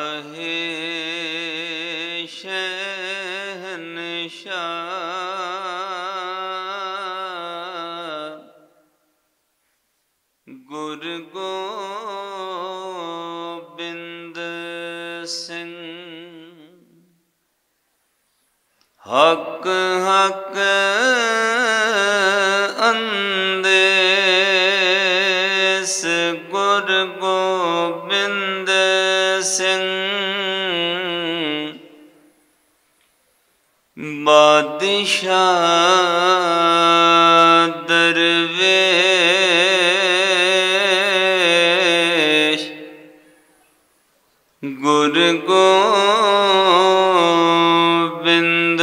ਹੈ ਸ਼ਹਿਨਸ਼ਾਹ। ਸਿੰਘ ਬਾਦਸ਼ਾਹ ਦਰਵੇਸ਼। ਗੁਰ ਗੋਬਿੰਦ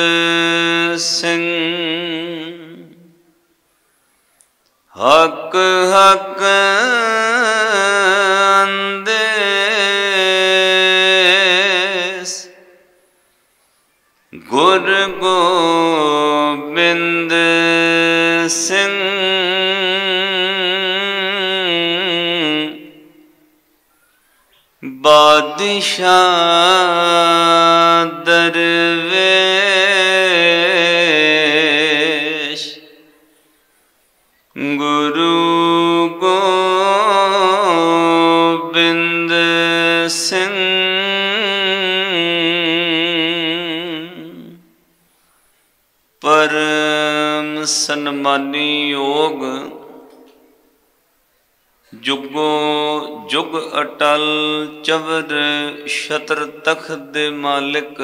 ਸਿੰਘ। ਹਕ ਹਕ ਸਿੰਘ ਬਾਦਸ਼ਾਹ ਦਰਵੇ ਸਨਮਾਨੀ ਯੋਗ। ਜੁਗੋ ਜੁਗ ਅਟਲ ਚਵਰ ਸ਼ਤਰ ਤਖਤ ਦੇ ਮਾਲਿਕ।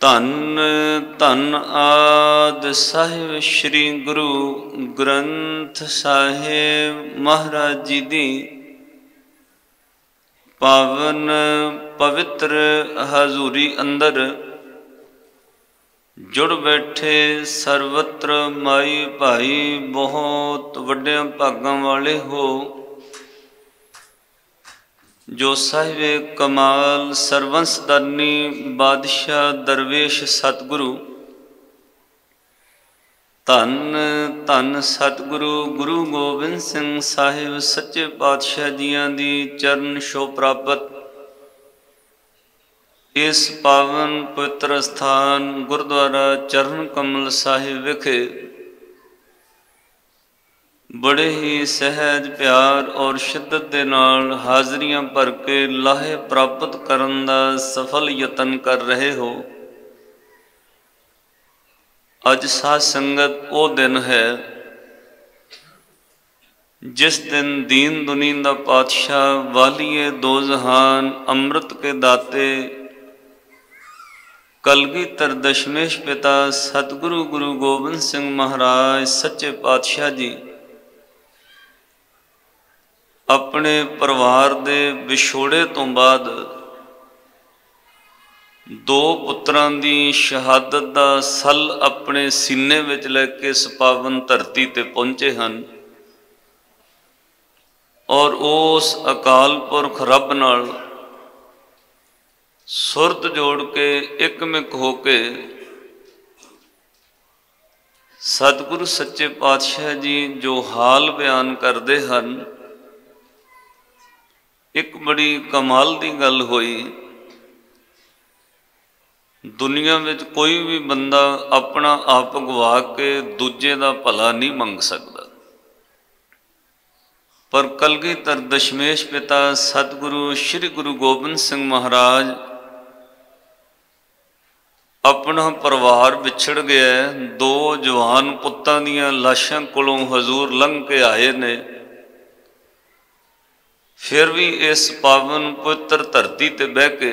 ਧੰਨ ਧੰਨ ਆਦ ਸਾਹਿਬ ਸ੍ਰੀ ਗੁਰੂ ਗ੍ਰੰਥ ਸਾਹਿਬ ਮਹਾਰਾਜ ਜੀ ਦੀ। ਪਾਵਨ ਪਵਿੱਤਰ ਹਜ਼ੂਰੀ ਅੰਦਰ ਜੁੜ ਬੈਠੇ ਸਰਵਤਰ ਮਾਈ ਭਾਈ ਬਹੁਤ ਵੱਡਿਆਂ ਭਾਗਾਂ ਵਾਲੇ ਹੋ। ਜੋ ਸਾਹਿਬੇ ਕਮਾਲ ਸਰਵੰਸਦਾਨੀ ਬਾਦਸ਼ਾਹ ਦਰਵੇਸ਼ ਸਤਿਗੁਰੂ। ਧੰਨ ਧੰਨ ਸਤਿਗੁਰੂ ਗੁਰੂ ਗੋਬਿੰਦ ਸਿੰਘ ਸਾਹਿਬ ਸੱਚੇ ਪਾਤਸ਼ਾਹ ਜੀਆਂ ਦੀ ਚਰਨ ਛੋਹ ਪ੍ਰਾਪਤ ਇਸ ਪਾਵਨ ਪਵਿੱਤਰ ਸਥਾਨ ਗੁਰਦੁਆਰਾ ਚਰਨ ਕਮਲ ਸਾਹਿਬ ਵਿਖੇ ਬੜੇ ਹੀ ਸਹਿਜ, ਪਿਆਰ ਔਰ ਸ਼ਿੱਦਤ ਦੇ ਨਾਲ ਹਾਜ਼ਰੀਆਂ ਭਰ ਕੇ ਲਾਹੇ ਪ੍ਰਾਪਤ ਕਰਨ ਦਾ ਸਫਲ ਯਤਨ ਕਰ ਰਹੇ ਹੋ। ਅੱਜ ਸਾਧ ਸੰਗਤ ਉਹ ਦਿਨ ਹੈ ਜਿਸ ਦਿਨ ਦੀਨ ਦੁਨੀਨ ਦਾ ਪਾਤਸ਼ਾਹ ਵਾਲੀਏ ਦੋ ਜਹਾਨ ਅੰਮ੍ਰਿਤ ਕੇ ਦਾਤੇ ਕਲਗੀਧਰ ਦਸ਼ਮੇਸ਼ ਪਿਤਾ ਸਤਿਗੁਰੂ ਗੁਰੂ ਗੋਬਿੰਦ ਸਿੰਘ ਮਹਾਰਾਜ, ਸੱਚੇ ਪਾਤਸ਼ਾਹ ਜੀ। ਆਪਣੇ ਪਰਿਵਾਰ ਦੇ ਵਿਛੋੜੇ ਤੋਂ ਬਾਅਦ ਦੋ ਪੁੱਤਰਾਂ ਦੀ ਸ਼ਹਾਦਤ ਦਾ ਸਲ ਆਪਣੇ ਸੀਨੇ ਵਿੱਚ ਲੈ ਕੇ ਸਪਾਵਨ ਧਰਤੀ ਤੇ ਪਹੁੰਚੇ ਹਨ ਔਰ ਉਸ ਅਕਾਲ ਪੁਰਖ ਰੱਬ ਨਾਲ ਸੁਰਤ ਜੋੜ ਕੇ ਇੱਕਮਿਕ ਹੋ ਕੇ ਸਤਿਗੁਰੂ ਸੱਚੇ ਪਾਤਸ਼ਾਹ ਜੀ ਜੋ ਹਾਲ ਬਿਆਨ ਕਰਦੇ ਹਨ, ਇੱਕ ਬੜੀ ਕਮਾਲ ਦੀ ਗੱਲ ਹੋਈ। ਦੁਨੀਆ ਵਿੱਚ ਕੋਈ ਵੀ ਬੰਦਾ ਆਪਣਾ ਆਪ ਗਵਾ ਕੇ ਦੂਜੇ ਦਾ ਭਲਾ ਨਹੀਂ ਮੰਗ ਸਕਦਾ। ਪਰ ਕਲਗੀਧਰ ਦਸ਼ਮੇਸ਼ ਪਿਤਾ ਸਤਿਗੁਰੂ ਸ੍ਰੀ ਗੁਰੂ ਗੋਬਿੰਦ ਸਿੰਘ ਮਹਾਰਾਜ ਆਪਣਾ ਪਰਿਵਾਰ ਵਿਛੜ ਗਿਆ ਦੋ ਜਵਾਨ ਪੁੱਤਾਂ ਦੀਆਂ ਲਾਸ਼ਾਂ ਕੋਲੋਂ ਹਜ਼ੂਰ ਲੰਘ ਕੇ ਆਏ ਨੇ। ਫਿਰ ਵੀ ਇਸ ਪਾਵਨ ਪਵਿੱਤਰ ਧਰਤੀ ਤੇ ਬਹਿ ਕੇ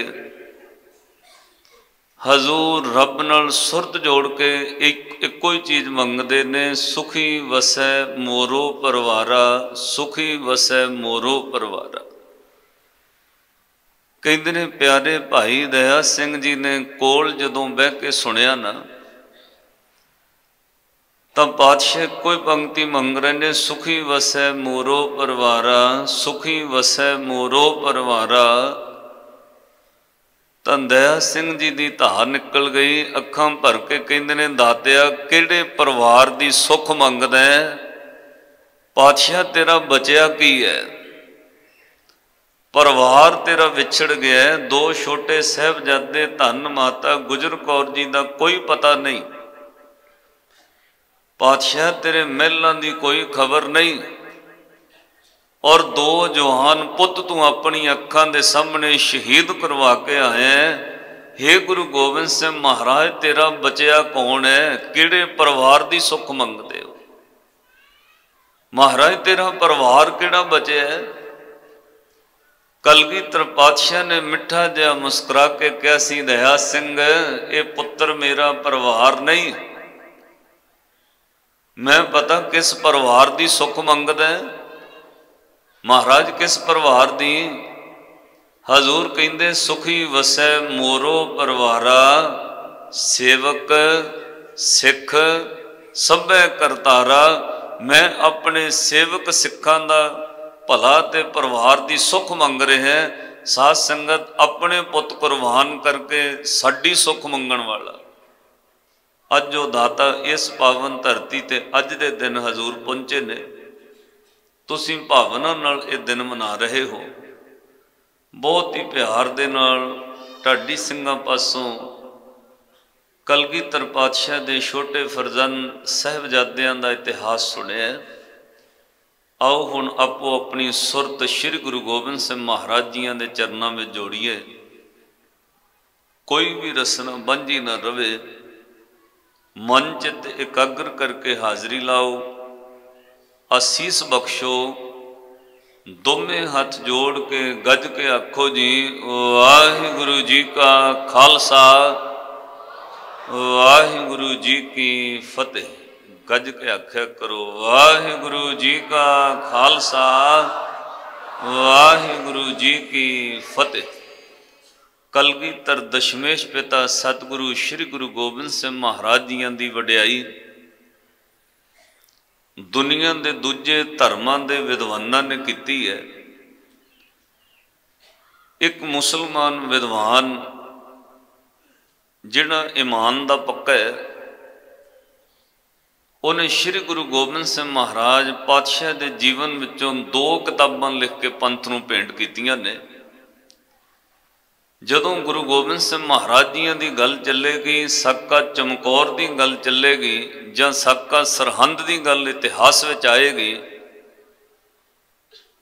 ਹਜ਼ੂਰ ਰੱਬ ਨਾਲ ਸੁਰਤ ਜੋੜ ਕੇ ਇੱਕ, ਇੱਕੋ ਹੀ ਚੀਜ਼ ਮੰਗਦੇ ਨੇ, ਸੁਖੀ ਵਸੈ ਮੋਰੋ ਪਰਵਾਰਾ, ਸੁਖੀ ਵਸੈ ਮੋਰੋ ਪਰਵਾਰਾ। ਕਹਿੰਦੇ ਨੇ, ਪਿਆਰੇ ਭਾਈ ਦਇਆ ਸਿੰਘ ਜੀ ਨੇ ਕੋਲ ਜਦੋਂ ਬਹਿ ਕੇ ਸੁਣਿਆ ਨਾ, ਤਾਂ ਪਾਤਸ਼ਾਹ ਕੋਈ ਪੰਕਤੀ ਮੰਗ ਰਹੇ ਨੇ, ਸੁਖੀ ਵਸੈ ਮੋਰੋ ਪਰਵਾਰਾ, ਸੁਖੀ ਵਸੈ ਮੋਰੋ ਪਰਵਾਰਾ। ਤਾਂ ਦਇਆ ਸਿੰਘ ਜੀ ਦੀ ਧਾਰ ਨਿਕਲ ਗਈ, ਅੱਖਾਂ ਭਰ ਕੇ ਕਹਿੰਦੇ ਨੇ, ਦਾਤਿਆ, ਕਿਹੜੇ ਪਰਿਵਾਰ ਦੀ ਸੁੱਖ ਮੰਗਦਾ ਹੈ? ਪਾਤਸ਼ਾਹ, ਤੇਰਾ ਬਚਿਆ ਕੀ ਹੈ? ਪਰਿਵਾਰ ਤੇਰਾ ਵਿਛੜ ਗਿਆ ਦੋ ਛੋਟੇ ਸਹਿਬਜ਼ਾਦੇ ਧੰਨ ਮਾਤਾ ਗੁਜਰ ਕੌਰ ਜੀ ਦਾ ਕੋਈ ਪਤਾ ਨਹੀਂ। ਪਾਤਸ਼ਾਹ ਤੇਰੇ ਮਹਿਲਾਂ ਦੀ ਕੋਈ ਖਬਰ ਨਹੀਂ ਔਰ ਦੋ ਜਵਾਨ ਪੁੱਤ ਤੂੰ ਆਪਣੀ ਅੱਖਾਂ ਦੇ ਸਾਹਮਣੇ ਸ਼ਹੀਦ ਕਰਵਾ ਕੇ ਆਇਆ ਹੈ ਗੁਰੂ ਗੋਬਿੰਦ ਸਿੰਘ ਮਹਾਰਾਜ, ਤੇਰਾ ਬਚਿਆ ਕੌਣ ਹੈ? ਕਿਹੜੇ ਪਰਿਵਾਰ ਦੀ ਸੁੱਖ ਮੰਗਦੇ ਹੋ? ਮਹਾਰਾਜ, ਤੇਰਾ ਪਰਿਵਾਰ ਕਿਹੜਾ ਬਚਿਆ ਹੈ? ਕਲਗੀਧਰ ਪਾਤਸ਼ਾਹ ਨੇ ਮਿੱਠਾ ਜਿਹਾ ਮੁਸਕਰਾ ਕੇ ਕਿਹਾ ਸੀ ਦਇਆ ਸਿੰਘ, ਇਹ ਪੁੱਤਰ ਮੇਰਾ ਪਰਿਵਾਰ ਨਹੀਂ। ਮੈਂ ਪਤਾ ਕਿਸ ਪਰਿਵਾਰ ਦੀ ਸੁੱਖ ਮੰਗਦਾ ਮਹਾਰਾਜ, ਕਿਸ ਪਰਿਵਾਰ ਦੀ? ਹਜ਼ੂਰ ਕਹਿੰਦੇ, ਸੁਖੀ ਵਸੈ ਮੋਰੋ ਪਰਿਵਾਰਾ, ਸੇਵਕ ਸਿੱਖ ਸਭੈ ਕਰਤਾਰਾ। ਮੈਂ ਆਪਣੇ ਸੇਵਕ ਸਿੱਖਾਂ ਦਾ ਭਲਾ ਤੇ ਪਰਿਵਾਰ ਦੀ ਸੁੱਖ ਮੰਗ ਰਿਹਾ ਹੈ, ਸਾਧ ਸੰਗਤ ਆਪਣੇ ਪੁੱਤ ਕੁਰਬਾਨ ਕਰਕੇ ਸਾਡੀ ਸੁੱਖ ਮੰਗਣ ਵਾਲਾ। ਅੱਜ ਉਹ ਦਾਤਾ ਇਸ ਪਾਵਨ ਧਰਤੀ ਤੇ ਅੱਜ ਦੇ ਦਿਨ ਹਜ਼ੂਰ ਪਹੁੰਚੇ ਨੇ। ਤੁਸੀਂ ਭਾਵਨਾ ਨਾਲ ਇਹ ਦਿਨ ਮਨਾ ਰਹੇ ਹੋ। ਬਹੁਤ ਹੀ ਪਿਆਰ ਦੇ ਨਾਲ ਢਾਡੀ ਸਿੰਘਾਂ ਪਾਸੋਂ ਕਲਗੀਧਰ ਪਾਤਸ਼ਾਹ ਦੇ ਛੋਟੇ ਫਰਜ਼ਨ ਸਹਿਬਜ਼ਾਦਿਆਂ ਦਾ ਇਤਿਹਾਸ ਸੁਣਿਆ ਆਓ ਹੁਣ ਆਪੋ ਆਪਣੀ ਸੁਰਤ ਸ੍ਰੀ ਗੁਰੂ ਗੋਬਿੰਦ ਸਿੰਘ ਮਹਾਰਾਜ ਜੀਆਂ ਦੇ ਚਰਨਾਂ ਵਿੱਚ ਜੋੜੀਏ। ਕੋਈ ਵੀ ਰਸਨਾ ਬੰਝੀ ਨਾ ਰਵੇ। ਮਨ ਚਿਤ ਇਕਾਗਰ ਕਰਕੇ ਹਾਜ਼ਰੀ ਲਾਓ। ਅਸੀਸ ਬਖਸ਼ੋ। ਦੋਵੇਂ ਹੱਥ ਜੋੜ ਕੇ ਗੱਜ ਕੇ ਆਖੋ ਜੀ, ਵਾਹਿਗੁਰੂ ਜੀ ਕਾ ਖਾਲਸਾ, ਵਾਹਿਗੁਰੂ ਜੀ ਕੀ ਫਤਿਹ। ਗੱਜ ਕੇ ਆਖਿਆ ਕਰੋ, ਵਾਹਿਗੁਰੂ ਜੀ ਕਾ ਖਾਲਸਾ, ਵਾਹਿਗੁਰੂ ਜੀ ਕੀ ਫਤਿਹ। ਕਲਗੀਧਰ ਦਸ਼ਮੇਸ਼ ਪਿਤਾ ਸਤਿਗੁਰੂ ਸ੍ਰੀ ਗੁਰੂ ਗੋਬਿੰਦ ਸਿੰਘ ਮਹਾਰਾਜ ਜੀਆਂ ਦੀ ਵਡਿਆਈ, ਦੁਨੀਆ ਦੇ ਦੂਜੇ ਧਰਮਾਂ ਦੇ ਵਿਦਵਾਨਾਂ ਨੇ ਕੀਤੀ ਹੈ। ਇੱਕ ਮੁਸਲਮਾਨ ਵਿਦਵਾਨ ਜਿਹੜਾ ਇਮਾਨ ਦਾ ਪੱਕਾ ਹੈ ਉਹਨੇ ਸ੍ਰੀ ਗੁਰੂ ਗੋਬਿੰਦ ਸਿੰਘ ਮਹਾਰਾਜ ਪਾਤਸ਼ਾਹ ਦੇ ਜੀਵਨ ਵਿੱਚੋਂ ਦੋ ਕਿਤਾਬਾਂ ਲਿਖ ਕੇ ਪੰਥ ਨੂੰ ਭੇਂਟ ਕੀਤੀਆਂ ਨੇ। ਜਦੋਂ ਗੁਰੂ ਗੋਬਿੰਦ ਸਿੰਘ ਮਹਾਰਾਜ ਜੀਆਂ ਦੀ ਗੱਲ ਚੱਲੇਗੀ, ਸਾਕਾ ਚਮਕੌਰ ਦੀ ਗੱਲ ਚੱਲੇਗੀ ਜਾਂ ਸਾਕਾ ਸਰਹੰਦ ਦੀ ਗੱਲ ਇਤਿਹਾਸ ਵਿੱਚ ਆਏਗੀ,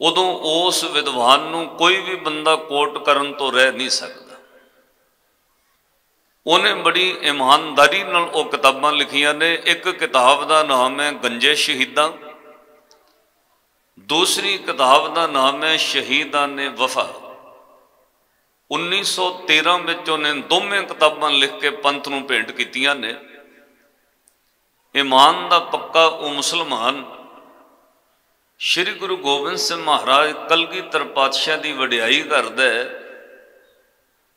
ਉਦੋਂ ਉਸ ਵਿਦਵਾਨ ਨੂੰ ਕੋਈ ਵੀ ਬੰਦਾ ਕੋਟ ਕਰਨ ਤੋਂ ਰਹਿ ਨਹੀਂ ਸਕਦਾ। ਉਹਨੇ ਬੜੀ ਇਮਾਨਦਾਰੀ ਨਾਲ ਉਹ ਕਿਤਾਬਾਂ ਲਿਖੀਆਂ ਨੇ। ਇੱਕ ਕਿਤਾਬ ਦਾ ਨਾਮ ਹੈ ਗੰਜੇ ਸ਼ਹੀਦਾਂ। ਦੂਸਰੀ ਕਿਤਾਬ ਦਾ ਨਾਮ ਹੈ ਸ਼ਹੀਦਾਂ ਨੇ ਵਫਾ। 1913 ਵਿੱਚ ਉਹਨੇ ਦੋਵੇਂ ਕਿਤਾਬਾਂ ਲਿਖ ਕੇ ਪੰਥ ਨੂੰ ਭੇਂਟ ਕੀਤੀਆਂ ਨੇ। ਇਮਾਨ ਦਾ ਪੱਕਾ ਉਹ ਮੁਸਲਮਾਨ। ਸ੍ਰੀ ਗੁਰੂ ਗੋਬਿੰਦ ਸਿੰਘ ਮਹਾਰਾਜ ਕਲਗੀਧਰ ਪਾਤਸ਼ਾਹ ਦੀ ਵਡਿਆਈ ਕਰਦਾ ਹੈ।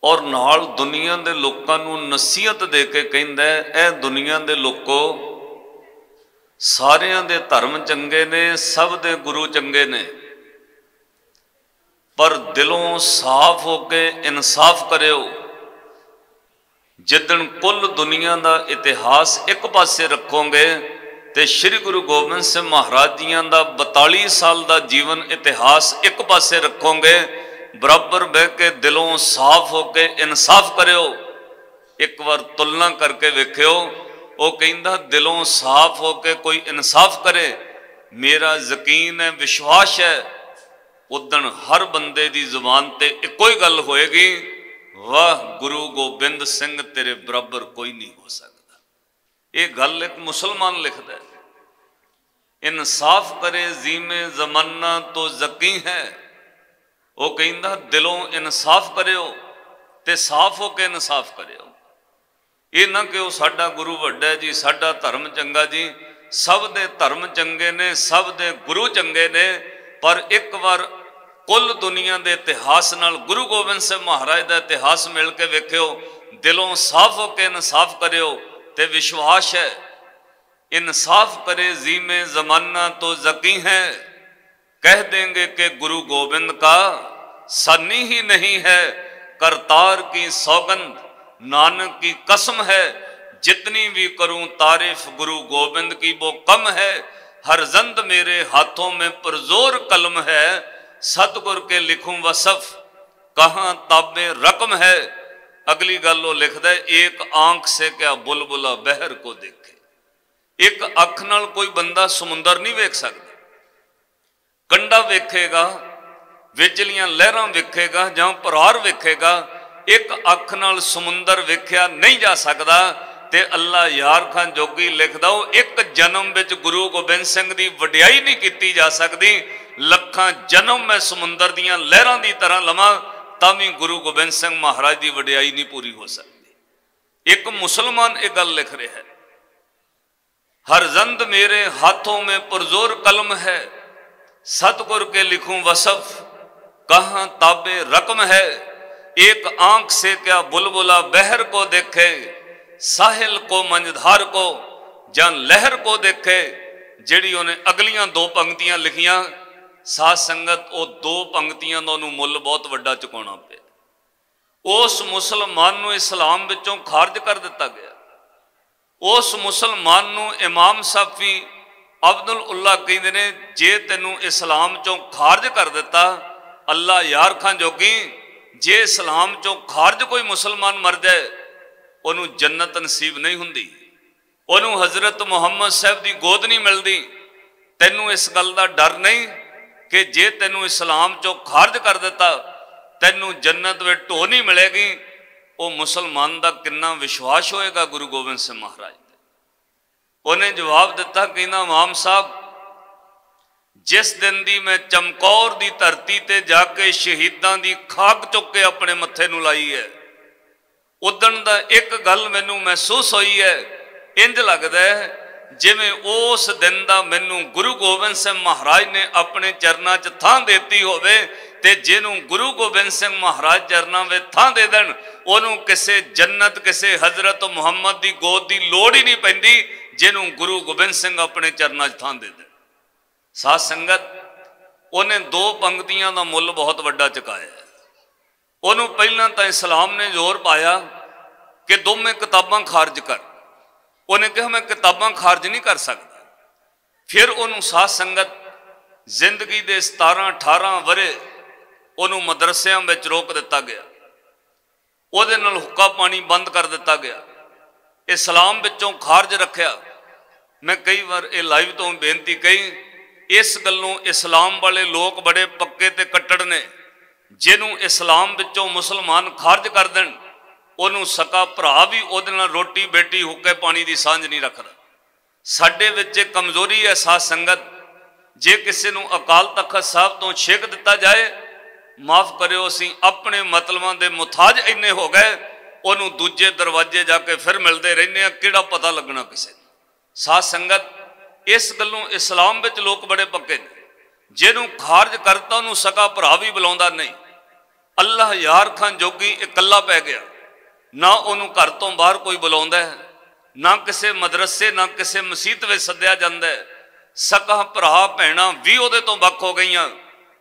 ਔਰ ਨਾਲ ਦੁਨੀਆ ਦੇ ਲੋਕਾਂ ਨੂੰ ਨਸੀਹਤ ਦੇ ਕੇ ਕਹਿੰਦਾ ਇਹ ਦੁਨੀਆ ਦੇ ਲੋਕੋ, ਸਾਰਿਆਂ ਦੇ ਧਰਮ ਚੰਗੇ ਨੇ, ਸਭ ਦੇ ਗੁਰੂ ਚੰਗੇ ਨੇ। ਪਰ ਦਿਲੋਂ ਸਾਫ਼ ਹੋ ਕੇ ਇਨਸਾਫ ਕਰਿਓ। ਜਿੱਦਣ ਕੁੱਲ ਦੁਨੀਆ ਦਾ ਇਤਿਹਾਸ ਇੱਕ ਪਾਸੇ ਰੱਖੋਗੇ ਤੇ ਸ੍ਰੀ ਗੁਰੂ ਗੋਬਿੰਦ ਸਿੰਘ ਮਹਾਰਾਜ ਜੀਆਂ ਦਾ 42 ਸਾਲ ਦਾ ਜੀਵਨ ਇਤਿਹਾਸ ਇੱਕ ਪਾਸੇ ਰੱਖੋਗੇ ਬਰਾਬਰ ਬਹਿ ਕੇ ਦਿਲੋਂ ਸਾਫ਼ ਹੋ ਕੇ ਇਨਸਾਫ ਕਰਿਓ। ਇੱਕ ਵਾਰ ਤੁਲਨਾ ਕਰਕੇ ਵੇਖਿਓ, ਉਹ ਕਹਿੰਦਾ, ਦਿਲੋਂ ਸਾਫ਼ ਹੋ ਕੇ ਕੋਈ ਇਨਸਾਫ ਕਰੇ, ਮੇਰਾ ਯਕੀਨ ਹੈ, ਵਿਸ਼ਵਾਸ ਹੈ, ਉਦਣ ਹਰ ਬੰਦੇ ਦੀ ਜ਼ੁਬਾਨ ਤੇ ਇੱਕੋ ਹੀ ਗੱਲ ਹੋਏਗੀ, ਵਾਹ, ਗੁਰੂ ਗੋਬਿੰਦ ਸਿੰਘ ਤੇਰੇ ਬਰਾਬਰ ਕੋਈ ਨਹੀਂ ਹੋ ਸਕਦਾ। ਇਹ ਗੱਲ ਇੱਕ ਮੁਸਲਮਾਨ ਲਿਖਦਾ ਹੈ। ਇਨਸਾਫ ਕਰੇ, ਜ਼ੀਮੇ ਜ਼ਮਾਨਾ ਤੋਂ ਜ਼ਕੀ ਹੈ ਉਹ ਕਹਿੰਦਾ, ਦਿਲੋਂ ਇਨਸਾਫ ਕਰਿਓ ਤੇ ਸਾਫ਼ ਹੋ ਕੇ ਇਨਸਾਫ ਕਰਿਓ। ਇਹ ਨਾ ਕਿ ਉਹ ਸਾਡਾ ਗੁਰੂ ਵੱਡਾ ਜੀ, ਸਾਡਾ ਧਰਮ ਚੰਗਾ ਜੀ, ਸਭ ਦੇ ਧਰਮ ਚੰਗੇ ਨੇ, ਸਭ ਦੇ ਗੁਰੂ ਚੰਗੇ ਨੇ, ਪਰ ਇੱਕ ਵਾਰ ਕੁੱਲ ਦੁਨੀਆ ਦੇ ਇਤਿਹਾਸ ਨਾਲ ਗੁਰੂ ਗੋਬਿੰਦ ਸਿੰਘ ਮਹਾਰਾਜ ਦਾ ਇਤਿਹਾਸ ਮਿਲ ਕੇ ਵੇਖਿਓ, ਦਿਲੋਂ ਸਾਫ਼ ਹੋ ਕੇ ਇਨਸਾਫ ਕਰਿਓ ਤੇ ਵਿਸ਼ਵਾਸ ਹੈ। ਇਨਸਾਫ ਕਰੇ ਜ਼ੀਮੇ ਜ਼ਮਾਨਾ ਤੋਂ ਜ਼ਕੀ ਹੈ। कह देंगे कि गुरु गोविंद का सन्नी ही नहीं है करतार की सौगंध नानक की कसम है जितनी भी करूं तारीफ गुरु गोविंद की वो कम है हर जंद मेरे हाथों में पुरजोर कलम है सतगुर के लिखूं वसफ कहां ताबे रकम है अगली गल वो लिखता है एक आंख से क्या बुलबुला बहर को देखे एक अख नाल कोई बंदा समुंदर नहीं वेख सकता ਕੰਡਾ ਵੇਖੇਗਾ, ਵਿਚਲੀਆਂ ਲਹਿਰਾਂ ਵੇਖੇਗਾ ਜਾਂ ਪਰਾਰ ਵੇਖੇਗਾ, ਇੱਕ ਅੱਖ ਨਾਲ ਸਮੁੰਦਰ ਵੇਖਿਆ ਨਹੀਂ ਜਾ ਸਕਦਾ ਤੇ ਅੱਲਾ ਯਾਰ ਖਾਨ ਜੋਗੀ ਲਿਖਦਾ ਉਹ ਇੱਕ ਜਨਮ ਵਿੱਚ ਗੁਰੂ ਗੋਬਿੰਦ ਸਿੰਘ ਦੀ ਵਡਿਆਈ ਨਹੀਂ ਕੀਤੀ ਜਾ ਸਕਦੀ, ਲੱਖਾਂ ਜਨਮ ਮੈਂ ਸਮੁੰਦਰ ਦੀਆਂ ਲਹਿਰਾਂ ਦੀ ਤਰ੍ਹਾਂ ਲਵਾਂ, ਤਾਂ ਵੀ ਗੁਰੂ ਗੋਬਿੰਦ ਸਿੰਘ ਮਹਾਰਾਜ ਦੀ ਵਡਿਆਈ ਨਹੀਂ ਪੂਰੀ ਹੋ ਸਕਦੀ। ਇੱਕ ਮੁਸਲਮਾਨ ਇਹ ਗੱਲ ਲਿਖ ਰਿਹਾ ਹੈ, ਹਰ ਜ਼ੰਦ ਮੇਰੇ ਹੱਥੋਂ ਮੇ ਪਰਜ਼ੋਰ ਕਲਮ ਹੈ सतगुर के लिखूं वसफ कहां ताबे रकम है एक आंख से क्या बुलबुला बहर को देखे साहिल को मंझधार को ਜਾਂ ਲਹਿਰ ਕੋ ਦੇਖੇ ਜਿਹੜੀ ਉਹਨੇ ਅਗਲੀਆਂ ਦੋ ਪੰਕਤੀਆਂ ਲਿਖੀਆਂ ਸਾਧ ਸੰਗਤ ਉਹ ਦੋ ਪੰਕਤੀਆਂ ਦਾ ਉਹਨੂੰ ਮੁੱਲ ਬਹੁਤ ਵੱਡਾ ਚੁਕਾਉਣਾ ਪਿਆ ਉਸ ਮੁਸਲਮਾਨ ਨੂੰ ਇਸਲਾਮ ਵਿੱਚੋਂ ਖਾਰਜ ਕਰ ਦਿੱਤਾ ਗਿਆ ਉਸ ਮੁਸਲਮਾਨ ਨੂੰ ਇਮਾਮ ਸਾਫੀ ਅਬਦੁਲ ਉੱਲਾ ਕਹਿੰਦੇ ਨੇ, ਜੇ ਤੈਨੂੰ ਇਸਲਾਮ ਚੋਂ ਖਾਰਜ ਕਰ ਦਿੱਤਾ, ਅੱਲਾ ਯਾਰ ਖਾਂ ਜੋਗੀ, ਜੇ ਇਸਲਾਮ ਚੋਂ ਖਾਰਜ ਕੋਈ ਮੁਸਲਮਾਨ ਮਰ ਜਾਏ, ਉਹਨੂੰ ਜੰਨਤ ਨਸੀਬ ਨਹੀਂ ਹੁੰਦੀ। ਉਹਨੂੰ ਹਜ਼ਰਤ ਮੁਹੰਮਦ ਸਾਹਿਬ ਦੀ ਗੋਦ ਨਹੀਂ ਮਿਲਦੀ। ਤੈਨੂੰ ਇਸ ਗੱਲ ਦਾ ਡਰ ਨਹੀਂ ਕਿ ਜੇ ਤੈਨੂੰ ਇਸਲਾਮ ਚੋਂ ਖਾਰਜ ਕਰ ਦਿੱਤਾ, ਤੈਨੂੰ ਜੰਨਤ ਵਿੱਚ ਢੋ ਨਹੀਂ ਮਿਲੇਗੀ। ਉਹ ਮੁਸਲਮਾਨ ਦਾ ਕਿੰਨਾ ਵਿਸ਼ਵਾਸ ਹੋਏਗਾ ਗੁਰੂ ਗੋਬਿੰਦ ਸਿੰਘ ਮਹਾਰਾਜ? ਉਹਨੇ ਜਵਾਬ ਦਿੱਤਾ ਕਹਿੰਦਾ ਮਾਮ ਸਾਹਿਬ, ਜਿਸ ਦਿਨ ਦੀ ਮੈਂ ਚਮਕੌਰ ਦੀ ਧਰਤੀ ਤੇ ਜਾ ਕੇ ਸ਼ਹੀਦਾਂ ਦੀ ਖਾਕ ਚੁੱਕ ਕੇ ਆਪਣੇ ਮੱਥੇ ਨੂੰ ਲਾਈ ਹੈ, ਉਦਣ ਦਾ ਇੱਕ ਗੱਲ ਮੈਨੂੰ ਮਹਿਸੂਸ ਹੋਈ ਹੈ। ਇੰਜ ਲੱਗਦਾ ਹੈ ਜਿਵੇਂ ਉਸ ਦਿਨ ਦਾ ਮੈਨੂੰ ਗੁਰੂ ਗੋਬਿੰਦ ਸਿੰਘ ਮਹਾਰਾਜ ਨੇ ਆਪਣੇ ਚਰਨਾਂ 'ਚ ਥਾਂ ਦਿੱਤੀ ਹੋਵੇ ਤੇ ਜਿਹਨੂੰ ਗੁਰੂ ਗੋਬਿੰਦ ਸਿੰਘ ਮਹਾਰਾਜ ਚਰਨਾਂ ਵਿੱਚ ਥਾਂ ਦੇ ਦੇਣ, ਉਹਨੂੰ ਕਿਸੇ ਜੰਨਤ, ਕਿਸੇ ਹਜ਼ਰਤ ਮੁਹੰਮਦ ਦੀ ਗੋਦ ਦੀ ਲੋੜ ਹੀ ਨਹੀਂ ਪੈਂਦੀ। ਜਿਹਨੂੰ ਗੁਰੂ ਗੋਬਿੰਦ ਸਿੰਘ ਆਪਣੇ ਚਰਨਾਂ 'ਚ ਥਾਂ ਦੇ ਦੇਣ ਸਾਧ ਸੰਗਤ, ਉਹਨੇ ਦੋ ਪੰਕਤੀਆਂ ਦਾ ਮੁੱਲ ਬਹੁਤ ਵੱਡਾ ਚੁਕਾਇਆ। ਉਹਨੂੰ ਪਹਿਲਾਂ ਤਾਂ ਇਸਲਾਮ ਨੇ ਜ਼ੋਰ ਪਾਇਆ ਕਿ ਦੋਵੇਂ ਕਿਤਾਬਾਂ ਖਾਰਜ ਕਰ। ਉਹਨੇ ਕਿਹਾ, ਮੈਂ ਕਿਤਾਬਾਂ ਖਾਰਜ ਨਹੀਂ ਕਰ ਸਕਦਾ। ਫਿਰ ਉਹਨੂੰ ਸਾਧ ਸੰਗਤ ਜ਼ਿੰਦਗੀ ਦੇ 17 18 ਵਰੇ ਉਹਨੂੰ ਮਦਰਸਿਆਂ ਵਿੱਚ ਰੋਕ ਦਿੱਤਾ ਗਿਆ। ਉਹਦੇ ਨਾਲ ਹੁੱਕਾ ਪਾਣੀ ਬੰਦ ਕਰ ਦਿੱਤਾ ਗਿਆ। ਇਸਲਾਮ ਵਿੱਚੋਂ ਖਾਰਜ ਰੱਖਿਆ। ਮੈਂ ਕਈ ਵਾਰ ਇਹ ਲਾਈਵ ਤੋਂ ਬੇਨਤੀ ਕਹੀ, ਇਸ ਗੱਲੋਂ ਇਸਲਾਮ ਵਾਲੇ ਲੋਕ ਬੜੇ ਪੱਕੇ ਤੇ ਕੱਟੜ ਨੇ, ਜਿਹਨੂੰ ਇਸਲਾਮ ਵਿੱਚੋਂ ਮੁਸਲਮਾਨ ਖਾਰਜ ਕਰ ਦੇਣ, ਉਹਨੂੰ ਸਕਾ ਭਰਾ ਵੀ ਉਹਦੇ ਨਾਲ ਰੋਟੀ ਬੇਟੀ ਹੁੱਕੇ ਪਾਣੀ ਦੀ ਸਾਂਝ ਨਹੀਂ ਰੱਖਦਾ ਸਾਡੇ ਵਿੱਚ ਇਹ ਕਮਜ਼ੋਰੀ ਹੈ ਸਾਧ ਸੰਗਤ, ਜੇ ਕਿਸੇ ਨੂੰ ਅਕਾਲ ਤਖਤ ਸਾਹਿਬ ਤੋਂ ਛੇਕ ਦਿੱਤਾ ਜਾਏ, ਮਾਫ ਕਰਿਓ, ਅਸੀਂ ਆਪਣੇ ਮਤਲਬਾਂ ਦੇ ਮੁਤਾਜ ਇੰਨੇ ਹੋ ਗਏ, ਉਹਨੂੰ ਦੂਜੇ ਦਰਵਾਜ਼ੇ ਜਾ ਕੇ ਫਿਰ ਮਿਲਦੇ ਰਹਿੰਦੇ ਆ ਕਿਹੜਾ ਪਤਾ ਲੱਗਣਾ ਕਿਸੇ ਸਾਧ ਸੰਗਤ, ਇਸ ਗੱਲੋਂ ਇਸਲਾਮ ਵਿੱਚ ਲੋਕ ਬੜੇ ਪੱਕੇ ਨੇ। ਜਿਹਨੂੰ ਖਾਰਜ ਕਰਤਾ, ਉਹਨੂੰ ਸਕਾ ਭਰਾ ਵੀ ਬੁਲਾਉਂਦਾ ਨਹੀਂ। ਅੱਲਾਹ ਯਾਰ ਖਾਨ ਜੋਗੀ ਇਕੱਲਾ ਪੈ ਗਿਆ। ਨਾ ਉਹਨੂੰ ਘਰ ਤੋਂ ਬਾਹਰ ਕੋਈ ਬੁਲਾਉਂਦਾ ਹੈ, ਨਾ ਕਿਸੇ ਮਦਰਸੇ, ਨਾ ਕਿਸੇ ਮਸਜਿਦ ਵਿੱਚ ਸੱਦਿਆ ਜਾਂਦਾ ਹੈ। ਸਕਾ ਭਰਾ, ਭੈਣਾ ਵੀ ਉਹਦੇ ਤੋਂ ਵੱਖ ਹੋ ਗਈਆਂ।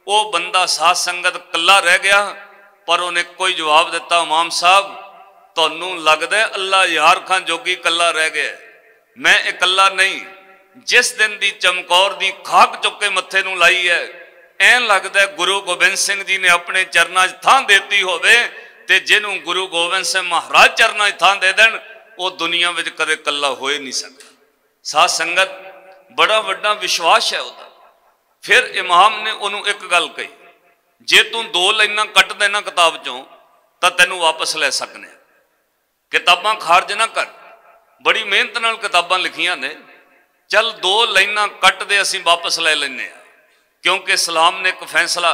ਉਹ ਬੰਦਾ ਸਾਧ ਸੰਗਤ ਇਕੱਲਾ ਰਹਿ ਗਿਆ, ਪਰ ਉਹਨੇ ਕੋਈ ਜਵਾਬ ਦਿੱਤਾ, ਇਮਾਮ ਸਾਹਿਬ, ਤੁਹਾਨੂੰ ਲੱਗਦਾ ਅੱਲਾ ਯਾਰ ਖਾਨ ਜੋਗੀ ਇਕੱਲਾ ਰਹਿ ਗਿਆ ਮੈਂ ਇਕੱਲਾ ਨਹੀਂ, ਜਿਸ ਦਿਨ ਦੀ ਚਮਕੌਰ ਦੀ ਖਾਕ ਚੁੱਕ ਕੇ ਮੱਥੇ ਨੂੰ ਲਾਈ ਹੈ, ਐਂ ਲੱਗਦਾ ਗੁਰੂ ਗੋਬਿੰਦ ਸਿੰਘ ਜੀ ਨੇ ਆਪਣੇ ਚਰਨਾਂ 'ਚ ਥਾਂ ਦਿੱਤੀ ਹੋਵੇ ਤੇ ਜਿਹਨੂੰ ਗੁਰੂ ਗੋਬਿੰਦ ਸਿੰਘ ਮਹਾਰਾਜ ਚਰਨਾਂ 'ਚ ਥਾਂ ਦੇ ਦੇਣ, ਉਹ ਦੁਨੀਆ ਵਿੱਚ ਕਦੇ ਕੱਲਾ ਹੋਏ ਨਹੀਂ ਸਕਦਾ। ਸਾਧ ਸੰਗਤ, ਬੜਾ ਵੱਡਾ ਵਿਸ਼ਵਾਸ ਹੈ ਉਹਦਾ। ਫਿਰ ਇਮਾਮ ਨੇ ਉਹਨੂੰ ਇੱਕ ਗੱਲ ਕਹੀ, ਜੇ ਤੂੰ ਦੋ ਲਾਈਨਾਂ ਕੱਟ ਦੇਣਾ ਕਿਤਾਬ ਚੋਂ, ਤਾਂ ਤੈਨੂੰ ਵਾਪਸ ਲੈ ਸਕਨੇ ਕਿਤਾਬਾਂ ਖਾਰਜ ਨਾ ਕਰ। ਬੜੀ ਮਿਹਨਤ ਨਾਲ ਕਿਤਾਬਾਂ ਲਿਖੀਆਂ ਨੇ। ਚੱਲ ਦੋ ਲਾਈਨਾਂ ਕੱਟ ਦੇ ਅਸੀਂ ਵਾਪਸ ਲੈ ਲੈਨੇ ਆ ਕਿਉਂਕਿ ਇਸਲਾਮ ਨੇ ਇੱਕ ਫੈਸਲਾ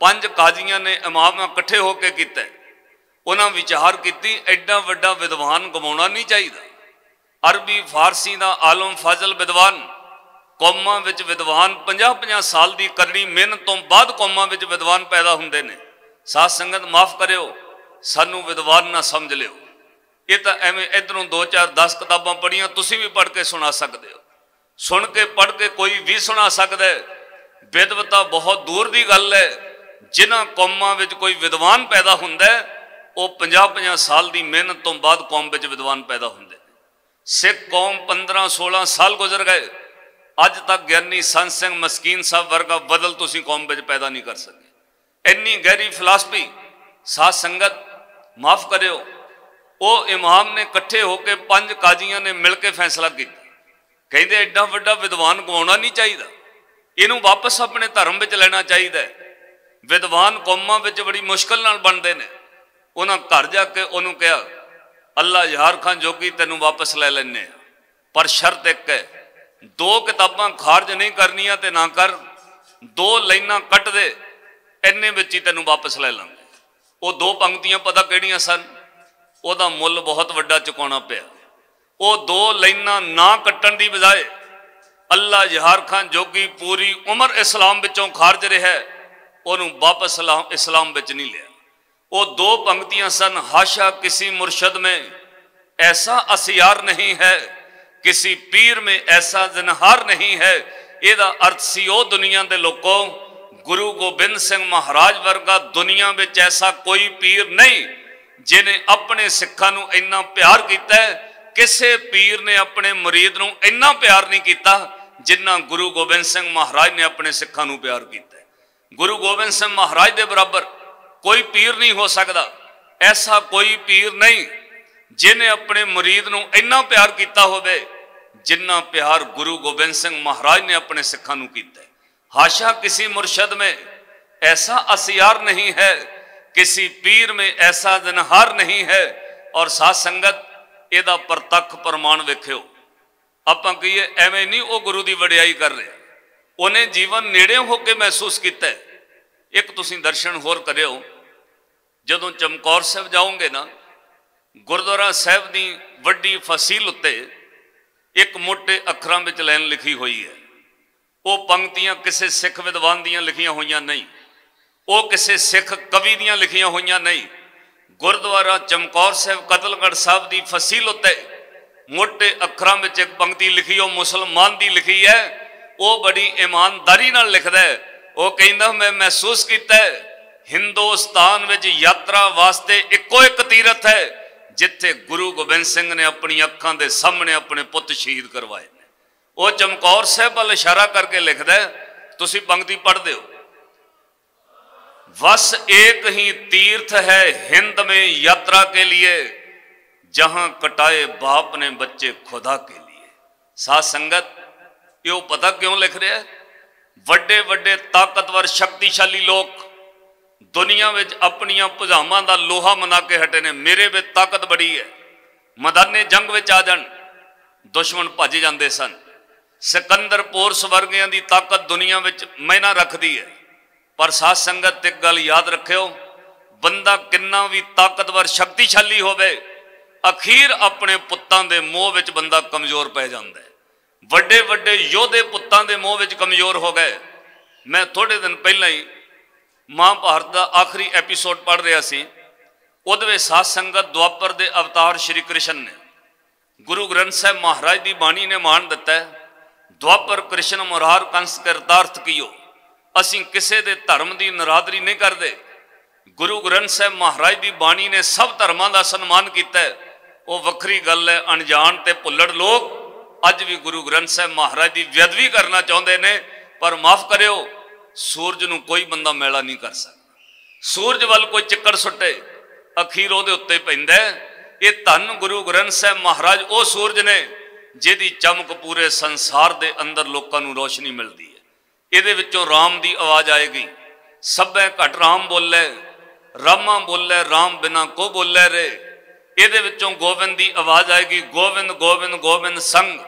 ਪੰਜ ਕਾਜ਼ੀਆਂ ਨੇ, ਇਮਾਮਾਂ ਇਕੱਠੇ ਹੋ ਕੇ ਕੀਤਾ ਉਹਨਾਂ ਵਿਚਾਰ ਕੀਤੀ, ਐਡਾ ਵੱਡਾ ਵਿਦਵਾਨ ਗਵਾਉਣਾ ਨਹੀਂ ਚਾਹੀਦਾ। ਅਰਬੀ, ਫਾਰਸੀ ਦਾ ਆਲਮ ਫਜ਼ਲ ਵਿਦਵਾਨ, ਕੌਮਾਂ ਵਿੱਚ ਵਿਦਵਾਨ 50-50 ਸਾਲ ਦੀ ਕਰਨੀ ਮਿਹਨਤ ਤੋਂ ਬਾਅਦ ਕੌਮਾਂ ਵਿੱਚ ਵਿਦਵਾਨ ਪੈਦਾ ਹੁੰਦੇ ਨੇ। ਸਾਧ ਸੰਗਤ, ਮਾਫ ਕਰਿਓ, ਸਾਨੂੰ ਵਿਦਵਾਨ ਨਾ ਸਮਝ ਲਿਓ। ਇਹ ਤਾਂ ਐਵੇਂ ਇਧਰੋਂ 2-4 10 ਕਿਤਾਬਾਂ ਪੜ੍ਹੀਆਂ, ਤੁਸੀਂ ਵੀ ਪੜ੍ਹ ਕੇ ਸੁਣਾ ਸਕਦੇ ਹੋ। ਸੁਣ ਕੇ, ਪੜ੍ਹ ਕੇ ਕੋਈ ਵੀ ਸੁਣਾ ਸਕਦਾ ਹੈ। ਵਿਦਵਤਾ ਬਹੁਤ ਦੂਰ ਦੀ ਗੱਲ ਹੈ। ਜਿਨ੍ਹਾਂ ਕੌਮਾਂ ਵਿੱਚ ਕੋਈ ਵਿਦਵਾਨ ਪੈਦਾ ਹੁੰਦਾ ਉਹ 50-50 ਸਾਲ ਦੀ ਮਿਹਨਤ ਤੋਂ ਬਾਅਦ ਕੌਮ ਵਿੱਚ ਵਿਦਵਾਨ ਪੈਦਾ ਹੁੰਦੇ ਸਿੱਖ ਕੌਮ 15-16 ਸਾਲ ਗੁਜ਼ਰ ਗਏ। ਅੱਜ ਤੱਕ ਗਿਆਨੀ ਸੰਤ ਸਿੰਘ ਮਸਕੀਨ ਸਾਹਿਬ ਵਰਗਾ ਬਦਲ ਤੁਸੀਂ ਕੌਮ ਵਿੱਚ ਪੈਦਾ ਨਹੀਂ ਕਰ ਸਕੇ। ਇੰਨੀ ਗਹਿਰੀ ਫਿਲਾਸਫੀ, ਸਾਧ ਸੰਗਤ, ਮਾਫ ਕਰਿਓ। ਉਹ ਇਮਾਮ ਨੇ ਇਕੱਠੇ ਹੋ ਕੇ ਪੰਜ ਕਾਜ਼ੀਆਂ ਨੇ ਮਿਲ ਕੇ ਫੈਸਲਾ ਕੀਤਾ। ਕਹਿੰਦੇ ਐਡਾ ਵੱਡਾ ਵਿਦਵਾਨ ਗਵਾਉਣਾ ਨਹੀਂ ਚਾਹੀਦਾ। ਇਹਨੂੰ ਵਾਪਸ ਆਪਣੇ ਧਰਮ ਵਿੱਚ ਲੈਣਾ ਚਾਹੀਦਾ ਹੈ। ਵਿਦਵਾਨ ਕੌਮਾਂ ਵਿੱਚ ਬੜੀ ਮੁਸ਼ਕਲ ਨਾਲ ਬਣਦੇ ਨੇ। ਉਹਨਾਂ ਘਰ ਜਾ ਕੇ ਉਹਨੂੰ ਕਿਹਾ, ਅੱਲਾ ਯਾਰ ਖਾਨ ਜੋਗੀ, ਤੈਨੂੰ ਵਾਪਸ ਲੈ ਲੈਣੇ ਆ ਪਰ ਸ਼ਰਤ ਇੱਕ ਹੈ, ਦੋ ਕਿਤਾਬਾਂ ਖਾਰਜ ਨਹੀਂ ਕਰਨੀਆਂ ਤੇ ਨਾ ਕਰ, ਦੋ ਲਾਈਨਾਂ ਕੱਟ ਦੇ, ਇੰਨੇ ਵਿੱਚ ਹੀ ਤੈਨੂੰ ਵਾਪਸ ਲੈ ਲਾਂਗੇ। ਉਹ ਦੋ ਪੰਕਤੀਆਂ ਪਤਾ ਕਿਹੜੀਆਂ ਸਨ? ਉਹਦਾ ਮੁੱਲ ਬਹੁਤ ਵੱਡਾ ਚੁਕਾਉਣਾ ਪਿਆ। ਉਹ ਦੋ ਲਾਈਨਾਂ ਨਾ ਕੱਟਣ ਦੀ ਬਜਾਏ ਅੱਲਾ ਜਹਾਰ ਖਾਨ ਜੋਗੀ ਪੂਰੀ ਉਮਰ ਇਸਲਾਮ ਵਿੱਚੋਂ ਖਾਰਜ ਰਿਹਾ ਉਹਨੂੰ ਵਾਪਸ ਇਸਲਾਮ ਵਿੱਚ ਨਹੀਂ ਲਿਆ। ਉਹ ਦੋ ਪੰਕਤੀਆਂ ਸਨ, ਹਾਸ਼ਾ ਕਿਸੇ ਮੁਰਸ਼ਦ ਮੇ ਐਸਾ ਅਸਿਆਰ ਨਹੀਂ ਹੈ, ਕਿਸੇ ਪੀਰ ਮੇ ਐਸਾ ਜ਼ਨਹਾਰ ਨਹੀਂ ਹੈ। ਇਹਦਾ ਅਰਥ ਸੀ ਉਹ ਦੁਨੀਆ ਦੇ ਲੋਕੋ ਗੁਰੂ ਗੋਬਿੰਦ ਸਿੰਘ ਮਹਾਰਾਜ ਵਰਗਾ ਦੁਨੀਆ ਵਿੱਚ ਐਸਾ ਕੋਈ ਪੀਰ ਨਹੀਂ ਜਿਹਨੇ ਆਪਣੇ ਸਿੱਖਾਂ ਨੂੰ ਇੰਨਾ ਪਿਆਰ ਕੀਤਾ ਕਿਸੇ ਪੀਰ ਨੇ ਆਪਣੇ ਮੁਰੀਦ ਨੂੰ ਇੰਨਾ ਪਿਆਰ ਨਹੀਂ ਕੀਤਾ ਜਿੰਨਾ ਗੁਰੂ ਗੋਬਿੰਦ ਸਿੰਘ ਮਹਾਰਾਜ ਨੇ ਆਪਣੇ ਸਿੱਖਾਂ ਨੂੰ ਪਿਆਰ ਕੀਤਾ ਗੁਰੂ ਗੋਬਿੰਦ ਸਿੰਘ ਮਹਾਰਾਜ ਦੇ ਬਰਾਬਰ ਕੋਈ ਪੀਰ ਨਹੀਂ ਹੋ ਸਕਦਾ, ਐਸਾ ਕੋਈ ਪੀਰ ਨਹੀਂ ਜਿਨੇ ਆਪਣੇ ਮੁਰੀਦ ਨੂੰ ਇੰਨਾ ਪਿਆਰ ਕੀਤਾ ਹੋਵੇ ਜਿੰਨਾ ਪਿਆਰ ਗੁਰੂ ਗੋਬਿੰਦ ਸਿੰਘ ਮਹਾਰਾਜ ਨੇ ਆਪਣੇ ਸਿੱਖਾਂ ਨੂੰ ਕੀਤਾ ਹਾਸ਼ਾ ਕਿਸੇ ਮੁਰਸ਼ਦ ਮੇ, ਐਸਾ ਅਸਿਆਰ ਨਹੀਂ ਹੈ ਕਿਸੇ ਪੀਰ ਮੇ ਐਸਾ ਜਨਹਾਰ ਨਹੀਂ ਹੈ ਔਰ ਸਾਧ ਸੰਗਤ ਇਹਦਾ ਪ੍ਰਤੱਖ ਪ੍ਰਮਾਣ ਵੇਖਿਓ। ਆਪਾਂ ਕਹੀਏ ਐਵੇਂ ਨਹੀਂ ਉਹ ਗੁਰੂ ਦੀ ਵਡਿਆਈ ਕਰ ਰਿਹਾ। ਉਹਨੇ ਜੀਵਨ ਨੇੜੇ ਹੋ ਕੇ ਮਹਿਸੂਸ ਕੀਤਾ। ਇੱਕ ਤੁਸੀਂ ਦਰਸ਼ਨ ਹੋਰ ਕਰਿਓ। ਜਦੋਂ ਚਮਕੌਰ ਸਾਹਿਬ ਜਾਓਗੇ ਨਾ, ਗੁਰਦੁਆਰਾ ਸਾਹਿਬ ਦੀ ਵੱਡੀ ਫਸੀਲ ਉੱਤੇ ਇੱਕ ਮੋਟੇ ਅੱਖਰਾਂ ਵਿੱਚ ਲਾਈਨ ਲਿਖੀ ਹੋਈ ਹੈ। ਉਹ ਪੰਕਤੀਆਂ ਕਿਸੇ ਸਿੱਖ ਵਿਦਵਾਨ ਦੀਆਂ ਲਿਖੀਆਂ ਹੋਈਆਂ ਨਹੀਂ। ਉਹ ਕਿਸੇ ਸਿੱਖ ਕਵੀ ਦੀਆਂ ਲਿਖੀਆਂ ਹੋਈਆਂ ਨਹੀਂ। ਗੁਰਦੁਆਰਾ ਚਮਕੌਰ ਸਾਹਿਬ ਕਤਲਗੜ ਸਾਹਿਬ ਦੀ ਫਸੀਲ ਉੱਤੇ ਮੋਟੇ ਅੱਖਰਾਂ ਵਿੱਚ ਇੱਕ ਪੰਕਤੀ ਲਿਖੀ, ਉਹ ਮੁਸਲਮਾਨ ਦੀ ਲਿਖੀ ਹੈ। ਉਹ ਬੜੀ ਇਮਾਨਦਾਰੀ ਨਾਲ ਲਿਖਦਾ ਹੈ। ਉਹ ਕਹਿੰਦਾ, ਮੈਂ ਮਹਿਸੂਸ ਕੀਤਾ ਹਿੰਦੁਸਤਾਨ ਵਿੱਚ ਯਾਤਰਾ ਵਾਸਤੇ ਇੱਕੋ ਇੱਕ ਤੀਰਥ ਹੈ, ਜਿੱਥੇ ਗੁਰੂ ਗੋਬਿੰਦ ਸਿੰਘ ਨੇ ਆਪਣੀ ਅੱਖਾਂ ਦੇ ਸਾਹਮਣੇ ਆਪਣੇ ਪੁੱਤ ਸ਼ਹੀਦ ਕਰਵਾਏ ਨੇ। ਉਹ ਚਮਕੌਰ ਸਾਹਿਬ ਵੱਲ ਇਸ਼ਾਰਾ ਕਰਕੇ ਲਿਖਦਾ ਤੁਸੀਂ ਪੰਕਤੀ ਪੜ੍ਹਦੇ ਹੋ। ਵਸ ਇੱਕ ਹੀ ਤੀਰਥ ਹੈ ਹਿੰਦ में यात्रा के लिए जहां कटाए बाप ने बच्चे खुदा के लिए साथ संगत ਇਹ ਉਹ ਪਤਾ ਕਿਉਂ ਲਿਖ ਰਿਹਾ ਵੱਡੇ ਵੱਡੇ ਤਾਕਤਵਰ ਸ਼ਕਤੀਸ਼ਾਲੀ ਲੋਕ ਦੁਨੀਆ ਵਿੱਚ ਆਪਣੀਆਂ ਭੁਜਾਵਾਂ ਦਾ ਲੋਹਾ ਮਨਾ ਕੇ ਹਟੇ ਨੇ ਮੇਰੇ ਵਿੱਚ ਤਾਕਤ ਬੜੀ ਹੈ ਮਦਾਨੇ ਜੰਗ ਵਿੱਚ ਆ ਜਾਣ ਦੁਸ਼ਮਣ ਭੱਜ ਜਾਂਦੇ ਸਨ ਸਿਕੰਦਰ ਪੋਰਸ ਵਰਗਿਆਂ ਦੀ ਤਾਕਤ ਦੁਨੀਆ ਵਿੱਚ ਮੈਨਾ ਰੱਖਦੀ ਹੈ ਪਰ ਸਾਧ ਸੰਗਤ ਇੱਕ ਗੱਲ ਯਾਦ ਰੱਖਿਓ, ਬੰਦਾ ਕਿੰਨਾ ਵੀ ਤਾਕਤਵਰ, ਸ਼ਕਤੀਸ਼ਾਲੀ ਹੋਵੇ, ਅਖੀਰ ਆਪਣੇ ਪੁੱਤਾਂ ਦੇ ਮੋਹ ਵਿੱਚ ਬੰਦਾ ਕਮਜ਼ੋਰ ਪੈ ਜਾਂਦਾ ਹੈ। ਵੱਡੇ ਵੱਡੇ ਯੋਧੇ ਪੁੱਤਾਂ ਦੇ ਮੋਹ ਵਿੱਚ ਕਮਜ਼ੋਰ ਹੋ ਗਏ। ਮੈਂ ਥੋੜੇ ਦਿਨ ਪਹਿਲਾਂ ਹੀ ਮਹਾਭਾਰਤ ਦਾ ਆਖਰੀ ਐਪੀਸੋਡ ਪੜ੍ਹ ਰਿਹਾ ਸੀ। ਉਹਦੇ ਵਿੱਚ ਸਾਧ ਸੰਗਤ ਦੁਆਪਰ ਦੇ ਅਵਤਾਰ ਸ਼੍ਰੀ ਕ੍ਰਿਸ਼ਨ ਨੇ। ਗੁਰੂ ਗ੍ਰੰਥ ਸਾਹਿਬ ਮਹਾਰਾਜ ਦੀ ਬਾਣੀ ਨੇ ਮਾਣ ਦਿੱਤਾ ਦੁਆਪਰ ਕ੍ਰਿਸ਼ਨ ਮੁਰਾਰ ਕੰਸ ਕਰਤਾਰਥ ਕੀਓ। ਅਸੀਂ ਕਿਸੇ ਦੇ ਧਰਮ ਦੀ ਨਰਾਦਰੀ ਨਹੀਂ ਕਰਦੇ। ਗੁਰੂ ਗ੍ਰੰਥ ਸਾਹਿਬ ਮਹਾਰਾਜ ਦੀ ਬਾਣੀ ਨੇ ਸਭ ਧਰਮਾਂ ਦਾ ਸਨਮਾਨ ਕੀਤਾ ਹੈ। ਉਹ ਵੱਖਰੀ ਗੱਲ ਹੈ, ਅਣਜਾਣ ਤੇ ਭੁੱਲੜ ਲੋਕ ਅੱਜ ਵੀ ਗੁਰੂ ਗ੍ਰੰਥ ਸਾਹਿਬ ਮਹਾਰਾਜ ਦੀ ਵਿਅਦਵੀ ਕਰਨਾ ਚਾਹੁੰਦੇ ਨੇ, ਪਰ ਮਾਫ ਕਰਿਓ, ਸੂਰਜ ਨੂੰ ਕੋਈ ਬੰਦਾ ਮੇਲਾ ਨਹੀਂ ਕਰ ਸਕਦਾ। ਸੂਰਜ ਵੱਲ ਕੋਈ ਚੱਕਰ ਸੁੱਟੇ, ਅਖੀਰ ਉਹਦੇ ਉੱਤੇ ਪੈਂਦਾ ਇਹ ਧੰਨ ਗੁਰੂ ਗ੍ਰੰਥ ਸਾਹਿਬ ਮਹਾਰਾਜ ਉਹ ਸੂਰਜ ਨੇ, ਜਿਹਦੀ ਚਮਕ ਪੂਰੇ ਸੰਸਾਰ ਦੇ ਅੰਦਰ ਲੋਕਾਂ ਨੂੰ ਰੋਸ਼ਨੀ ਮਿਲਦੀ ਹੈ। ਇਹਦੇ ਵਿੱਚੋਂ ਰਾਮ ਦੀ ਆਵਾਜ਼ ਆਏਗੀ। ਸਭੇ ਘਟ ਰਾਮ ਬੋਲੇ, ਰਾਮਾ ਬੋਲੇ, ਰਾਮ ਬਿਨਾ ਕੋ ਬੋਲੇ ਰੇ। ਇਹਦੇ ਵਿੱਚੋਂ ਗੋਬਿੰਦ ਦੀ ਆਵਾਜ਼ ਆਏਗੀ, ਗੋਬਿੰਦ ਗੋਬਿੰਦ ਗੋਬਿੰਦ ਸੰਗ।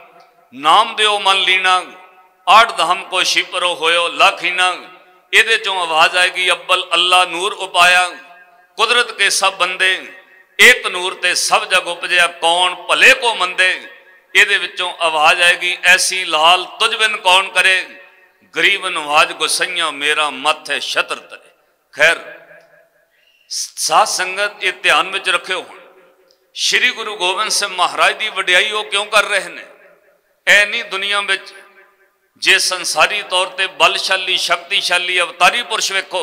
ਨਾਮ ਦਿਓ ਮਨ ਲੀਣਾ ਆਠ ਧਮ ਕੋ ਸ਼ਿਪਰੋ ਹੋਇਓ ਲਖੀਨਾ ਇਹਦੇ ਚੋਂ ਆਵਾਜ਼ ਆਏਗੀ, ਅੱਬਲ ਅੱਲਾ ਨੂਰ ਉਪਾਇਆ। ਕੁਦਰਤ ਕੇ ਸਭ ਬੰਦੇ ਇੱਕ ਨੂਰ ਤੇ ਸਭ ਜਗ ਉਪਜਿਆ, ਕੌਣ ਭਲੇ ਕੋ ਮੰਦੇ। ਇਹਦੇ ਵਿੱਚੋਂ ਆਵਾਜ਼ ਆਏਗੀ, ਐਸੀ ਲਾਲ ਤੁਝ ਬਿਨ ਕੌਣ ਕਰੇ। ਗਰੀਬ ਨਵਾਜ ਗੁਸਈਆ, ਮੇਰਾ ਮੱਥ ਹੈ ਛਤਰ ਤਰੇ। ਖੈਰ, ਸਾਧ ਸੰਗਤ ਇਹ ਧਿਆਨ ਵਿੱਚ ਰੱਖਿਓ ਹੁਣ। ਸ੍ਰੀ ਗੁਰੂ ਗੋਬਿੰਦ ਸਿੰਘ ਮਹਾਰਾਜ ਦੀ ਵਡਿਆਈ ਉਹ ਕਿਉਂ ਕਰ ਰਹੇ ਨੇ? ਐ ਨਹੀਂ ਦੁਨੀਆ ਵਿੱਚ ਜੇ ਸੰਸਾਰੀ ਤੌਰ ਤੇ ਬਲਸ਼ਾਲੀ, ਸ਼ਕਤੀਸ਼ਾਲੀ ਅਵਤਾਰੀ ਪੁਰਸ਼ ਵੇਖੋ,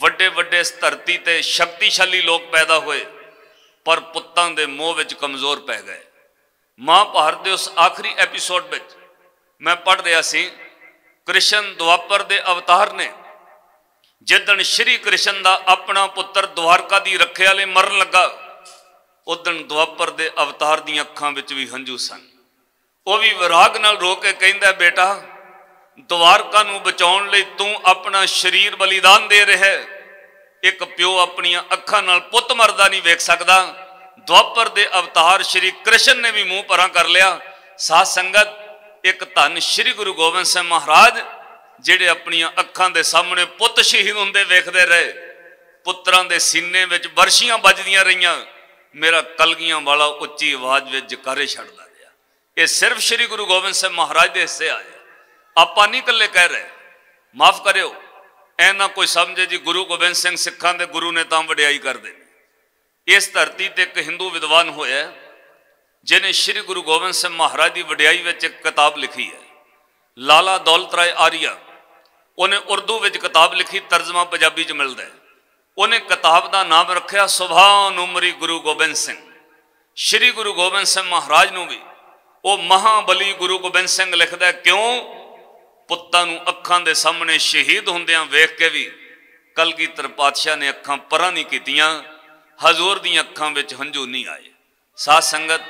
ਵੱਡੇ ਵੱਡੇ ਇਸ ਧਰਤੀ ਤੇ ਸ਼ਕਤੀਸ਼ਾਲੀ ਲੋਕ ਪੈਦਾ ਹੋਏ, ਪਰ ਪੁੱਤਾਂ ਦੇ ਮੋਹ ਵਿੱਚ ਕਮਜ਼ੋਰ ਪੈ ਗਏ। ਮਹਾਭਾਰਤ ਦੇ ਉਸ ਆਖਰੀ ਐਪੀਸੋਡ ਵਿੱਚ ਮੈਂ ਪੜ੍ਹ ਰਿਹਾ ਸੀ ਕ੍ਰਿਸ਼ਨ ਦੁਆਪਰ ਦੇ ਅਵਤਾਰ ਨੇ। ਜਿੱਦਣ ਸ਼੍ਰੀ ਕ੍ਰਿਸ਼ਨ ਦਾ ਆਪਣਾ ਪੁੱਤਰ ਦੁਆਰਕਾ ਦੀ ਰੱਖਿਆ ਲਈ ਮਰਨ ਲੱਗਾ, ਉਦੋਂ ਦੁਆਪਰ ਦੇ ਅਵਤਾਰ ਦੀਆਂ ਅੱਖਾਂ ਵਿੱਚ ਵੀ ਹੰਝੂ ਸਨ। ਉਹ ਵੀ ਵਿਰਾਗ ਨਾਲ ਰੋ ਕੇ ਕਹਿੰਦਾ, ਬੇਟਾ, ਦੁਆਰਕਾ ਨੂੰ ਬਚਾਉਣ ਲਈ ਤੂੰ ਆਪਣਾ ਸਰੀਰ ਬਲੀਦਾਨ ਦੇ ਰਿਹਾ ਇੱਕ ਪਿਓ ਆਪਣੀਆਂ ਅੱਖਾਂ ਨਾਲ ਪੁੱਤ ਮਰਦਾ ਨਹੀਂ ਵੇਖ ਸਕਦਾ। ਦੁਆਪਰ ਦੇ ਅਵਤਾਰ ਸ਼੍ਰੀ ਕ੍ਰਿਸ਼ਨ ਨੇ ਵੀ ਮੂੰਹ ਪਰਾਂ ਕਰ ਲਿਆ। ਸਾਧ ਸੰਗਤ ਇੱਕ ਧੰਨ ਸ਼੍ਰੀ ਗੁਰੂ ਗੋਬਿੰਦ ਸਿੰਘ ਮਹਾਰਾਜ, ਜਿਹੜੇ ਆਪਣੀਆਂ ਅੱਖਾਂ ਦੇ ਸਾਹਮਣੇ ਪੁੱਤ ਸ਼ਹੀਦ ਹੁੰਦੇ ਵੇਖਦੇ ਰਹੇ। ਪੁੱਤਰਾਂ ਦੇ ਸੀਨੇ ਵਿੱਚ ਵਰਸ਼ੀਆਂ ਵੱਜਦੀਆਂ ਰਹੀਆਂ। ਮੇਰਾ ਕਲਗੀਆਂ ਵਾਲਾ ਉੱਚੀ ਆਵਾਜ਼ ਵਿੱਚ ਜਕਾਰੇ ਛੱਡਦਾ ਰਿਹਾ। ਇਹ ਸਿਰਫ ਸ੍ਰੀ ਗੁਰੂ ਗੋਬਿੰਦ ਸਿੰਘ ਮਹਾਰਾਜ ਦੇ ਹਿੱਸੇ ਆਏ। ਆਪਾਂ ਨਹੀਂ ਇਕੱਲੇ ਕਹਿ ਰਹੇ। ਮਾਫ ਕਰਿਓ। ਐ ਨਾ ਕੋਈ ਸਮਝੇ ਜੀ ਗੁਰੂ ਗੋਬਿੰਦ ਸਿੰਘ ਸਿੱਖਾਂ ਦੇ ਗੁਰੂ ਨੇ ਤਾਂ ਵਡਿਆਈ ਕਰਦੇ ਨੇ। ਇਸ ਧਰਤੀ ਤੇ ਇੱਕ ਹਿੰਦੂ ਵਿਦਵਾਨ ਹੋਇਆ। ਜਿਨੇ ਸ੍ਰੀ ਗੁਰੂ ਗੋਬਿੰਦ ਸਿੰਘ ਮਹਾਰਾਜ ਦੀ ਵਡਿਆਈ ਵਿੱਚ ਇੱਕ ਕਿਤਾਬ ਲਿਖੀ ਹੈ। ਲਾਲਾ ਦੌਲਤ ਰਾਏ ਆਰੀਆ, ਉਹਨੇ ਉਰਦੂ ਵਿੱਚ ਕਿਤਾਬ ਲਿਖੀ, ਤਰਜਮਾ ਪੰਜਾਬੀ 'ਚ ਮਿਲਦਾ ਹੈ। ਉਹਨੇ ਕਿਤਾਬ ਦਾ ਨਾਮ ਰੱਖਿਆ ਸੁਭਾਨ ਉਮਰੀ ਗੁਰੂ ਗੋਬਿੰਦ ਸਿੰਘ। ਸ੍ਰੀ ਗੁਰੂ ਗੋਬਿੰਦ ਸਿੰਘ ਮਹਾਰਾਜ ਨੂੰ ਵੀ ਉਹ ਮਹਾਬਲੀ ਗੁਰੂ ਗੋਬਿੰਦ ਸਿੰਘ ਲਿਖਦਾ ਕਿਉਂ? ਪੁੱਤਾਂ ਨੂੰ ਅੱਖਾਂ ਦੇ ਸਾਹਮਣੇ ਸ਼ਹੀਦ ਹੁੰਦਿਆਂ ਵੇਖ ਕੇ ਵੀ ਕਲਗੀਧਰ ਪਾਤਸ਼ਾਹ ਨੇ ਅੱਖਾਂ ਪਰਾਂ ਨਹੀਂ ਕੀਤੀਆਂ, ਹਜ਼ੂਰ ਦੀਆਂ ਅੱਖਾਂ ਵਿੱਚ ਹੰਝੂ ਨਹੀਂ ਆਏ। ਸਾਧ ਸੰਗਤ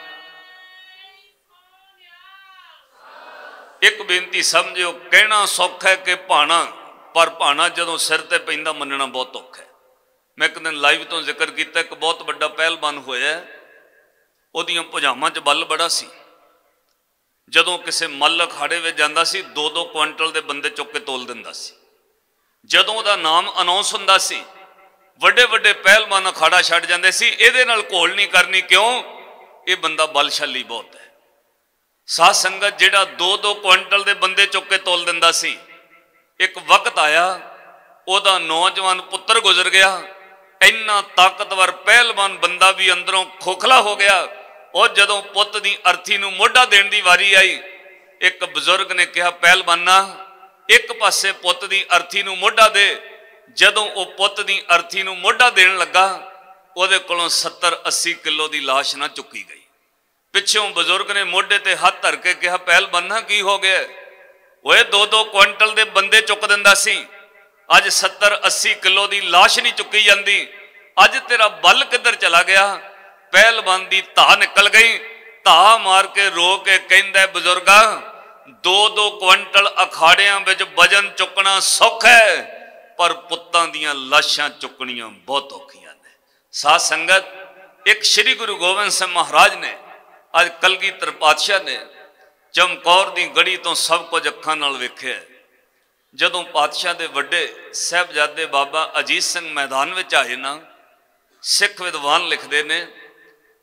ਇੱਕ ਬੇਨਤੀ, ਸਮਝਿਓ, ਕਹਿਣਾ ਸੌਖਾ ਹੈ ਕਿ ਭਾਣਾ, ਪਰ ਭਾਣਾ ਜਦੋਂ ਸਿਰ ਤੇ ਪੈਂਦਾ ਮੰਨਣਾ ਬਹੁਤ ਔਖਾ ਹੈ। ਮੈਂ ਇੱਕ ਦਿਨ ਲਾਈਵ ਤੋਂ ਜ਼ਿਕਰ ਕੀਤਾ, ਇੱਕ ਬਹੁਤ ਵੱਡਾ ਪਹਿਲਵਾਨ ਹੋਇਆ ਉਹਦੀਆਂ ਭੁਜਾਵਾਂ 'ਚ ਬਲ ਬੜਾ ਸੀ। ਜਦੋਂ ਕਿਸੇ ਮੱਲ ਅਖਾੜੇ ਵਿੱਚ ਜਾਂਦਾ ਸੀ 2-2 ਕੁਇੰਟਲ ਦੇ ਬੰਦੇ ਚੁੱਕ ਕੇ ਤੋਲ ਦਿੰਦਾ ਸੀ। ਜਦੋਂ ਉਹਦਾ ਨਾਮ ਅਨਾਉਂਸ ਹੁੰਦਾ ਸੀ ਵੱਡੇ ਵੱਡੇ ਪਹਿਲਵਾਨ ਅਖਾੜਾ ਛੱਡ ਜਾਂਦੇ ਸੀ, ਇਹਦੇ ਨਾਲ ਘੋਲ ਨਹੀਂ ਕਰਨੀ ਕਿਉਂ? ਇਹ ਬੰਦਾ ਬਲਸ਼ਾਲੀ ਬਹੁਤ ਹੈ। ਸਾਧ ਸੰਗਤ ਜਿਹੜਾ 2-2 ਕੁਇੰਟਲ ਦੇ ਬੰਦੇ ਚੁੱਕ ਕੇ ਤੋਲ ਦਿੰਦਾ ਸੀ, ਇੱਕ ਵਕਤ ਆਇਆ, ਉਹਦਾ ਨੌਜਵਾਨ ਪੁੱਤਰ ਗੁਜ਼ਰ ਗਿਆ, ਇੰਨਾ ਤਾਕਤਵਰ ਪਹਿਲਵਾਨ ਬੰਦਾ ਵੀ ਅੰਦਰੋਂ ਖੋਖਲਾ ਹੋ ਗਿਆ, ਉਹ ਜਦੋਂ ਪੁੱਤ ਦੀ ਅਰਥੀ ਨੂੰ ਮੋਢਾ ਦੇਣ ਦੀ ਵਾਰੀ ਆਈ, ਇੱਕ ਬਜ਼ੁਰਗ ਨੇ ਕਿਹਾ, ਪਹਿਲਵਾਨਾ, ਇੱਕ ਪਾਸੇ ਪੁੱਤ ਦੀ ਅਰਥੀ ਨੂੰ ਮੋਢਾ ਦੇ। ਜਦੋਂ ਉਹ ਪੁੱਤ ਦੀ ਅਰਥੀ ਨੂੰ ਮੋਢਾ ਦੇਣ ਲੱਗਾ, ਉਹਦੇ ਕੋਲੋਂ 70 80 ਕਿਲੋ ਦੀ লাশ ਨਾ ਚੁੱਕੀ ਗਈ। ਪਿੱਛੋਂ ਬਜ਼ੁਰਗ ਨੇ ਮੋਢੇ ਤੇ ਹੱਥ ਧਰ ਕੇ ਕਿਹਾ ਪਹਿਲਵਾਨਾ ਕੀ ਹੋ ਗਿਆ ਓਏ 2-2 ਕੁਇੰਟਲ ਦੇ ਬੰਦੇ ਚੁੱਕ ਦਿੰਦਾ ਸੀ। ਅੱਜ 70 80 ਕਿਲੋ ਦੀ লাশ ਨਹੀਂ ਚੁੱਕੀ ਜਾਂਦੀ। ਅੱਜ ਤੇਰਾ ਬਲ ਕਿੱਧਰ ਚਲਾ ਗਿਆ? ਪਹਿਲਵਾਨ ਦੀ ਧਾ ਨਿਕਲ ਗਈ। ਧਾ ਮਾਰ ਕੇ ਰੋ ਕੇ ਕਹਿੰਦਾ, ਬਜ਼ੁਰਗਾ 2-2 ਕੁਇੰਟਲ ਅਖਾੜਿਆਂ ਵਿੱਚ ਵਜਨ ਚੁੱਕਣਾ ਸੌਖ ਹੈ, ਪਰ ਪੁੱਤਾਂ ਦੀਆਂ ਲਾਸ਼ਾਂ ਚੁੱਕਣੀਆਂ ਬਹੁਤ ਔਖੀਆਂ ਨੇ। ਸਾਧ ਸੰਗਤ, ਇੱਕ ਸ੍ਰੀ ਗੁਰੂ ਗੋਬਿੰਦ ਸਿੰਘ ਮਹਾਰਾਜ ਨੇ ਅੱਜ ਕਲਗੀਧਰ ਪਾਤਸ਼ਾਹ ਨੇ ਚਮਕੌਰ ਦੀ ਗੜੀ ਤੋਂ ਸਭ ਕੁਝ ਅੱਖਾਂ ਨਾਲ ਵੇਖਿਆ ਜਦੋਂ ਪਾਤਸ਼ਾਹ ਦੇ ਵੱਡੇ ਸਹਿਬਜ਼ਾਦੇ ਬਾਬਾ ਅਜੀਤ ਸਿੰਘ ਮੈਦਾਨ ਵਿੱਚ ਆਏ ਨਾ, ਸਿੱਖ ਵਿਦਵਾਨ ਲਿਖਦੇ ਨੇ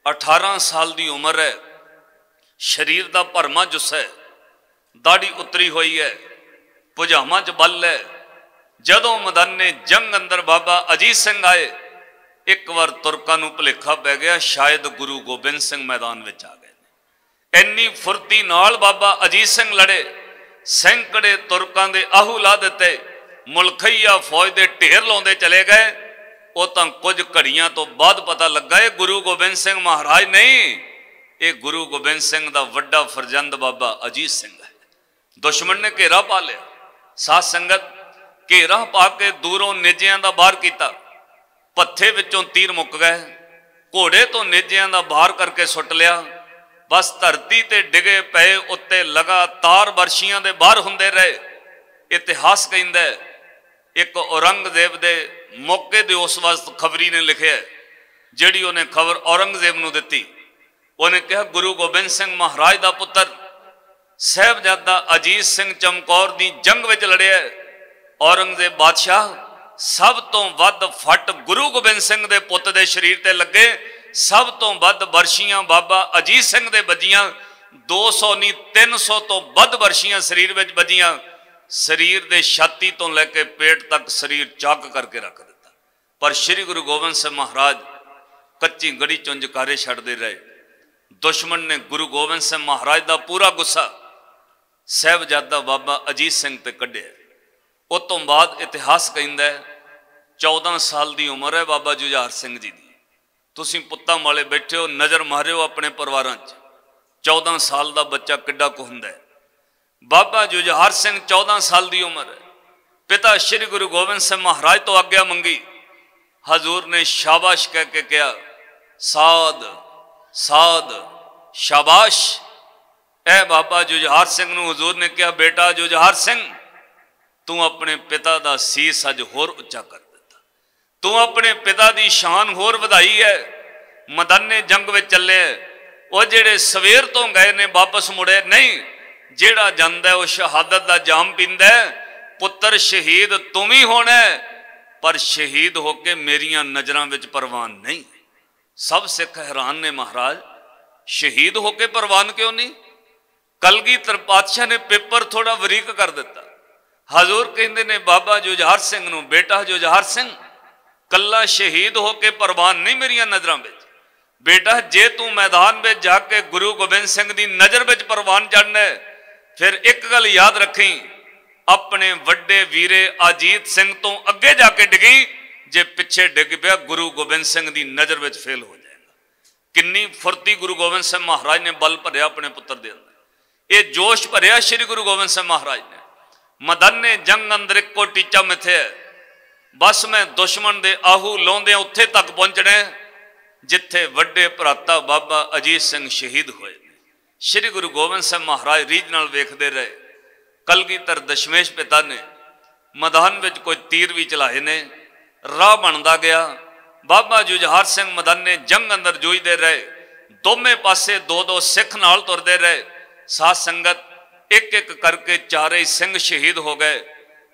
18 ਸਾਲ ਦੀ ਉਮਰ ਹੈ, ਸਰੀਰ ਦਾ ਭਰਮਾ ਜੁੱਸਾ ਹੈ, ਦਾੜੀ ਉਤਰੀ ਹੋਈ ਹੈ ਪੁਜਾਮਾ 'ਚ ਬੱਲ ਹੈ। ਜਦੋਂ ਮਦਨ ਜੰਗ ਅੰਦਰ ਬਾਬਾ ਅਜੀਤ ਸਿੰਘ ਆਏ ਇੱਕ ਵਾਰ ਤੁਰਕਾਂ ਨੂੰ ਭੁਲੇਖਾ ਪੈ ਗਿਆ, ਸ਼ਾਇਦ ਗੁਰੂ ਗੋਬਿੰਦ ਸਿੰਘ ਮੈਦਾਨ ਵਿੱਚ ਆ ਗਏ ਨੇ। ਇੰਨੀ ਫੁਰਤੀ ਨਾਲ ਬਾਬਾ ਅਜੀਤ ਸਿੰਘ ਲੜੇ, ਸੈਂਕੜੇ ਤੁਰਕਾਂ ਦੇ ਆਹੂ ਲਾ ਦਿੱਤੇ, ਮੁਲਖਈਆ ਫੌਜ ਦੇ ਢੇਰ ਲਾਉਂਦੇ ਚਲੇ ਗਏ। ਉਹ ਤਾਂ ਕੁਝ ਘੜੀਆਂ ਤੋਂ ਬਾਅਦ ਪਤਾ ਲੱਗਾ, ਇਹ ਗੁਰੂ ਗੋਬਿੰਦ ਸਿੰਘ ਮਹਾਰਾਜ ਨਹੀਂ, ਇਹ ਗੁਰੂ ਗੋਬਿੰਦ ਸਿੰਘ ਦਾ ਵੱਡਾ ਫਰਜ਼ੰਦ ਬਾਬਾ ਅਜੀਤ ਸਿੰਘ ਹੈ। ਦੁਸ਼ਮਣ ਨੇ ਘੇਰਾ ਪਾ ਲਿਆ। ਸਾਧ ਸੰਗਤ ਘੇਰਾ ਪਾ ਕੇ ਦੂਰੋਂ ਨਿਜਿਆਂ ਦਾ ਬਾਹਰ ਕੀਤਾ। ਪੱਥੇ ਵਿੱਚੋਂ ਤੀਰ ਮੁੱਕ ਗਏ। ਘੋੜੇ ਤੋਂ ਨੇਜਿਆਂ ਦਾ ਬਾਹਰ ਕਰਕੇ ਸੁੱਟ ਲਿਆ। ਬਸ ਧਰਤੀ ਤੇ ਡਿਗੇ ਪਏ ਉੱਤੇ ਲਗਾਤਾਰ ਵਰਸ਼ੀਆਂ ਦੇ ਬਾਹਰ ਹੁੰਦੇ ਰਹੇ। ਇਤਿਹਾਸ ਕਹਿੰਦਾ ਇੱਕ ਔਰੰਗਜ਼ੇਬ ਦੇ ਮੌਕੇ ਦੇ ਉਸ ਵਕਤ ਖਬਰੀ ਨੇ ਲਿਖਿਆ ਜਿਹੜੀ ਉਹਨੇ ਖਬਰ ਔਰੰਗਜ਼ੇਬ ਨੂੰ ਦਿੱਤੀ। ਉਹਨੇ ਕਿਹਾ, ਗੁਰੂ ਗੋਬਿੰਦ ਸਿੰਘ ਮਹਾਰਾਜ ਦਾ ਪੁੱਤਰ, ਸਹਿਬਜ਼ਾਦਾ ਅਜੀਤ ਸਿੰਘ ਚਮਕੌਰ ਦੀ ਜੰਗ ਵਿੱਚ ਲੜਿਆ ਔਰੰਗਜ਼ੇਬ ਬਾਦਸ਼ਾਹ ਸਭ ਤੋਂ ਵੱਧ ਫਟ ਗੁਰੂ ਗੋਬਿੰਦ ਸਿੰਘ ਦੇ ਪੁੱਤ ਦੇ ਸਰੀਰ ਤੇ ਲੱਗੇ, ਸਭ ਤੋਂ ਵੱਧ ਵਰਸ਼ੀਆਂ ਬਾਬਾ ਅਜੀਤ ਸਿੰਘ ਦੇ ਵੱਜੀਆਂ 200 ਨਹੀਂ 300 ਤੋਂ ਵੱਧ ਵਰਸ਼ੀਆਂ ਸਰੀਰ ਵਿੱਚ ਵੱਜੀਆਂ, ਸਰੀਰ ਦੇ ਛਾਤੀ ਤੋਂ ਲੈ ਕੇ ਪੇਟ ਤੱਕ ਸਰੀਰ ਚੱਕ ਕਰਕੇ ਰੱਖ ਦਿੱਤਾ। ਪਰ ਸ੍ਰੀ ਗੁਰੂ ਗੋਬਿੰਦ ਸਿੰਘ ਮਹਾਰਾਜ ਕੱਚੀ ਗੜੀ ਚੋਂ ਜਕਾਰੇ ਛੱਡਦੇ ਰਹੇ। ਦੁਸ਼ਮਣ ਨੇ ਗੁਰੂ ਗੋਬਿੰਦ ਸਿੰਘ ਮਹਾਰਾਜ ਦਾ ਪੂਰਾ ਗੁੱਸਾ ਸਹਿਬਜ਼ਾਦਾ ਬਾਬਾ ਅਜੀਤ ਸਿੰਘ ਤੇ ਕੱਢਿਆ। ਉਸ ਤੋਂ ਬਾਅਦ ਇਤਿਹਾਸ ਕਹਿੰਦਾ ਹੈ 14 ਸਾਲ ਦੀ ਉਮਰ ਹੈ ਬਾਬਾ ਜੁਝਾਰ ਸਿੰਘ ਜੀ ਦੀ। ਤੁਸੀਂ ਪੁੱਤਾਂ ਵਾਲੇ ਬੈਠੇ ਹੋ, ਨਜ਼ਰ ਮਾਰਿਓ ਆਪਣੇ ਪਰਿਵਾਰਾਂ 'ਚ। 14 ਸਾਲ ਦਾ ਬੱਚਾ ਕਿੱਡਾ ਕੁ ਹੁੰਦਾ ਹੈ। ਬਾਬਾ ਜੁਝਾਰ ਸਿੰਘ 14 ਸਾਲ ਦੀ ਉਮਰ ਹੈ। ਪਿਤਾ ਸ੍ਰੀ ਗੁਰੂ ਗੋਬਿੰਦ ਸਿੰਘ ਮਹਾਰਾਜ ਤੋਂ ਆਗਿਆ ਮੰਗੀ। ਹਜ਼ੂਰ ਨੇ ਸ਼ਾਬਾਸ਼ ਕਹਿ ਕੇ ਕਿਹਾ, ਸਾਧ ਸਾਧ, ਸ਼ਾਬਾਸ਼। ਐ ਬਾਬਾ ਜੁਝਾਰ ਸਿੰਘ ਨੂੰ ਹਜ਼ੂਰ ਨੇ ਕਿਹਾ, ਬੇਟਾ ਜੁਝਾਰ ਸਿੰਘ ਤੂੰ ਆਪਣੇ ਪਿਤਾ ਦਾ ਸੀਸ ਅੱਜ ਹੋਰ ਉੱਚਾ ਕਰ ਦਿੱਤਾ। ਤੂੰ ਆਪਣੇ ਪਿਤਾ ਦੀ ਸ਼ਾਨ ਹੋਰ ਵਧਾਈ ਹੈ। ਮਦਨ ਜੰਗ ਵਿੱਚ ਚੱਲੇ ਉਹ ਜਿਹੜੇ ਸਵੇਰ ਤੋਂ ਗਏ ਨੇ, ਵਾਪਸ ਮੁੜੇ ਨਹੀਂ। ਜਿਹੜਾ ਜਾਂਦਾ ਉਹ ਸ਼ਹਾਦਤ ਦਾ ਜਾਮ ਪੀਂਦਾ ਪੁੱਤਰ ਸ਼ਹੀਦ ਤੂੰ ਵੀ ਹੋਣਾ ਪਰ ਸ਼ਹੀਦ ਹੋ ਕੇ ਮੇਰੀਆਂ ਨਜ਼ਰਾਂ ਵਿੱਚ ਪਰਵਾਨ ਨਹੀਂ। ਸਭ ਸਿੱਖ ਹੈਰਾਨ ਨੇ ਮਹਾਰਾਜ। ਸ਼ਹੀਦ ਹੋ ਕੇ ਪਰਵਾਨ ਕਿਉਂ ਨਹੀਂ? ਕਲਗੀ ਪਾਤਸ਼ਾਹ ਨੇ ਪੇਪਰ ਥੋੜਾ ਵਰੀਕ ਕਰ ਦਿੱਤਾ। ਹਜ਼ੂਰ ਕਹਿੰਦੇ ਨੇ, ਬਾਬਾ ਜੁਝਾਰ ਸਿੰਘ ਨੂੰ, ਬੇਟਾ ਜੁਝਾਰ ਸਿੰਘ, ਕੱਲਾ ਸ਼ਹੀਦ ਹੋ ਕੇ ਪਰਵਾਨ ਨਹੀਂ ਮੇਰੀਆਂ ਨਜ਼ਰਾਂ ਵਿੱਚ। ਬੇਟਾ, ਜੇ ਤੂੰ ਮੈਦਾਨ ਵਿੱਚ ਜਾ ਕੇ ਗੁਰੂ ਗੋਬਿੰਦ ਸਿੰਘ ਦੀ ਨਜ਼ਰ ਵਿੱਚ ਪਰਵਾਨ ਚੜਨਾ ਫਿਰ ਇੱਕ ਗੱਲ ਯਾਦ ਰੱਖੀ, ਆਪਣੇ ਵੱਡੇ ਵੀਰੇ ਅਜੀਤ ਸਿੰਘ ਤੋਂ ਅੱਗੇ ਜਾ ਕੇ ਡਿੱਗੀ, ਜੇ ਪਿੱਛੇ ਡਿੱਗ ਪਿਆ, ਗੁਰੂ ਗੋਬਿੰਦ ਸਿੰਘ ਦੀ ਨਜ਼ਰ ਵਿੱਚ ਫੇਲ ਹੋ ਜਾਏਗਾ। ਕਿੰਨੀ ਫੁਰਤੀ ਗੁਰੂ ਗੋਬਿੰਦ ਸਿੰਘ ਮਹਾਰਾਜ ਨੇ ਬਲ ਭਰਿਆ ਆਪਣੇ ਪੁੱਤਰ ਦੇ ਅੰਦਰ। ਇਹ ਜੋਸ਼ ਭਰਿਆ ਸ੍ਰੀ ਗੁਰੂ ਗੋਬਿੰਦ ਸਿੰਘ ਮਹਾਰਾਜ ਨੇ। ਮਦਨ ਜੰਗ ਅੰਦਰ ਇੱਕੋ ਟੀਚਾ ਮਿਥਿਆ ਬਸ ਮੈਂ ਦੁਸ਼ਮਣ ਦੇ ਆਹੂ ਲਾਉਂਦੇ ਉੱਥੇ ਤੱਕ ਪਹੁੰਚਣਾ ਜਿੱਥੇ ਵੱਡੇ ਭਰਾਤਾ ਬਾਬਾ ਅਜੀਤ ਸਿੰਘ ਸ਼ਹੀਦ ਹੋਏ ਸ੍ਰੀ ਗੁਰੂ ਗੋਬਿੰਦ ਸਿੰਘ ਮਹਾਰਾਜ ਰੀਜ ਨਾਲ ਵੇਖਦੇ ਰਹੇ। ਕਲਗੀਧਰ ਦਸ਼ਮੇਸ਼ ਪਿਤਾ ਨੇ ਮਦਾਨ ਵਿੱਚ ਕੋਈ ਤੀਰ ਵੀ ਚਲਾਏ ਨੇ। ਰਾਹ ਬਣਦਾ ਗਿਆ। ਬਾਬਾ ਜੁਝਾਰ ਸਿੰਘ ਮਦਨ ਨੇ ਜੰਗ ਅੰਦਰ ਜੂਝਦੇ ਰਹੇ। ਦੋਵੇਂ ਪਾਸੇ ਦੋ ਦੋ ਸਿੱਖ ਨਾਲ ਤੁਰਦੇ ਰਹੇ। ਸਾਧ ਸੰਗਤ ਇੱਕ ਇੱਕ ਕਰਕੇ ਚਾਰੇ ਸਿੰਘ ਸ਼ਹੀਦ ਹੋ ਗਏ।